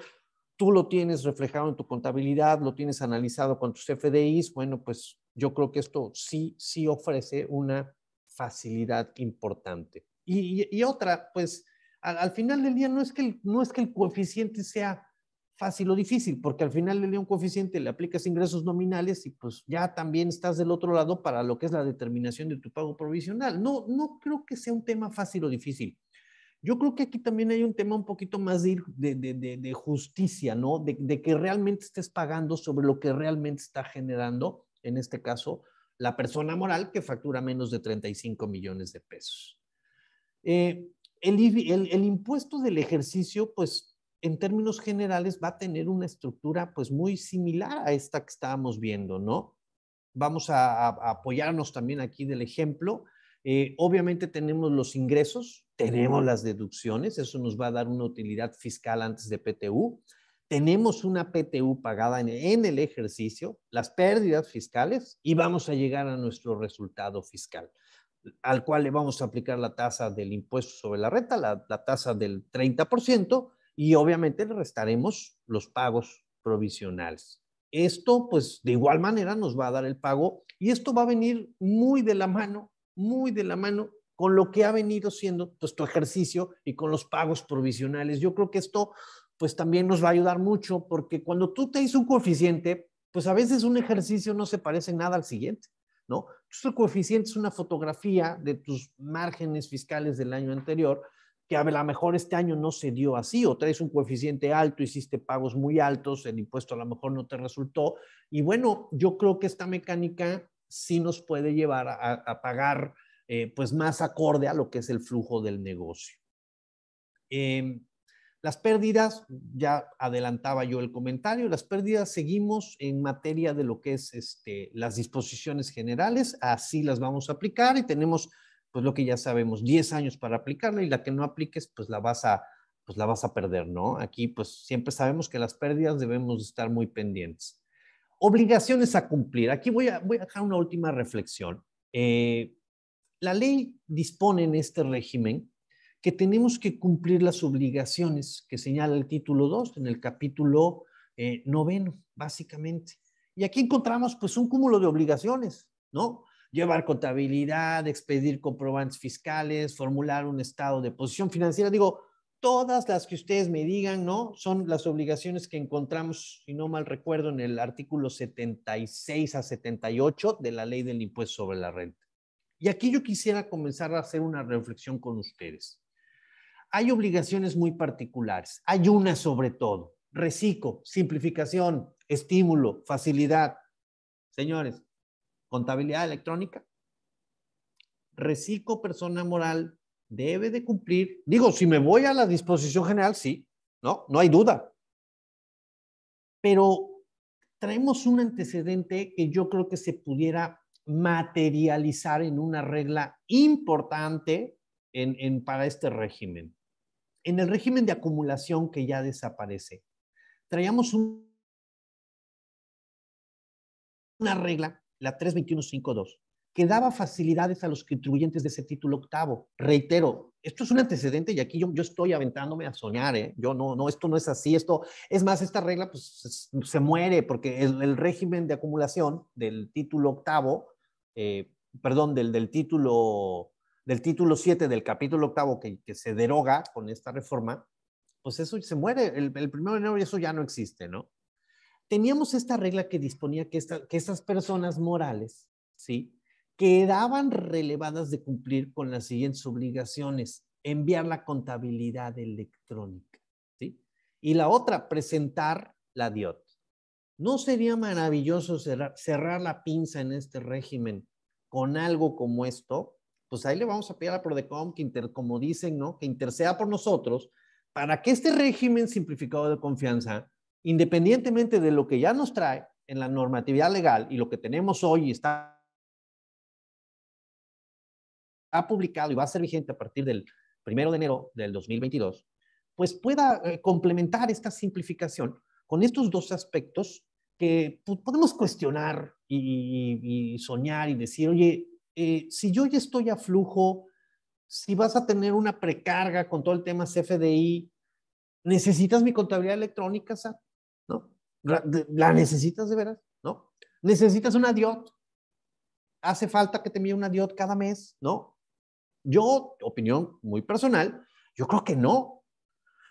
tú lo tienes reflejado en tu contabilidad, lo tienes analizado con tus FDIs, bueno, pues yo creo que esto sí, sí ofrece una facilidad importante. y otra, pues, al, final del día no es, que el, no es que el coeficiente sea fácil o difícil, porque al final del día un coeficiente le aplicas ingresos nominales y pues ya también estás del otro lado para lo que es la determinación de tu pago provisional. No, no creo que sea un tema fácil o difícil. Yo creo que aquí también hay un tema un poquito más de, de, de, de justicia, ¿no? De, que realmente estés pagando sobre lo que realmente está generando, en este caso, la persona moral que factura menos de 35 millones de pesos. Eh, el, impuesto del ejercicio, pues en términos generales va a tener una estructura pues muy similar a esta que estábamos viendo, ¿no? Vamos a, apoyarnos también aquí del ejemplo. Eh, obviamente tenemos los ingresos, tenemos las deducciones, eso nos va a dar una utilidad fiscal antes de PTU. Tenemos una PTU pagada en, en el ejercicio, las pérdidas fiscales y vamos a llegar a nuestro resultado fiscal al cual le vamos a aplicar la tasa del impuesto sobre la renta, la, tasa del 30%, y obviamente le restaremos los pagos provisionales. Esto, pues, de igual manera nos va a dar el pago y esto va a venir muy de la mano, muy de la mano con lo que ha venido siendo pues, tu ejercicio y con los pagos provisionales. Yo creo que esto, pues, también nos va a ayudar mucho porque cuando tú te hizo un coeficiente, pues a veces un ejercicio no se parece nada al siguiente. ¿No? Entonces el coeficiente es una fotografía de tus márgenes fiscales del año anterior, que a lo mejor este año no se dio así, o traes un coeficiente alto, hiciste pagos muy altos, el impuesto a lo mejor no te resultó. Y bueno, yo creo que esta mecánica sí nos puede llevar a, pagar eh, pues más acorde a lo que es el flujo del negocio. Em, Las pérdidas, ya adelantaba yo el comentario, las pérdidas seguimos en materia de lo que es este, las disposiciones generales, así las vamos a aplicar y tenemos pues lo que ya sabemos, 10 años para aplicarla y la que no apliques pues la vas a, pues la vas a perder, ¿no? Aquí pues siempre sabemos que las pérdidas debemos estar muy pendientes. Obligaciones a cumplir. Aquí voy a, voy a dejar una última reflexión. Eh, la ley dispone en este régimen que tenemos que cumplir las obligaciones que señala el título 2 en el capítulo eh, noveno, básicamente. Y aquí encontramos pues un cúmulo de obligaciones, ¿no? Llevar contabilidad, expedir comprobantes fiscales, formular un estado de posición financiera. Digo, todas las que ustedes me digan, ¿no? Son las obligaciones que encontramos, si no mal recuerdo, en el artículo 76 a 78 de la ley del impuesto sobre la renta. Y aquí yo quisiera comenzar a hacer una reflexión con ustedes hay obligaciones muy particulares. Hay una sobre todo, reciclo, simplificación, estímulo, facilidad. Señores, contabilidad electrónica, reciclo persona moral debe de cumplir. Digo, si me voy a la disposición general, sí, no, no hay duda. Pero traemos un antecedente que yo creo que se pudiera materializar en una regla importante en, para este régimen en el régimen de acumulación que ya desaparece, traíamos una regla, la 32152, que daba facilidades a los contribuyentes de ese título octavo. Reitero, esto es un antecedente y aquí yo, yo estoy aventándome a soñar, ¿eh? Yo no, no, esto no es así, esto, es más, esta regla pues se, muere porque el, régimen de acumulación del título octavo, eh, perdón, del, del título del título 7 del capítulo octavo que, se deroga con esta reforma, pues eso se muere. El, el primero de enero eso ya no existe, ¿no? Teníamos esta regla que disponía que, esta, que estas personas morales, ¿sí? Quedaban relevadas de cumplir con las siguientes obligaciones. Enviar la contabilidad electrónica, ¿sí? Y la otra, presentar la DIOT. ¿No sería maravilloso cerrar, cerrar la pinza en este régimen con algo como esto? Pues ahí le vamos a pedir a Prodecom que, inter, como dicen, ¿no? Que interceda por nosotros para que este régimen simplificado de confianza, independientemente de lo que ya nos trae en la normatividad legal y lo que tenemos hoy está publicado y va a ser vigente a partir del primero de enero del 2022, pues pueda eh, complementar esta simplificación con estos dos aspectos que pues, podemos cuestionar y, y, soñar y decir, oye, eh, si yo ya estoy a flujo, si vas a tener una precarga con todo el tema CFDI, necesitas mi contabilidad electrónica, ¿no? ¿La necesitas de veras? ¿No? Necesitas una DIOT. Hace falta que te envíe una DIOT cada mes, ¿no? Yo, opinión muy personal, yo creo que no.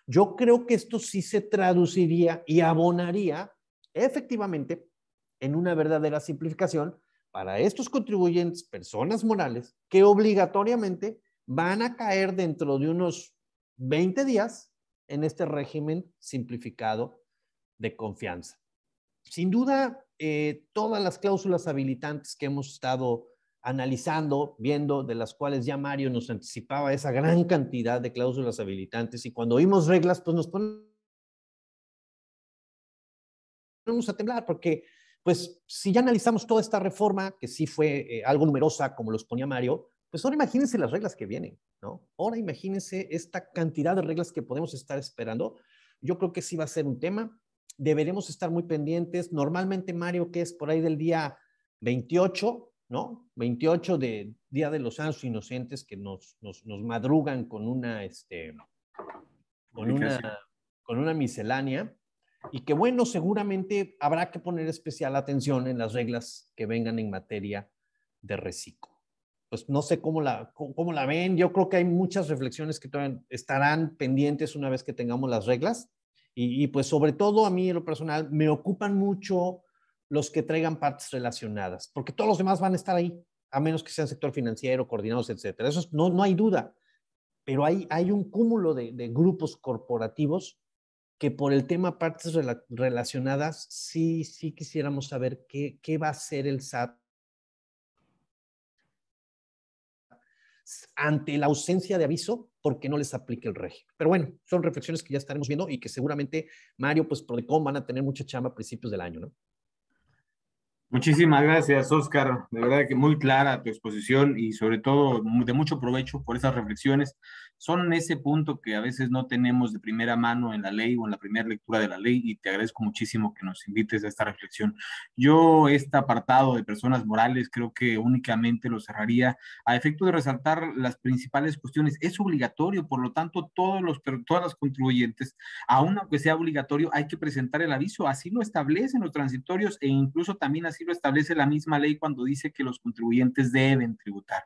Yo creo que esto sí se traduciría y abonaría efectivamente en una verdadera simplificación para estos contribuyentes, personas morales, que obligatoriamente van a caer dentro de unos 20 días en este régimen simplificado de confianza. Sin duda, eh, todas las cláusulas habilitantes que hemos estado analizando, viendo, de las cuales ya Mario nos anticipaba esa gran cantidad de cláusulas habilitantes y cuando oímos reglas, pues nos ponemos a temblar porque pues si ya analizamos toda esta reforma, que sí fue eh, algo numerosa, como los ponía Mario, pues ahora imagínense las reglas que vienen, ¿no? Ahora imagínense esta cantidad de reglas que podemos estar esperando. Yo creo que sí va a ser un tema. Deberemos estar muy pendientes. Normalmente, Mario, que es por ahí del día 28, ¿no? 28 de Día de los Santos Inocentes, que nos, nos, nos madrugan con una, este, con una, con una miscelánea y que bueno, seguramente habrá que poner especial atención en las reglas que vengan en materia de reciclo. Pues no sé cómo la, cómo la ven, yo creo que hay muchas reflexiones que estarán pendientes una vez que tengamos las reglas y, pues sobre todo a mí en lo personal me ocupan mucho los que traigan partes relacionadas, porque todos los demás van a estar ahí, a menos que sean sector financiero, coordinados, etcétera. Eso no, no hay duda, pero hay, hay un cúmulo de, de grupos corporativos que por el tema partes relacionadas, sí, sí quisiéramos saber qué, qué va a hacer el SAT ante la ausencia de aviso porque no les aplique el régimen. Pero bueno, son reflexiones que ya estaremos viendo y que seguramente Mario, pues Prodecom van a tener mucha chamba a principios del año, ¿no? Muchísimas gracias, Oscar. De verdad que muy clara tu exposición y sobre todo de mucho provecho por esas reflexiones. Son ese punto que a veces no tenemos de primera mano en la ley o en la primera lectura de la ley y te agradezco muchísimo que nos invites a esta reflexión. Yo este apartado de personas morales creo que únicamente lo cerraría a efecto de resaltar las principales cuestiones. Es obligatorio, por lo tanto, todos los, todas las contribuyentes, aun aunque sea obligatorio, hay que presentar el aviso. Así lo establecen los transitorios e incluso también así lo establece la misma ley cuando dice que los contribuyentes deben tributar,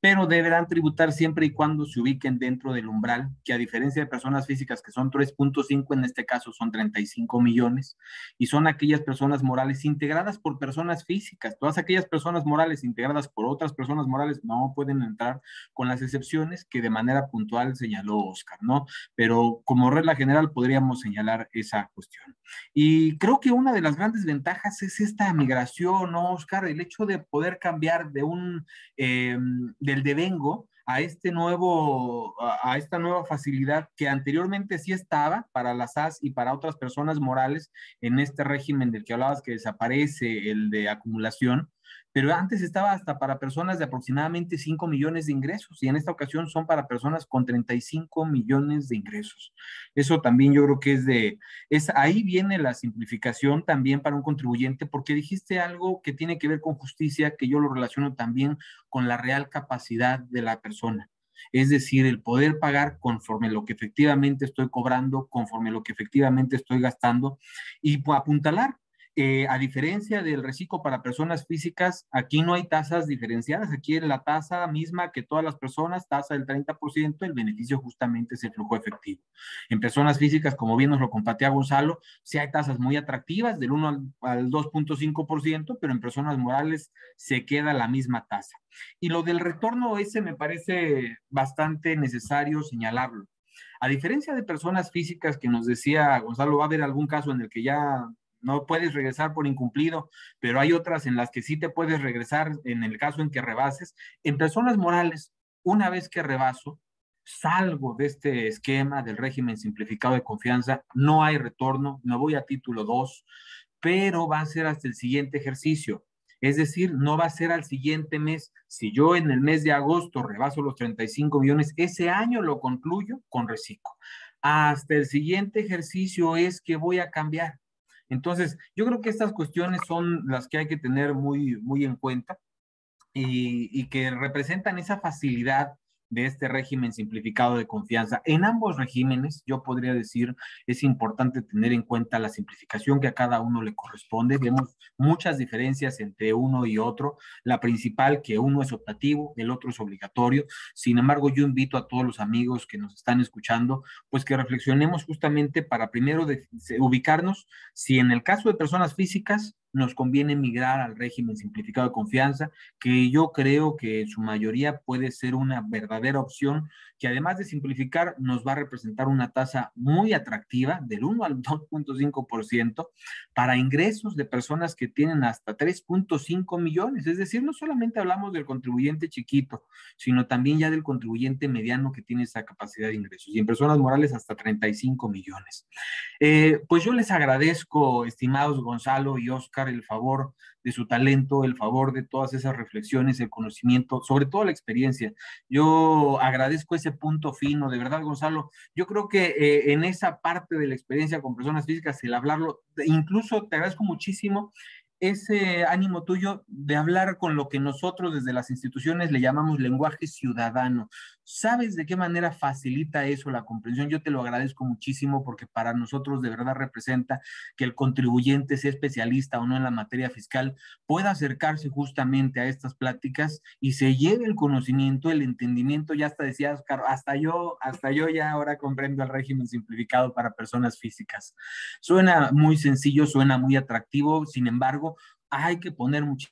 pero deberán tributar siempre y cuando se ubiquen dentro del umbral, que a diferencia de personas físicas que son 3.5, en este caso son 35 millones, y son aquellas personas morales integradas por personas físicas. Todas aquellas personas morales integradas por otras personas morales no pueden entrar con las excepciones que de manera puntual señaló Oscar, ¿no? Pero como regla general podríamos señalar esa cuestión. Y creo que una de las grandes ventajas es esta migración ¿no, Oscar? El hecho de poder cambiar de un, eh, del devengo a este nuevo, a, esta nueva facilidad que anteriormente sí estaba para las SAS y para otras personas morales en este régimen del que hablabas que desaparece el de acumulación, pero antes estaba hasta para personas de aproximadamente 5 millones de ingresos y en esta ocasión son para personas con 35 millones de ingresos. Eso también yo creo que es de, es ahí viene la simplificación también para un contribuyente porque dijiste algo que tiene que ver con justicia que yo lo relaciono también con la real capacidad de la persona. Es decir, el poder pagar conforme lo que efectivamente estoy cobrando, conforme lo que efectivamente estoy gastando y apuntalar eh, a diferencia del reciclo para personas físicas, aquí no hay tasas diferenciadas, aquí es la tasa misma que todas las personas, tasa del 30%, el beneficio justamente es el flujo efectivo. En personas físicas, como bien nos lo compartía Gonzalo, sí hay tasas muy atractivas, del 1 al, al 2.5%, pero en personas morales se queda la misma tasa. Y lo del retorno ese me parece bastante necesario señalarlo. A diferencia de personas físicas que nos decía Gonzalo, va a haber algún caso en el que ya no puedes regresar por incumplido, pero hay otras en las que sí te puedes regresar en el caso en que rebases. En personas morales, una vez que rebaso, salgo de este esquema del régimen simplificado de confianza, no hay retorno, me voy a título 2, pero va a ser hasta el siguiente ejercicio. Es decir, no va a ser al siguiente mes. Si yo en el mes de agosto rebaso los 35 millones, ese año lo concluyo con reciclo. Hasta el siguiente ejercicio es que voy a cambiar. Entonces, yo creo que estas cuestiones son las que hay que tener muy, muy en cuenta y, y que representan esa facilidad de este régimen simplificado de confianza. En ambos regímenes, yo podría decir, es importante tener en cuenta la simplificación que a cada uno le corresponde. Vemos muchas diferencias entre uno y otro. La principal, que uno es optativo, el otro es obligatorio. Sin embargo, yo invito a todos los amigos que nos están escuchando, pues que reflexionemos justamente para primero ubicarnos si en el caso de personas físicas, nos conviene migrar al régimen simplificado de confianza, que yo creo que en su mayoría puede ser una verdadera opción, que además de simplificar, nos va a representar una tasa muy atractiva del 1 al 2.5% para ingresos de personas que tienen hasta 3.5 millones. Es decir, no solamente hablamos del contribuyente chiquito, sino también ya del contribuyente mediano que tiene esa capacidad de ingresos y en personas morales hasta 35 millones. Eh, pues yo les agradezco, estimados Gonzalo y Oscar, el favor de su talento, el favor de todas esas reflexiones, el conocimiento, sobre todo la experiencia. Yo agradezco ese punto fino, de verdad, Gonzalo. Yo creo que eh, en esa parte de la experiencia con personas físicas, el hablarlo, incluso te agradezco muchísimo ese ánimo tuyo de hablar con lo que nosotros desde las instituciones le llamamos lenguaje ciudadano. ¿Sabes de qué manera facilita eso la comprensión? Yo te lo agradezco muchísimo porque para nosotros de verdad representa que el contribuyente, sea especialista o no en la materia fiscal, pueda acercarse justamente a estas pláticas y se lleve el conocimiento, el entendimiento. Ya hasta decías, Oscar, hasta yo, hasta yo ya ahora comprendo el régimen simplificado para personas físicas. Suena muy sencillo, suena muy atractivo, sin embargo, hay que poner mucho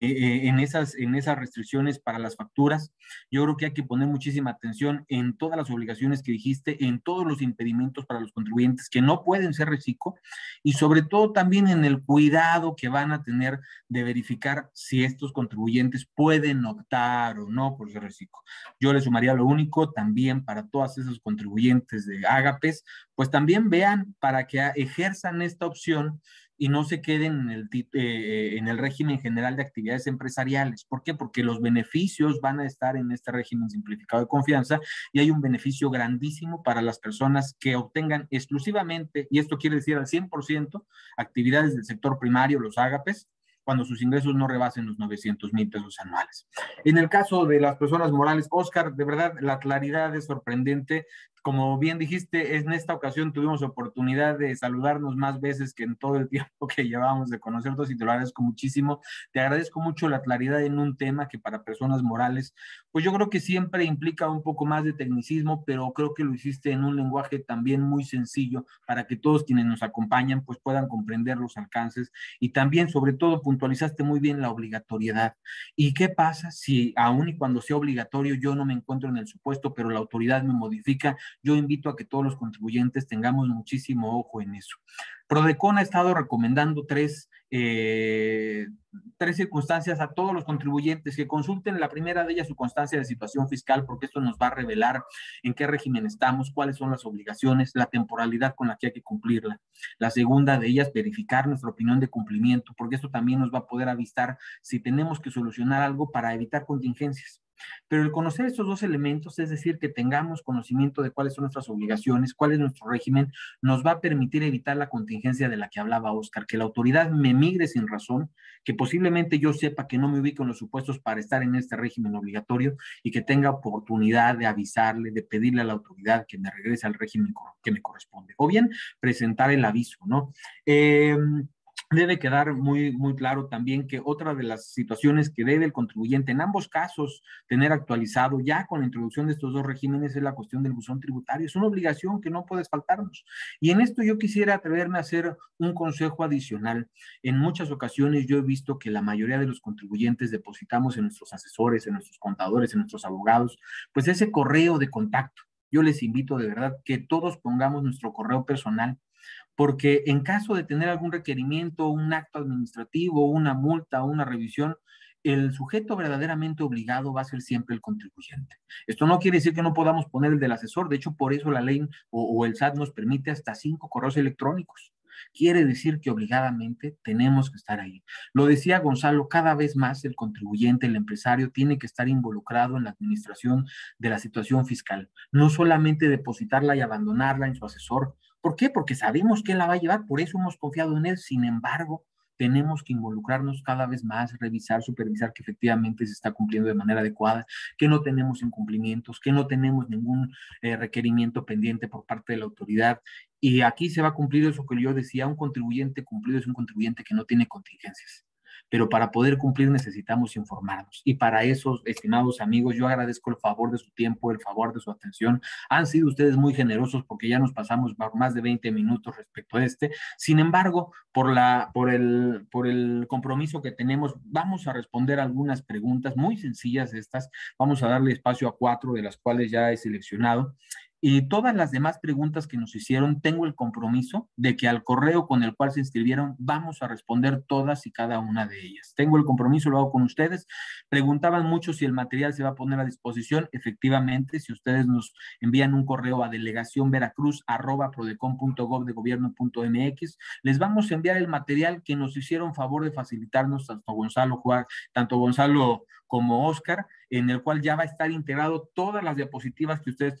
eh, eh, en, esas, en esas restricciones para las facturas. Yo creo que hay que poner muchísima atención en todas las obligaciones que dijiste, en todos los impedimentos para los contribuyentes que no pueden ser reciclo y sobre todo también en el cuidado que van a tener de verificar si estos contribuyentes pueden optar o no por ser reciclo. Yo le sumaría lo único también para todas esos contribuyentes de Ágapes, pues también vean para que ejerzan esta opción y no se queden en el, eh, en el régimen general de actividades empresariales. ¿Por qué? Porque los beneficios van a estar en este régimen simplificado de confianza y hay un beneficio grandísimo para las personas que obtengan exclusivamente, y esto quiere decir al 100%, actividades del sector primario, los ágapes, cuando sus ingresos no rebasen los 900 mil pesos anuales. En el caso de las personas morales, Oscar, de verdad, la claridad es sorprendente como bien dijiste, en esta ocasión tuvimos oportunidad de saludarnos más veces que en todo el tiempo que llevábamos de conocernos y te lo agradezco muchísimo. Te agradezco mucho la claridad en un tema que para personas morales, pues yo creo que siempre implica un poco más de tecnicismo, pero creo que lo hiciste en un lenguaje también muy sencillo para que todos quienes nos acompañan pues puedan comprender los alcances y también sobre todo puntualizaste muy bien la obligatoriedad. ¿Y qué pasa si aún y cuando sea obligatorio yo no me encuentro en el supuesto, pero la autoridad me modifica? Yo invito a que todos los contribuyentes tengamos muchísimo ojo en eso. Prodecon ha estado recomendando tres, eh, tres circunstancias a todos los contribuyentes que consulten la primera de ellas su constancia de situación fiscal, porque esto nos va a revelar en qué régimen estamos, cuáles son las obligaciones, la temporalidad con la que hay que cumplirla. La segunda de ellas, verificar nuestra opinión de cumplimiento, porque esto también nos va a poder avistar si tenemos que solucionar algo para evitar contingencias. Pero el conocer estos dos elementos, es decir, que tengamos conocimiento de cuáles son nuestras obligaciones, cuál es nuestro régimen, nos va a permitir evitar la contingencia de la que hablaba Oscar, que la autoridad me migre sin razón, que posiblemente yo sepa que no me ubico en los supuestos para estar en este régimen obligatorio y que tenga oportunidad de avisarle, de pedirle a la autoridad que me regrese al régimen que me corresponde. O bien presentar el aviso, ¿no? Eh, Debe quedar muy, muy claro también que otra de las situaciones que debe el contribuyente en ambos casos tener actualizado ya con la introducción de estos dos regímenes es la cuestión del buzón tributario. Es una obligación que no puede faltarnos. Y en esto yo quisiera atreverme a hacer un consejo adicional. En muchas ocasiones yo he visto que la mayoría de los contribuyentes depositamos en nuestros asesores, en nuestros contadores, en nuestros abogados, pues ese correo de contacto. Yo les invito de verdad que todos pongamos nuestro correo personal porque en caso de tener algún requerimiento, un acto administrativo, una multa, una revisión, el sujeto verdaderamente obligado va a ser siempre el contribuyente. Esto no quiere decir que no podamos poner el del asesor, de hecho por eso la ley o, el SAT nos permite hasta cinco correos electrónicos. Quiere decir que obligadamente tenemos que estar ahí. Lo decía Gonzalo, cada vez más el contribuyente, el empresario, tiene que estar involucrado en la administración de la situación fiscal. No solamente depositarla y abandonarla en su asesor, ¿Por qué? Porque sabemos que la va a llevar, por eso hemos confiado en él. Sin embargo, tenemos que involucrarnos cada vez más, revisar, supervisar que efectivamente se está cumpliendo de manera adecuada, que no tenemos incumplimientos, que no tenemos ningún eh, requerimiento pendiente por parte de la autoridad. Y aquí se va a cumplir eso que yo decía, un contribuyente cumplido es un contribuyente que no tiene contingencias pero para poder cumplir necesitamos informarnos. Y para eso, estimados amigos, yo agradezco el favor de su tiempo, el favor de su atención. Han sido ustedes muy generosos porque ya nos pasamos más de 20 minutos respecto a este. Sin embargo, por, la, por, el, por el compromiso que tenemos, vamos a responder algunas preguntas muy sencillas estas. Vamos a darle espacio a cuatro de las cuales ya he seleccionado. Y todas las demás preguntas que nos hicieron, tengo el compromiso de que al correo con el cual se inscribieron vamos a responder todas y cada una de ellas. Tengo el compromiso, lo hago con ustedes. Preguntaban mucho si el material se va a poner a disposición. Efectivamente, si ustedes nos envían un correo a delegación veracruz de gobierno.mx, les vamos a enviar el material que nos hicieron favor de facilitarnos tanto Gonzalo tanto Gonzalo como Oscar, en el cual ya va a estar integrado todas las diapositivas que ustedes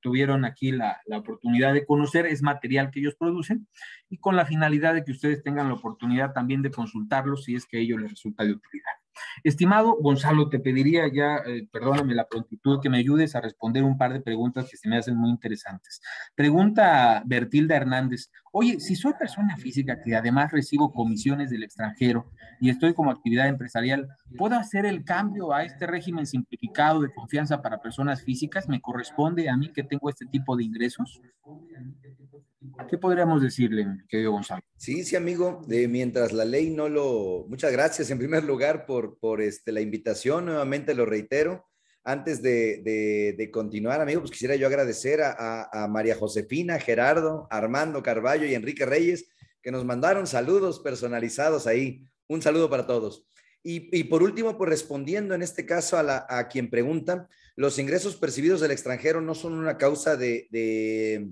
tuvieron aquí la, la, oportunidad de conocer, es material que ellos producen, y con la finalidad de que ustedes tengan la oportunidad también de consultarlo si es que a ellos les resulta de utilidad. Estimado Gonzalo, te pediría ya, eh, perdóname la prontitud, que me ayudes a responder un par de preguntas que se me hacen muy interesantes. Pregunta Bertilda Hernández, oye, si soy persona física que además recibo comisiones del extranjero y estoy como actividad empresarial, ¿puedo hacer el cambio a este régimen simplificado de confianza para personas físicas? ¿Me corresponde a mí que tengo este tipo de ingresos? ¿Qué podríamos decirle, querido Gonzalo? Sí, sí, amigo, de, mientras la ley no lo... Muchas gracias en primer lugar por, por este, la invitación, nuevamente lo reitero. Antes de, continuar, amigo, pues quisiera yo agradecer a, María Josefina, Gerardo, Armando Carballo y Enrique Reyes, que nos mandaron saludos personalizados ahí. Un saludo para todos. Y, por último, pues respondiendo en este caso a, quien pregunta, los ingresos percibidos del extranjero no son una causa de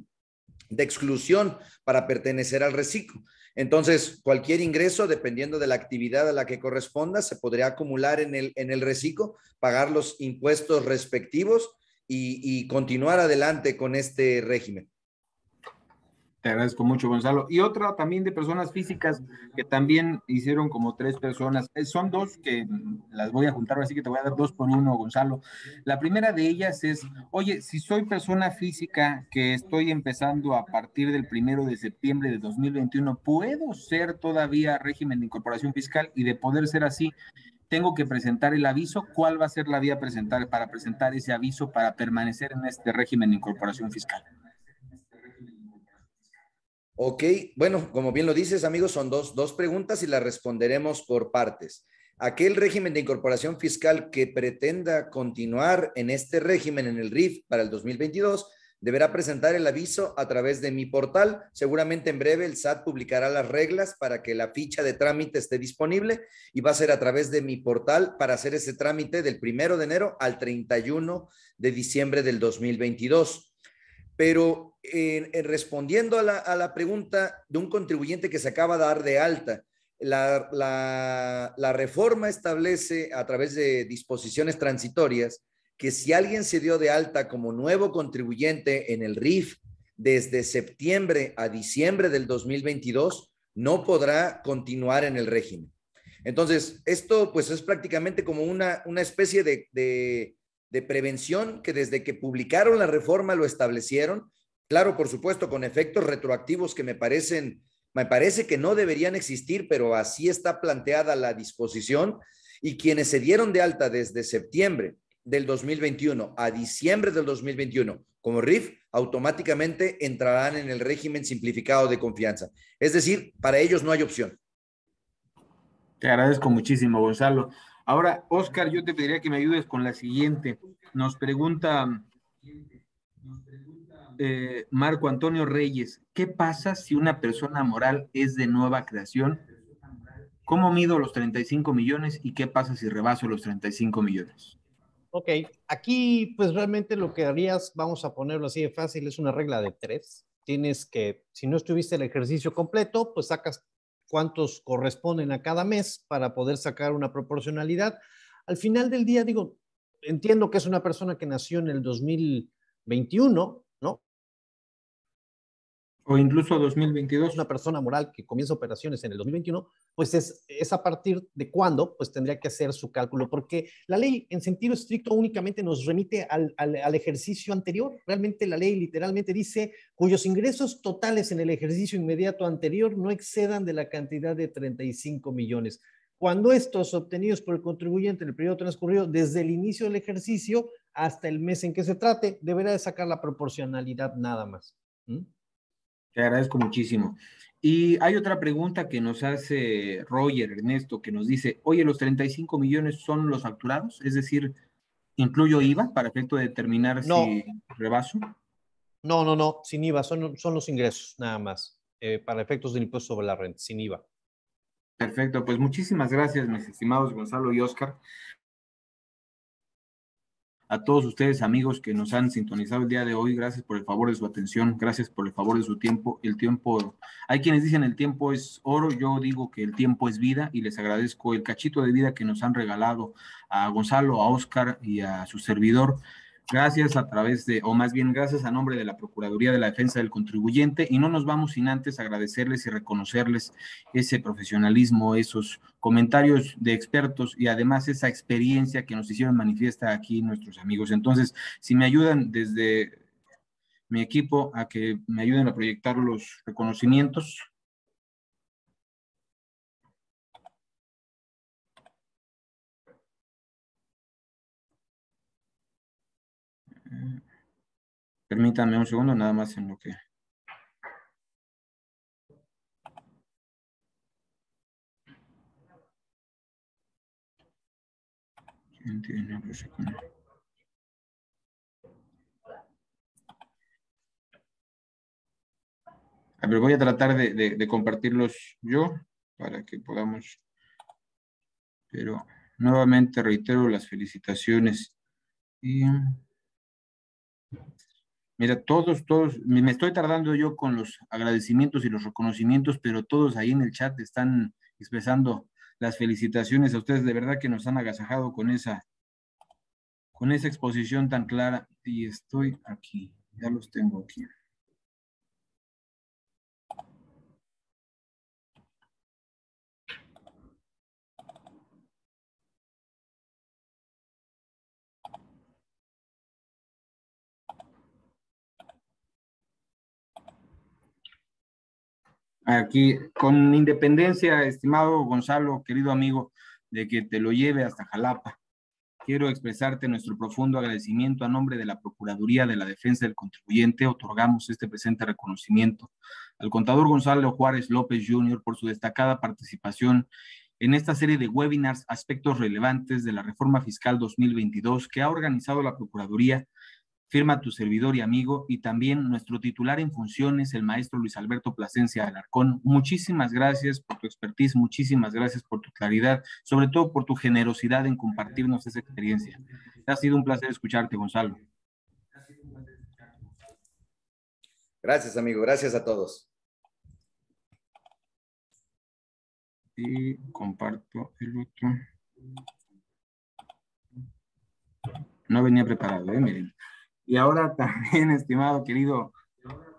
de exclusión para pertenecer al reciclo. Entonces, cualquier ingreso, dependiendo de la actividad a la que corresponda, se podría acumular en el, en el reciclo, pagar los impuestos respectivos y, y continuar adelante con este régimen. Te agradezco mucho, Gonzalo. Y otra también de personas físicas que también hicieron como tres personas. Eh, son dos que las voy a juntar, así que te voy a dar dos por uno, Gonzalo. La primera de ellas es, oye, si soy persona física que estoy empezando a partir del primero de septiembre de 2021, ¿puedo ser todavía régimen de incorporación fiscal? Y de poder ser así, tengo que presentar el aviso. ¿Cuál va a ser la vía presentar, para presentar ese aviso para permanecer en este régimen de incorporación fiscal? Ok, bueno, como bien lo dices, amigos, son dos, dos preguntas y las responderemos por partes. Aquel régimen de incorporación fiscal que pretenda continuar en este régimen, en el RIF, para el 2022, deberá presentar el aviso a través de mi portal. Seguramente en breve el SAT publicará las reglas para que la ficha de trámite esté disponible y va a ser a través de mi portal para hacer ese trámite del primero de enero al 31 de diciembre del 2022. Pero respondiendo a la, pregunta de un contribuyente que se acaba de dar de alta, la, la, reforma establece a través de disposiciones transitorias que si alguien se dio de alta como nuevo contribuyente en el RIF desde septiembre a diciembre del 2022, no podrá continuar en el régimen. Entonces, esto pues es prácticamente como una, una especie de, de prevención que desde que publicaron la reforma lo establecieron. Claro, por supuesto, con efectos retroactivos que me parecen, me parece que no deberían existir, pero así está planteada la disposición. Y quienes se dieron de alta desde septiembre del 2021 a diciembre del 2021 como RIF, automáticamente entrarán en el régimen simplificado de confianza. Es decir, para ellos no hay opción. Te agradezco muchísimo, Gonzalo. Ahora, Oscar, yo te pediría que me ayudes con la siguiente. Nos pregunta eh, Marco Antonio Reyes, ¿qué pasa si una persona moral es de nueva creación? ¿Cómo mido los 35 millones y qué pasa si rebaso los 35 millones? Ok, aquí pues realmente lo que harías, vamos a ponerlo así de fácil, es una regla de tres. Tienes que, si no estuviste el ejercicio completo, pues sacas cuántos corresponden a cada mes para poder sacar una proporcionalidad. Al final del día, digo, entiendo que es una persona que nació en el 2021, ¿no? O incluso 2022. Una persona moral que comienza operaciones en el 2021, pues es, es a partir de cuándo, pues tendría que hacer su cálculo, porque la ley en sentido estricto únicamente nos remite al, al, ejercicio anterior. Realmente la ley literalmente dice cuyos ingresos totales en el ejercicio inmediato anterior no excedan de la cantidad de 35 millones. Cuando estos obtenidos por el contribuyente en el periodo transcurrido desde el inicio del ejercicio hasta el mes en que se trate, deberá de sacar la proporcionalidad nada más. ¿Mm? Te agradezco muchísimo. Y hay otra pregunta que nos hace Roger Ernesto, que nos dice, oye, ¿los 35 millones son los facturados? Es decir, ¿incluyo IVA para efecto de determinar si rebaso? No, no, no, sin IVA, son, son los ingresos nada más, eh, para efectos del impuesto sobre la renta, sin IVA. Perfecto, pues muchísimas gracias, mis estimados Gonzalo y Oscar a todos ustedes, amigos que nos han sintonizado el día de hoy. Gracias por el favor de su atención, gracias por el favor de su tiempo. El tiempo, hay quienes dicen el tiempo es oro, yo digo que el tiempo es vida y les agradezco el cachito de vida que nos han regalado a Gonzalo, a Oscar y a su servidor. Gracias a través de, o más bien gracias a nombre de la Procuraduría de la Defensa del Contribuyente y no nos vamos sin antes agradecerles y reconocerles ese profesionalismo, esos comentarios de expertos y además esa experiencia que nos hicieron manifiesta aquí nuestros amigos. Entonces, si me ayudan desde mi equipo a que me ayuden a proyectar los reconocimientos. Permítanme un segundo, nada más en lo que... A ver, voy a tratar de, de compartirlos yo para que podamos... Pero nuevamente reitero las felicitaciones. Y mira, todos, todos, me estoy tardando yo con los agradecimientos y los reconocimientos, pero todos ahí en el chat están expresando las felicitaciones a ustedes, de verdad que nos han agasajado con esa, con esa exposición tan clara. Y estoy aquí, ya los tengo aquí. Aquí, con independencia, estimado Gonzalo, querido amigo, de que te lo lleve hasta Jalapa. Quiero expresarte nuestro profundo agradecimiento a nombre de la Procuraduría de la Defensa del Contribuyente. Otorgamos este presente reconocimiento al contador Gonzalo Juárez López Jr. por su destacada participación en esta serie de webinars Aspectos Relevantes de la Reforma Fiscal 2022 que ha organizado la Procuraduría Firma tu servidor y amigo y también nuestro titular en funciones, el maestro Luis Alberto Plasencia Alarcón. Muchísimas gracias por tu expertise, muchísimas gracias por tu claridad, sobre todo por tu generosidad en compartirnos esa experiencia. Ha sido un placer escucharte, Gonzalo. Gracias, amigo. Gracias a todos. Y comparto el otro. No venía preparado, ¿eh? Miren. Y ahora también, estimado querido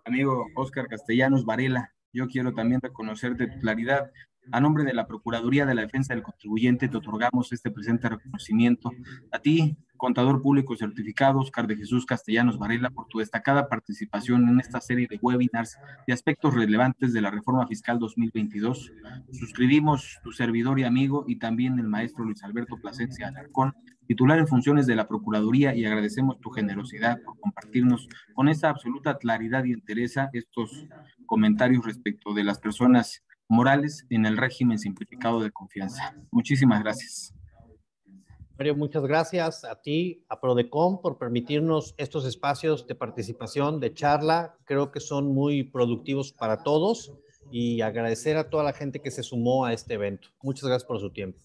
amigo Oscar Castellanos Varela, yo quiero también reconocerte tu claridad. A nombre de la Procuraduría de la Defensa del Contribuyente, te otorgamos este presente reconocimiento. A ti, contador público certificado, Oscar de Jesús Castellanos Varela, por tu destacada participación en esta serie de webinars de aspectos relevantes de la reforma fiscal 2022. Suscribimos tu servidor y amigo y también el maestro Luis Alberto Plasencia Alarcón titular en funciones de la Procuraduría, y agradecemos tu generosidad por compartirnos con esa absoluta claridad y entereza estos comentarios respecto de las personas morales en el régimen simplificado de confianza. Muchísimas gracias. Mario, muchas gracias a ti, a Prodecom, por permitirnos estos espacios de participación, de charla. Creo que son muy productivos para todos y agradecer a toda la gente que se sumó a este evento. Muchas gracias por su tiempo.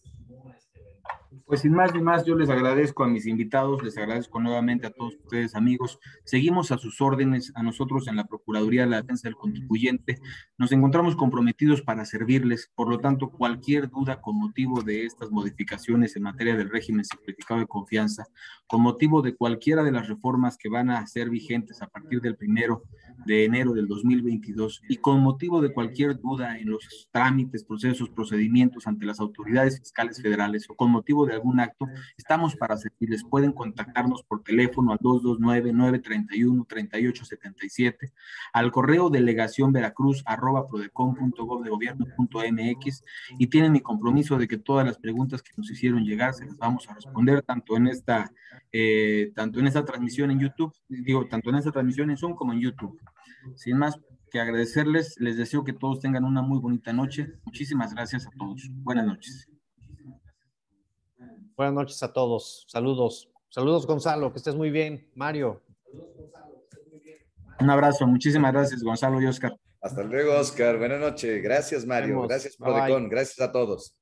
Pues sin más ni más, yo les agradezco a mis invitados, les agradezco nuevamente a todos ustedes, amigos. Seguimos a sus órdenes, a nosotros en la Procuraduría de la Defensa del Contribuyente. Nos encontramos comprometidos para servirles. Por lo tanto, cualquier duda con motivo de estas modificaciones en materia del régimen simplificado de confianza, con motivo de cualquiera de las reformas que van a ser vigentes a partir del primero de enero del 2022 y con motivo de cualquier duda en los trámites, procesos, procedimientos ante las autoridades fiscales federales o con motivo de algún acto, estamos para servirles. Pueden contactarnos por teléfono al 229-931-3877, al correo delegación veracruz arroba gobierno.mx y tienen mi compromiso de que todas las preguntas que nos hicieron llegar se las vamos a responder tanto en esta, eh, tanto en esta transmisión en YouTube, digo, tanto en esta transmisión en Zoom como en YouTube. Sin más que agradecerles, les deseo que todos tengan una muy bonita noche. Muchísimas gracias a todos. Buenas noches. Buenas noches a todos. Saludos. Saludos, Gonzalo. Que estés muy bien. Mario. Un abrazo. Muchísimas gracias, Gonzalo y Oscar. Hasta luego, Oscar. Buenas noches. Gracias, Mario. Gracias, Prodecon. Gracias a todos.